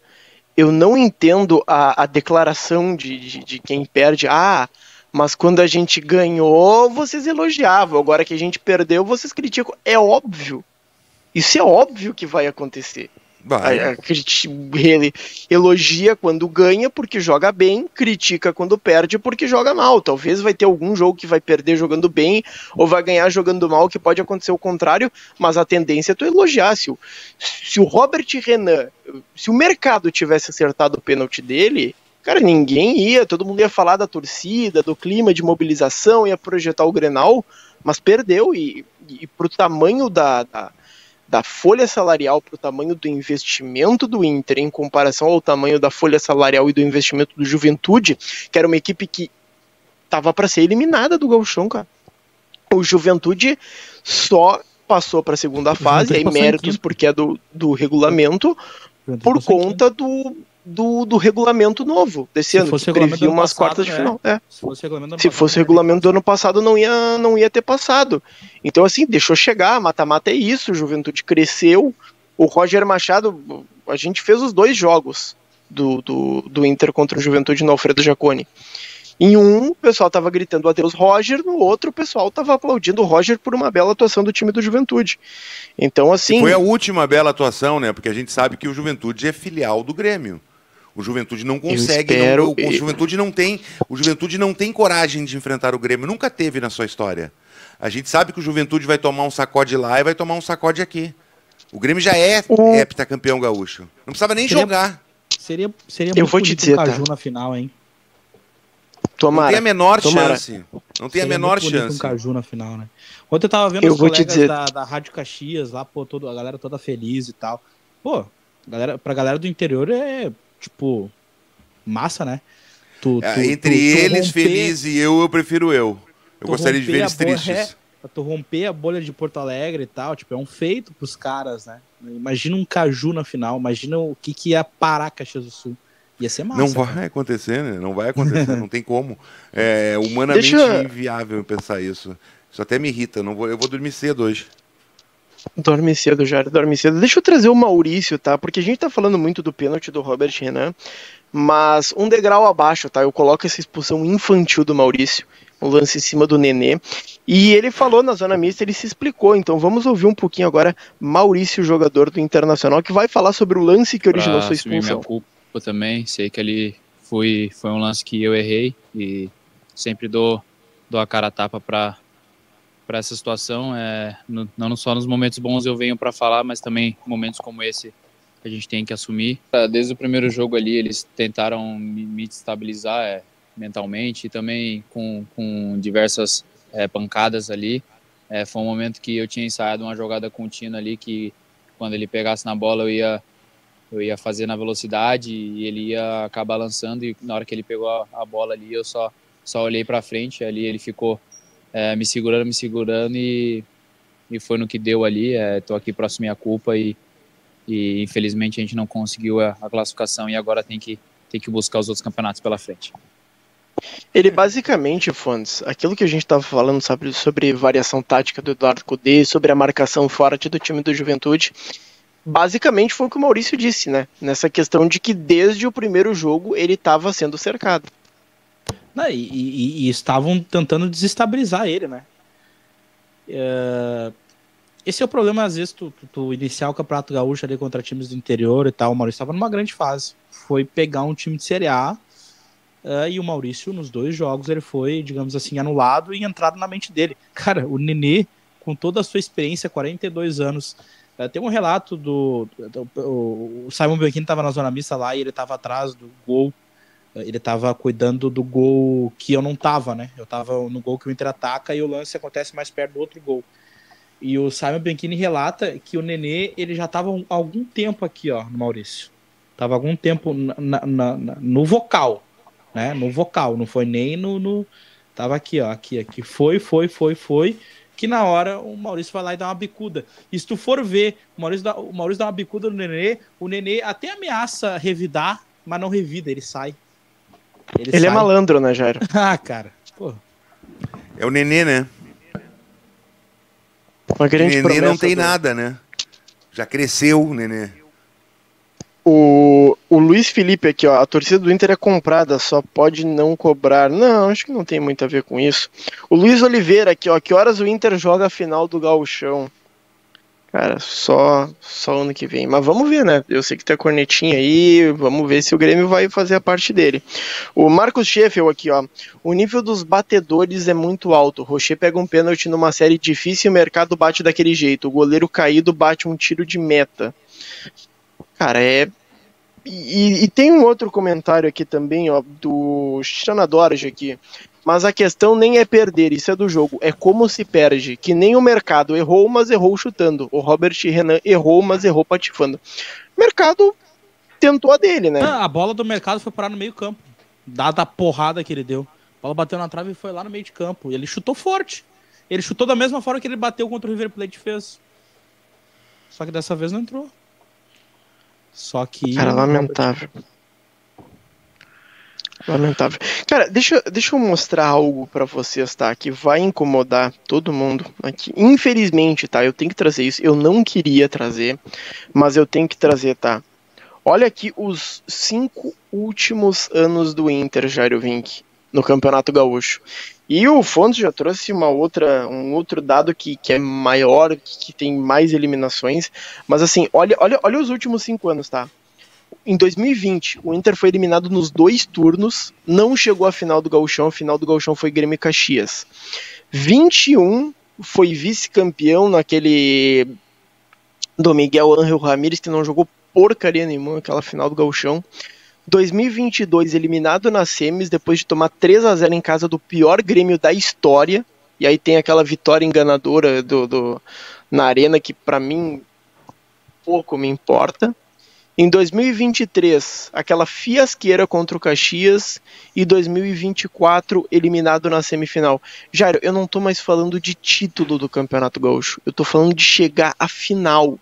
Eu não entendo a, a declaração de, de, de quem perde. Ah, mas quando a gente ganhou, vocês elogiavam. Agora que a gente perdeu, vocês criticam. É óbvio. Isso é óbvio que vai acontecer. Vai. A, a ele elogia quando ganha porque joga bem, critica quando perde porque joga mal. Talvez vai ter algum jogo que vai perder jogando bem ou vai ganhar jogando mal, que pode acontecer o contrário, mas a tendência é tu elogiar. Se o, se o Robert Renan, se o mercado tivesse acertado o pênalti dele, cara, ninguém ia, todo mundo ia falar da torcida, do clima de mobilização, ia projetar o Grenal, mas perdeu e, e pro tamanho da- da da folha salarial para o tamanho do investimento do Inter em comparação ao tamanho da folha salarial e do investimento do Juventude, que era uma equipe que tava para ser eliminada do Gauchão, cara. O Juventude só passou para a segunda fase, aí méritos porque é do, do regulamento, por conta do, do, do regulamento novo desse Se ano, fosse que previa umas passado, quartas de é. final. É. Se fosse o regulamento do Se ano fosse passado, regulamento do ano passado, não ia, não ia ter passado. Então, assim, deixou chegar, mata-mata é isso, o Juventude cresceu. O Roger Machado, a gente fez os dois jogos do, do, do Inter contra o Juventude no Alfredo Jaconi. Em um, o pessoal tava gritando adeus Roger, no outro, o pessoal tava aplaudindo o Roger por uma bela atuação do time do Juventude. Então, assim. Foi a última bela atuação, né? Porque a gente sabe que o Juventude é filial do Grêmio. O Juventude não consegue, espero- não- o, o Juventude não tem, o Juventude não tem coragem de enfrentar o Grêmio, nunca teve na sua história. A gente sabe que o Juventude vai tomar um sacode lá e vai tomar um sacode aqui. O Grêmio já é heptacampeão gaúcho. Não precisava nem Seria- jogar. Seria, seria Eu muito vou te dizer, o Caju tá? na final, hein? Tomara. não tem a menor tomara. chance. Não tem a Seria menor muito bonito chance. Um Caju na final, né? Ontem eu tava vendo Eu os vou te colegas dizer. da, da Rádio Caxias lá, pô, todo, a galera toda feliz e tal. Pô, galera, pra galera do interior é, tipo, massa, né? Tu, É, tu- Entre tu- tu eles, romper- feliz e eu, eu prefiro eu. Eu gostaria de ver eles tristes. é, pra tu romper a bolha de Porto Alegre e tal, tipo, é um feito pros caras, né? Imagina um Caju na final, imagina o que que ia parar Caxias do Sul. Ia ser massa. Não vai cara. acontecer, né? Não vai acontecer, não tem como. É humanamente Deixa... inviável pensar isso. Isso até me irrita. Não vou, eu vou dormir cedo hoje. Dorme cedo, Jair, dorme cedo. Deixa eu trazer o Maurício, tá? Porque a gente tá falando muito do pênalti do Robert Renan, mas um degrau abaixo, tá? Eu coloco essa expulsão infantil do Maurício, o lance em cima do Nenê. E ele falou na zona mista, ele se explicou. Então vamos ouvir um pouquinho agora Maurício, jogador do Internacional, que vai falar sobre o lance que originou pra sua expulsão. Minha culpa também, sei que ali foi, foi um lance que eu errei e sempre dou, dou a cara a tapa para para essa situação. É, no, não só nos momentos bons eu venho para falar, mas também momentos como esse a gente tem que assumir. É, desde o primeiro jogo ali, eles tentaram me, me estabilizar é, mentalmente e também com, com diversas é, pancadas ali. É, foi um momento que eu tinha ensaiado uma jogada contínua ali que quando ele pegasse na bola eu ia eu ia fazer na velocidade e ele ia acabar lançando e na hora que ele pegou a, a bola ali eu só só olhei para frente ali ele ficou é, me segurando, me segurando e, e foi no que deu ali. Estou é, aqui para assumir a culpa e, e infelizmente a gente não conseguiu a, a, classificação e agora tem que, tem que buscar os outros campeonatos pela frente. Ele basicamente, Fontes, aquilo que a gente estava falando sobre, sobre variação tática do Eduardo Cudê, sobre a marcação forte do time do Juventude, basicamente foi o que o Maurício disse, né? Nessa questão de que desde o primeiro jogo ele estava sendo cercado. E, e, e, estavam tentando desestabilizar ele, né? É... Esse é o problema, às vezes, tu, tu, tu, iniciar o Campeonato Gaúcho ali contra times do interior e tal. O Maurício estava numa grande fase. Foi pegar um time de Série A uh, e o Maurício, nos dois jogos, ele foi, digamos assim, anulado e entrado na mente dele. Cara, o Nenê, com toda a sua experiência, 42 anos, uh, tem um relato do. do, do o Simon Bianchini estava na zona mista lá e ele estava atrás do gol ele estava cuidando do gol que eu não tava, né? Eu tava no gol que o Inter ataca e o lance acontece mais perto do outro gol. E o Simon Bianchini relata que o Nenê, ele já tava há algum tempo aqui, ó, no Maurício. Tava algum tempo na, na, na, no vocal, né? No vocal, não foi nem no, no... Tava aqui, ó, aqui, aqui. Foi, foi, foi, foi. Que na hora o Maurício vai lá e dá uma bicuda. E se tu for ver, o Maurício dá, o Maurício dá uma bicuda no Nenê, o Nenê até ameaça revidar, mas não revida, ele sai. Ele, ele é malandro, né, Jairo? ah, cara. Pô. É o Nenê, né? Uma grande o Nenê não tem do... nada, né? Já cresceu o Nenê. O, o Luiz Felipe aqui, ó, a torcida do Inter é comprada, só pode não cobrar. Não, acho que não tem muito a ver com isso. O Luiz Oliveira aqui, ó, que horas o Inter joga a final do Gauchão? Cara, só só ano que vem. Mas vamos ver, né? Eu sei que tem a cornetinha aí, vamos ver se o Grêmio vai fazer a parte dele. O Marcos Scheffel aqui, ó. O nível dos batedores é muito alto. Rocher pega um pênalti numa série difícil e o mercado bate daquele jeito. O goleiro caído bate um tiro de meta. Cara, é. E, e tem um outro comentário aqui também, ó, do Xanadorja aqui. Mas a questão nem é perder, isso é do jogo, é como se perde. Que nem o mercado errou, mas errou chutando. O Robert Renan errou, mas errou patifando. O mercado tentou a dele, né? a bola do mercado foi parar no meio campo. Dada a porrada que ele deu. A bola bateu na trave e foi lá no meio de campo. E ele chutou forte. Ele chutou da mesma forma que ele bateu contra o River Plate fez. Só que dessa vez não entrou. Só que. Cara, lamentável. Lamentável. Cara, deixa, deixa eu mostrar algo para vocês, tá? Que vai incomodar todo mundo aqui. Infelizmente, tá? Eu tenho que trazer isso. Eu não queria trazer, mas eu tenho que trazer, tá? Olha aqui os cinco últimos anos do Inter, Jairo Vink, no Campeonato Gaúcho. E o Fontes já trouxe uma outra, um outro dado que, que é maior, que tem mais eliminações. Mas assim, olha, olha, olha os últimos cinco anos, tá? Em 2020, o Inter foi eliminado nos dois turnos, não chegou à final do Gauchão, a final do Gauchão foi Grêmio e Caxias. 21 foi vice-campeão naquele do Miguel Ángel Ramírez, que não jogou porcaria nenhuma naquela final do Gauchão. 2022 eliminado nas semis depois de tomar 3 a 0 em casa do pior Grêmio da história. E aí tem aquela vitória enganadora do, do na arena que para mim pouco me importa. Em 2023, aquela fiasqueira contra o Caxias e 2024 eliminado na semifinal. Jairo, eu não tô mais falando de título do Campeonato Gaúcho, eu tô falando de chegar à final.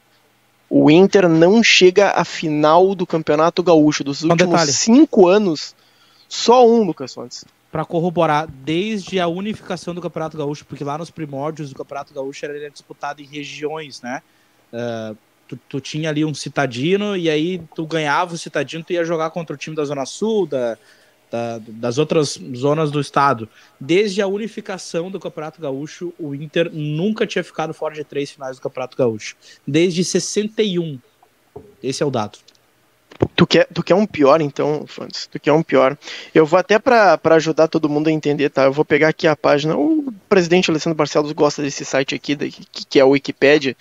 O Inter não chega à final do Campeonato Gaúcho. Dos Um últimos detalhe. cinco anos, só um, Lucas Fontes. Pra corroborar, desde a unificação do Campeonato Gaúcho, porque lá nos primórdios do Campeonato Gaúcho era disputado em regiões, né? Ah, tu, tu tinha ali um citadino e aí tu ganhava o citadino, tu ia jogar contra o time da Zona Sul, da, da- das outras zonas do estado. Desde a unificação do Campeonato Gaúcho, o Inter nunca tinha ficado fora de três finais do Campeonato Gaúcho. Desde 61. Esse é o dado. Tu quer, tu quer um pior, então, Fontes? Tu quer um pior. Eu vou até pra ajudar todo mundo a entender, tá? Eu vou pegar aqui a página. O presidente Alessandro Barcelos gosta desse site aqui, que, que é a Wikipédia,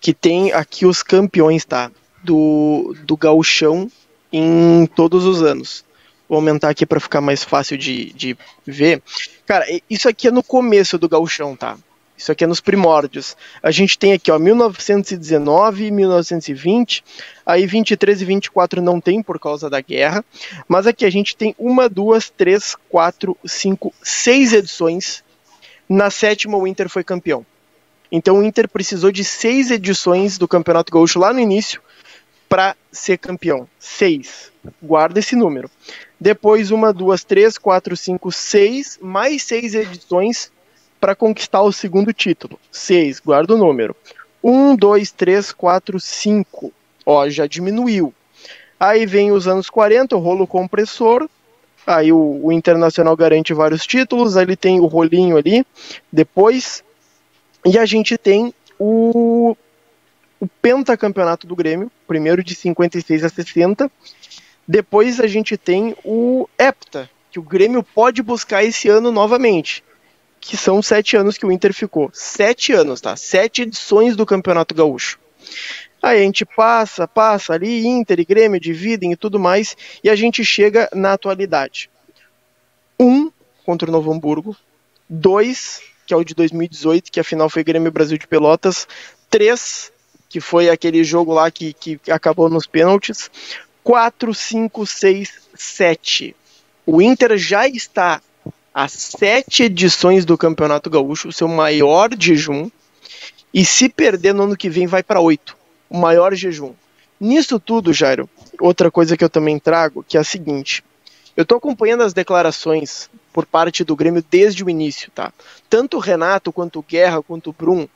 que tem aqui os campeões, tá? Do, do gauchão em todos os anos. Vou aumentar aqui pra ficar mais fácil de, de ver. Cara, isso aqui é no começo do gauchão, tá? Isso aqui é nos primórdios. A gente tem aqui, ó, 1919, 1920, aí 23 e 24 não tem por causa da guerra, mas aqui a gente tem uma, duas, três, quatro, cinco, seis edições. Na sétima o Inter foi campeão. Então o Inter precisou de seis edições do Campeonato Gaúcho lá no início para ser campeão. Seis. Guarda esse número. Depois uma, duas, três, quatro, cinco, seis, mais seis edições para conquistar o segundo título. Seis, guarda o número. Um, dois, três, quatro, cinco. Ó, já diminuiu. Aí vem os anos 40, o rolo compressor. Aí o, o Internacional garante vários títulos. Aí ele tem o rolinho ali. Depois. E a gente tem o, o pentacampeonato do Grêmio. Primeiro de 56 a 60. Depois a gente tem o hepta, que o Grêmio pode buscar esse ano novamente que são sete anos que o Inter ficou. Sete anos, tá? Sete edições do Campeonato Gaúcho. Aí a gente passa, passa ali, Inter e Grêmio dividem e tudo mais, e a gente chega na atualidade. Um contra o Novo Hamburgo, dois, que é o de 2018, que afinal foi Grêmio Brasil de Pelotas, três, que foi aquele jogo lá que, que acabou nos pênaltis, quatro, cinco, seis, sete. O Inter já está a sete edições do Campeonato Gaúcho, o seu maior jejum, e se perder no ano que vem vai para oito, o maior jejum. Nisso tudo, Jairo, outra coisa que eu também trago, que é a seguinte, eu tô acompanhando as declarações por parte do Grêmio desde o início, tá? Tanto o Renato, quanto o Guerra, quanto o Brum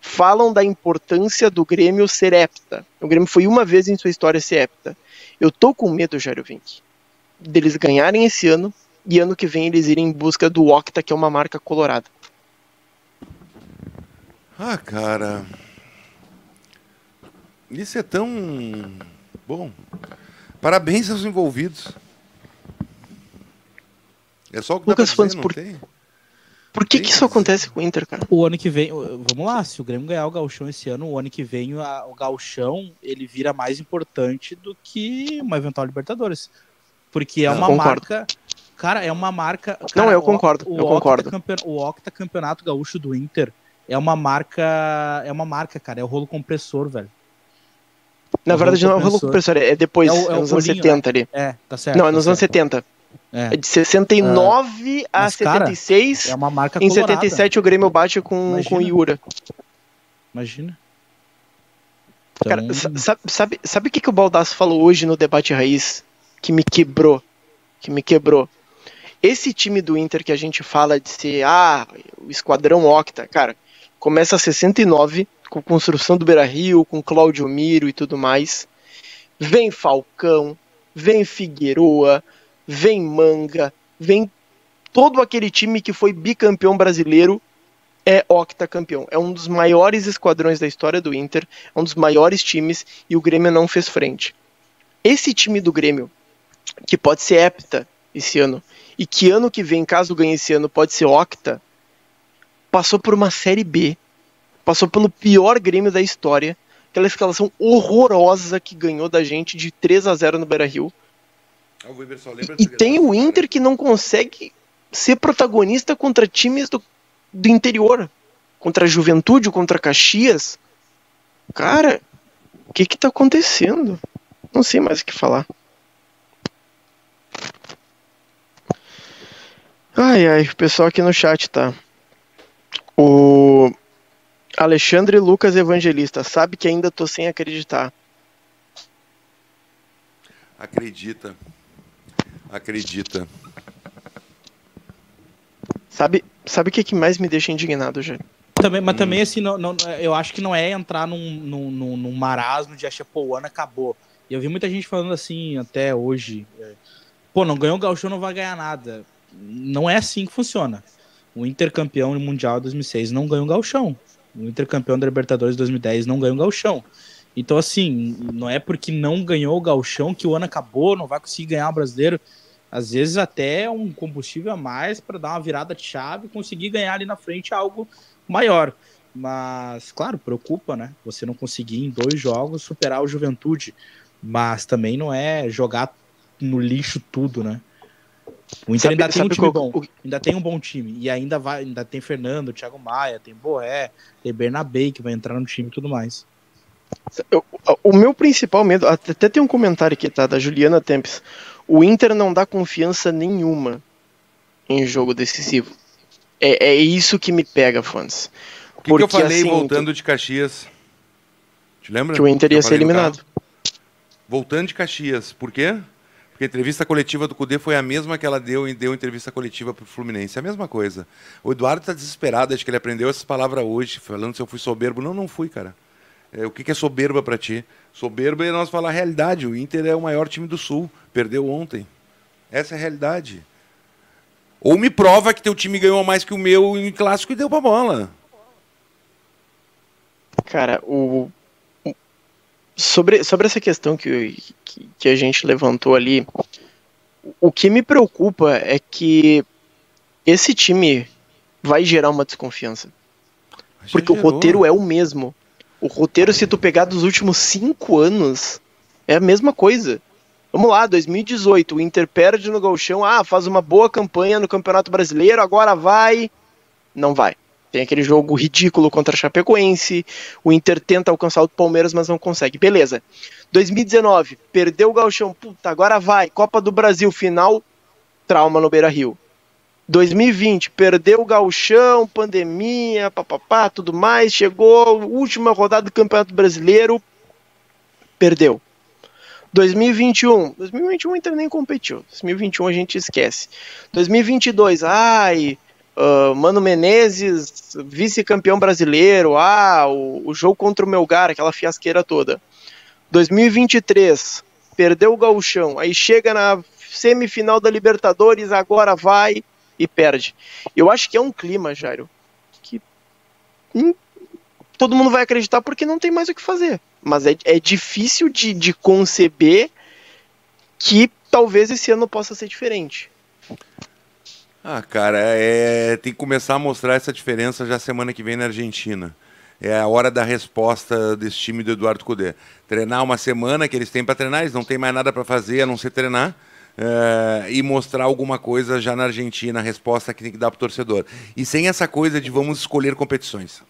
falam da importância do Grêmio ser hepta. O Grêmio foi uma vez em sua história ser hepta. Eu tô com medo, Jairo Vink, deles ganharem esse ano e ano que vem eles irem em busca do Octa, que é uma marca colorada. Ah, cara. Isso é tão. Bom. Parabéns aos envolvidos. É só o que dá Lucas pra dizer, não por- tem? Por que, que isso acontece com o Inter, cara? O ano que vem, vamos lá, se o Grêmio ganhar o Gauchão esse ano, o ano que vem a- o Gauchão ele vira mais importante do que uma eventual Libertadores. Porque é Eu uma marca. Cara, é uma marca. Não, cara, eu o- concordo, O, eu concordo. o Octa Campeonato Gaúcho do Inter é uma marca. É uma marca, cara. É o rolo compressor, velho. Na É o verdade, não é o rolo compressor. compressor, é depois, É é, o- é o nos anos rolinho, 70 né? ali. É, tá certo. não, é tá nos anos certo. 70. É. De 69 a mas, cara, 76. é uma marca Em colorada. 77 o Grêmio bate com, Imagina. com o Iura. Imagina. Cara, Então- sa- sabe, sabe, sabe o que, que o Baldasso falou hoje no debate raiz? Que me quebrou. Que me quebrou. Esse time do Inter que a gente fala de ser, ah, o esquadrão Octa, cara, começa a 69, com construção do Beira Rio, com Cláudio Miro e tudo mais. Vem Falcão, vem Figueroa, vem Manga, vem todo aquele time que foi bicampeão brasileiro é octacampeão. É um dos maiores esquadrões da história do Inter, é um dos maiores times e o Grêmio não fez frente. Esse time do Grêmio, que pode ser hepta esse ano, e que ano que vem, caso ganhe esse ano, pode ser octa, passou por uma Série B, passou pelo pior Grêmio da história, aquela escalação horrorosa que ganhou da gente de 3 a 0 no Beira-Rio. Ah, o Weber só lembra E do tem o Inter que não consegue ser protagonista contra times do, do interior. Contra a Juventude, contra Caxias. Cara, o que que tá acontecendo? Não sei mais o que falar. Ai, ai, o pessoal aqui no chat tá. O... Alexandre Lucas Evangelista, sabe que ainda tô sem acreditar. Acredita. Acredita. Sabe, sabe o que, que mais me deixa indignado, já? Também, mas hum. também, assim, não, não, eu acho que não é entrar num, num, num, num marasmo de achar, pô, o ano acabou. E eu vi muita gente falando assim, até hoje, é, pô, não ganhou o Gauchão, não vai ganhar nada. Não é assim que funciona. O intercampeão mundial de 2006 não ganhou o Gauchão. O intercampeão da Libertadores de 2010 não ganhou o Gauchão. Então, assim, não é porque não ganhou o Gauchão que o ano acabou, não vai conseguir ganhar o brasileiro. Às vezes, até um combustível a mais para dar uma virada de chave e conseguir ganhar ali na frente algo maior. Mas, claro, preocupa, né? Você não conseguir em dois jogos superar o Juventude. Mas também não é jogar no lixo tudo, né? O Inter sabe, ainda tem um time qual... bom, ainda tem um bom time. E ainda vai, ainda tem Fernando, Thiago Maia, tem Boé, tem Bernabé que vai entrar no time e tudo mais. O meu principal medo, até tem um comentário aqui, tá? Da Juliana Tempes. O Inter não dá confiança nenhuma em jogo decisivo. É, é isso que me pega, fãs. O que, Porque, que eu falei assim, voltando de Caxias? Te lembra? Que o Inter ia ser eliminado. Voltando de Caxias. Por quê? Porque a entrevista coletiva do Cudê foi a mesma que ela deu e deu entrevista coletiva para o Fluminense. É a mesma coisa. O Eduardo está desesperado, acho que ele aprendeu essas palavras hoje, falando se eu fui soberbo. Não, não fui, cara. É, o que, que é soberba para ti? Soberba é nós falar a realidade. O Inter é o maior time do Sul. Perdeu ontem. Essa é a realidade. Ou me prova que teu time ganhou mais que o meu em clássico e deu pra bola. Cara, o, sobre, sobre essa questão que, que, que, a gente levantou ali, o que me preocupa é que esse time vai gerar uma desconfiança. Porque o roteiro é o mesmo. O roteiro, se tu pegar dos últimos cinco anos, é a mesma coisa. Vamos lá, 2018, o Inter perde no Galchão, ah, faz uma boa campanha no Campeonato Brasileiro, agora vai. Não vai. Tem aquele jogo ridículo contra a Chapecoense, o Inter tenta alcançar o Palmeiras, mas não consegue. Beleza. 2019, perdeu o Galchão, puta, agora vai. Copa do Brasil, final, trauma no Beira Rio. 2020, perdeu o galchão, pandemia, papapá, tudo mais, chegou, última rodada do Campeonato Brasileiro, perdeu. 2021, 2021 o Inter nem competiu, 2021 a gente esquece. 2022, ai, uh, Mano Menezes, vice-campeão brasileiro, ah, o, o jogo contra o Melgar, aquela fiasqueira toda. 2023, perdeu o galchão, aí chega na semifinal da Libertadores, agora vai e perde. Eu acho que é um clima, Jairo, que hum, todo mundo vai acreditar porque não tem mais o que fazer. Mas é, é difícil de, de conceber que talvez esse ano possa ser diferente. Ah, cara, é, tem que começar a mostrar essa diferença já semana que vem na Argentina. É a hora da resposta desse time do Eduardo Cudê. Treinar uma semana que eles têm para treinar, eles não têm mais nada para fazer a não ser treinar uh, e mostrar alguma coisa já na Argentina, a resposta que tem que dar para o torcedor. E sem essa coisa de vamos escolher competições.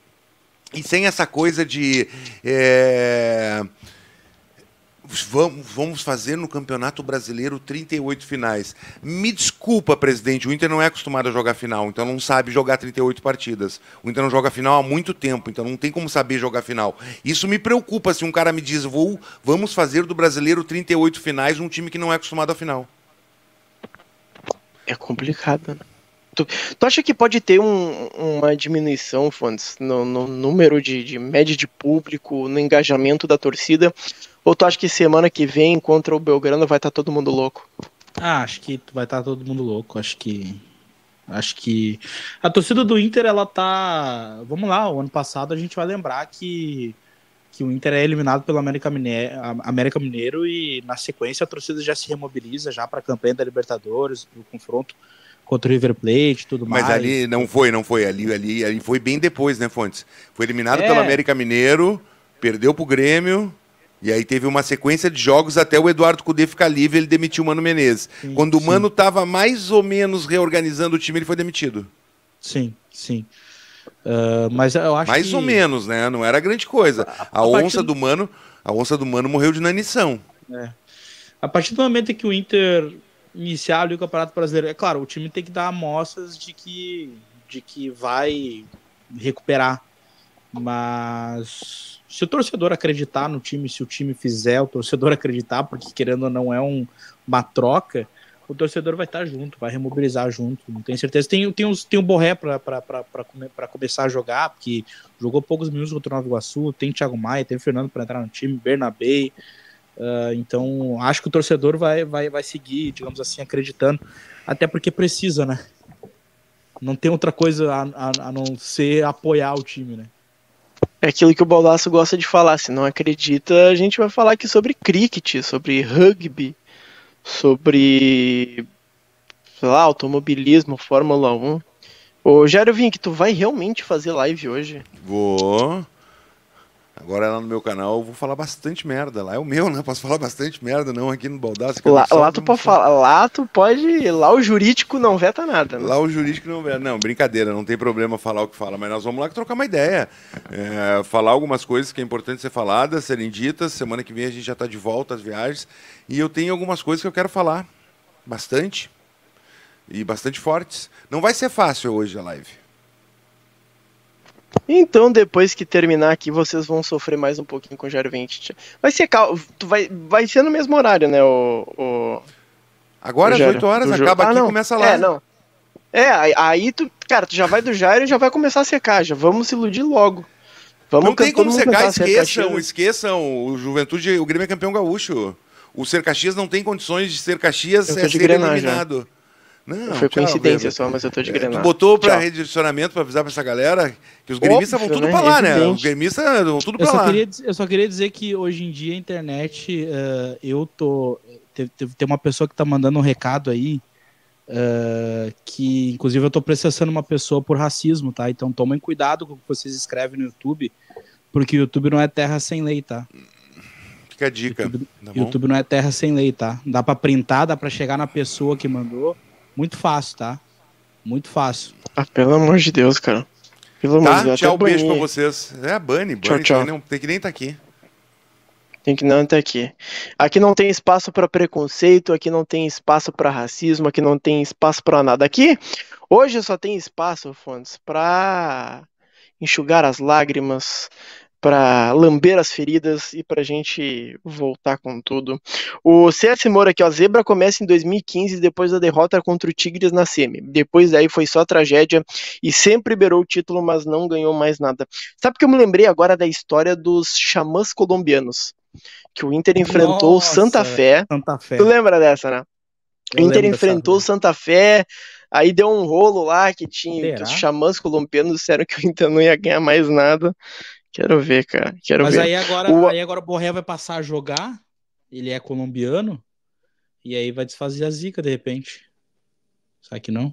E sem essa coisa de. É, vamos fazer no Campeonato Brasileiro 38 finais. Me desculpa, presidente, o Inter não é acostumado a jogar final, então não sabe jogar 38 partidas. O Inter não joga final há muito tempo, então não tem como saber jogar final. Isso me preocupa se um cara me diz, vou, vamos fazer do Brasileiro 38 finais um time que não é acostumado a final. É complicado, né? Tu, tu acha que pode ter um, uma diminuição, Fontes, no, no número de, de, média de público, no engajamento da torcida? Ou tu acha que semana que vem contra o Belgrano vai estar tá todo mundo louco? Ah, acho que vai estar tá todo mundo louco. Acho que. Acho que. A torcida do Inter, ela tá. Vamos lá, o ano passado a gente vai lembrar que que o Inter é eliminado pelo América Mineiro, América Mineiro e na sequência a torcida já se remobiliza já para a campanha da Libertadores, para o confronto contra o River Plate e tudo Mas mais. Mas ali não foi, não foi. Ali, ali, ali foi bem depois, né, Fontes? Foi eliminado é. pelo América Mineiro, perdeu pro Grêmio. E aí teve uma sequência de jogos até o Eduardo Cudê ficar livre, ele demitiu o Mano Menezes. Sim, Quando o Mano estava mais ou menos reorganizando o time, ele foi demitido. Sim, sim. Uh, mas eu acho mais que... ou menos, né? Não era grande coisa. A, a, a onça do... do Mano, a onça do Mano morreu de inanição. É. A partir do momento em que o Inter iniciar ali o Campeonato Brasileiro. É claro, o time tem que dar amostras de que, de que vai recuperar. Mas se o torcedor acreditar no time, se o time fizer o torcedor acreditar, porque querendo ou não é um, uma troca, o torcedor vai estar junto, vai remobilizar junto. Não tenho certeza. Tem, tem, uns, tem o Borré para começar a jogar, porque jogou poucos minutos contra o Nova Iguaçu. Tem Thiago Maia, tem Fernando para entrar no time, Bernabé. Uh, então, acho que o torcedor vai, vai, vai seguir, digamos assim, acreditando. Até porque precisa, né? Não tem outra coisa a, a, a não ser apoiar o time, né? É aquilo que o Baldaço gosta de falar. Se não acredita, a gente vai falar aqui sobre cricket, sobre rugby, sobre sei lá, automobilismo, Fórmula 1. Ô, Jairo Vink, tu vai realmente fazer live hoje? Vou. Agora lá no meu canal eu vou falar bastante merda. Lá é o meu, né? Posso falar bastante merda, não aqui no Baldaço. Lá, lá tu pode falar, lá tu pode. Lá o jurídico não veta nada. Né? Lá o jurídico não veta. Não, brincadeira, não tem problema falar o que fala, mas nós vamos lá trocar uma ideia. É, falar algumas coisas que é importante ser faladas, serem ditas. Semana que vem a gente já está de volta às viagens. E eu tenho algumas coisas que eu quero falar. Bastante. E bastante fortes. Não vai ser fácil hoje a live. Então, depois que terminar aqui, vocês vão sofrer mais um pouquinho com o 20. Vai ser cal... vai, vai ser no mesmo horário, né? O, o... Agora, às 8 horas, acaba ah, aqui e começa lá. É, não. É, aí tu, cara, tu já vai do Jair e já vai começar a secar. Já vamos se iludir logo. Vamos não tem como secar, esqueçam, esqueçam. O Juventude, o Grêmio é campeão gaúcho. O Ser Caxias não tem condições de ser Caxias é ser eliminado. Já. Não, Foi tchau, coincidência só, mas eu tô de Grenal. Tu botou pra redirecionamento pra avisar pra essa galera que os gremistas vão tudo né? pra lá, né? Os gremistas vão tudo pra lá. Queria, eu só queria dizer que hoje em dia a internet, uh, eu tô. Tem, tem uma pessoa que tá mandando um recado aí. Uh, que inclusive eu tô processando uma pessoa por racismo, tá? Então tomem cuidado com o que vocês escrevem no YouTube, porque o YouTube não é terra sem lei, tá? Fica a dica. YouTube, tá YouTube não é terra sem lei, tá? Dá pra printar, dá pra chegar na pessoa que mandou muito fácil, tá? Muito fácil. Ah, pelo amor de Deus, cara. Pelo amor tá? de Deus. Tchau, beijo pra vocês. É, Bunny, Bunny. Tchau, tchau. Tem, tem que nem estar tá aqui. Tem que não estar tá aqui. Aqui não tem espaço para preconceito, aqui não tem espaço para racismo, aqui não tem espaço para nada. Aqui, hoje só tem espaço, Fontes, para enxugar as lágrimas, para lamber as feridas e para a gente voltar com tudo. O CS Moura aqui, ó, Zebra começa em 2015 depois da derrota contra o Tigres na semi. Depois daí foi só tragédia e sempre liberou o título, mas não ganhou mais nada. Sabe que eu me lembrei agora da história dos xamãs colombianos? Que o Inter enfrentou Nossa, Santa Fé. Santa Fé. Tu lembra dessa, né? o Inter enfrentou Santa Fé, aí deu um rolo lá que tinha que os xamãs colombianos disseram que o Inter não ia ganhar mais nada. Quero ver, cara. Quero Mas ver. aí agora, o... aí agora o Borré vai passar a jogar. Ele é colombiano. E aí vai desfazer a zica de repente. Será que não?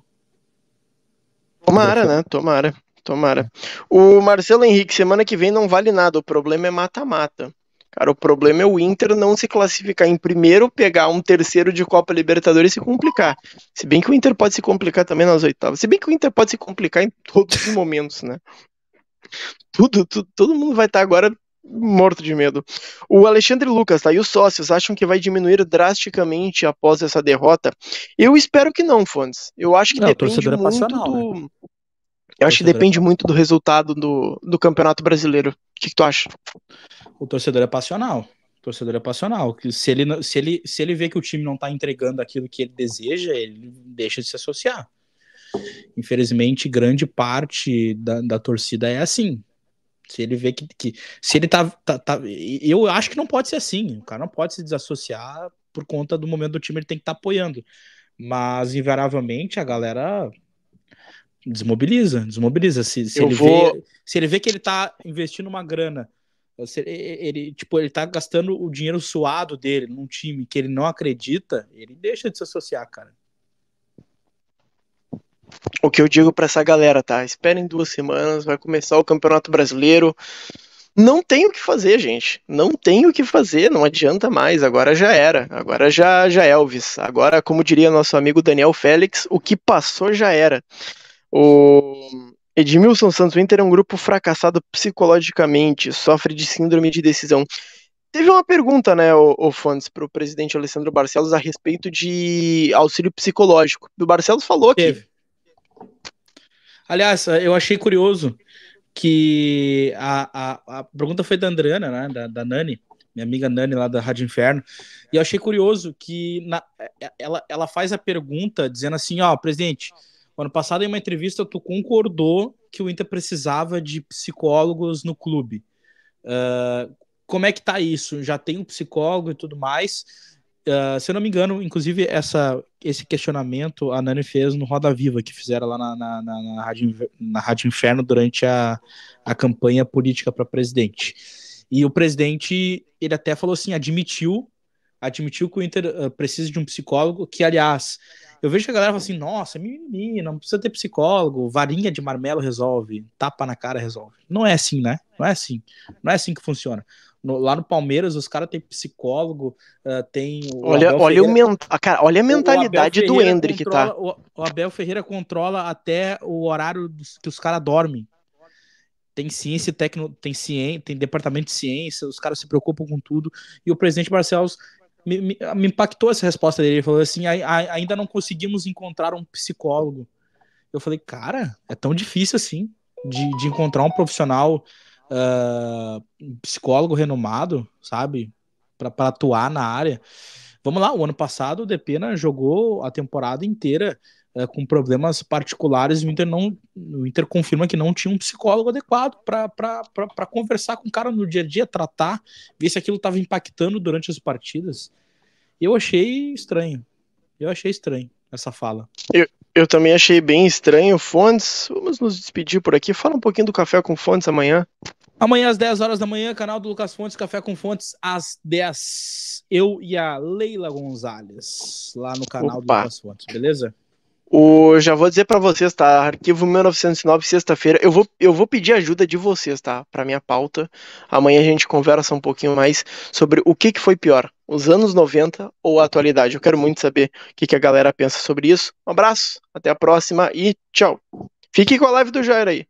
Tomara, né? Tomara. Tomara. O Marcelo Henrique, semana que vem não vale nada. O problema é mata-mata. Cara, o problema é o Inter não se classificar em primeiro, pegar um terceiro de Copa Libertadores e se complicar. Se bem que o Inter pode se complicar também nas oitavas. Se bem que o Inter pode se complicar em todos os momentos, né? Tudo, tudo, todo mundo vai estar agora morto de medo. O Alexandre Lucas, tá? E os sócios acham que vai diminuir drasticamente após essa derrota? Eu espero que não, Fontes. Eu acho que não, depende é muito é do. Né? Eu acho que depende é... muito do resultado do, do Campeonato Brasileiro. O que, que tu acha? O torcedor é passional. O torcedor é passional. Se ele, se, ele, se ele vê que o time não tá entregando aquilo que ele deseja, ele deixa de se associar. Infelizmente, grande parte da, da torcida é assim. Se ele vê que, que se ele tá, tá, tá, Eu acho que não pode ser assim. O cara não pode se desassociar por conta do momento do time, ele tem que estar tá apoiando. Mas, invariavelmente, a galera desmobiliza, desmobiliza. Se, se ele, vou... vê, se ele vê que ele tá investindo uma grana, se ele, ele, tipo, ele tá gastando o dinheiro suado dele num time que ele não acredita, ele deixa de se associar, cara o que eu digo para essa galera, tá? Esperem duas semanas, vai começar o Campeonato Brasileiro. Não tem o que fazer, gente. Não tem o que fazer, não adianta mais. Agora já era. Agora já, já é Elvis. Agora, como diria nosso amigo Daniel Félix, o que passou já era. O Edmilson Santos Winter é um grupo fracassado psicologicamente, sofre de síndrome de decisão. Teve uma pergunta, né, o, o Fontes, para o presidente Alessandro Barcelos a respeito de auxílio psicológico. O Barcelos falou Teve. que Aliás, eu achei curioso que a, a, a pergunta foi da Andriana, né, da, da Nani, minha amiga Nani lá da Rádio Inferno, e eu achei curioso que na, ela, ela faz a pergunta dizendo assim, ó, presidente, ano passado em uma entrevista tu concordou que o Inter precisava de psicólogos no clube. Uh, como é que tá isso? Já tem um psicólogo e tudo mais? Uh, se eu não me engano, inclusive essa, esse questionamento a Nani fez no Roda Viva, que fizeram lá na, na, na, na, Rádio, na Rádio Inferno durante a, a campanha política para presidente. E o presidente, ele até falou assim, admitiu, admitiu que o Inter uh, precisa de um psicólogo, que aliás, eu vejo que a galera fala assim, nossa, mimimi, não precisa ter psicólogo, varinha de marmelo resolve, tapa na cara resolve. Não é assim, né? Não é assim. Não é assim que funciona. No, lá no Palmeiras, os caras têm psicólogo, uh, tem. olha, olha, o ment... cara, olha a mentalidade do Hendrick, tá. O, o, Abel Ferreira controla até o horário dos, que os caras dormem tem ciência tecno, tem ciência, tem departamento de ciência, os caras se preocupam com tudo. E o presidente Barcelos me, me, me impactou essa resposta dele. Ele falou assim: a, a, ainda não conseguimos encontrar um psicólogo. Eu falei, cara, é tão difícil assim de, de encontrar um profissional, uh, psicólogo renomado, sabe, para atuar na área. Vamos lá, o ano passado o Depena jogou a temporada inteira é, com problemas particulares, o Inter não, o Inter confirma que não tinha um psicólogo adequado para conversar com o cara no dia a dia, tratar, ver se aquilo estava impactando durante as partidas. Eu achei estranho. Eu achei estranho essa fala. Eu, eu também achei bem estranho. Fontes, vamos nos despedir por aqui. Fala um pouquinho do Café com Fontes amanhã. Amanhã às 10 horas da manhã, canal do Lucas Fontes, Café com Fontes, às 10. Eu e a Leila Gonzalez, lá no canal Opa. do Lucas Fontes, beleza? O, já vou dizer para vocês, tá? Arquivo 1909, sexta-feira. Eu vou, eu vou pedir ajuda de vocês, tá? Para minha pauta. Amanhã a gente conversa um pouquinho mais sobre o que, que foi pior, os anos 90 ou a atualidade. Eu quero muito saber o que, que a galera pensa sobre isso. Um abraço, até a próxima e tchau. Fique com a live do Jair aí.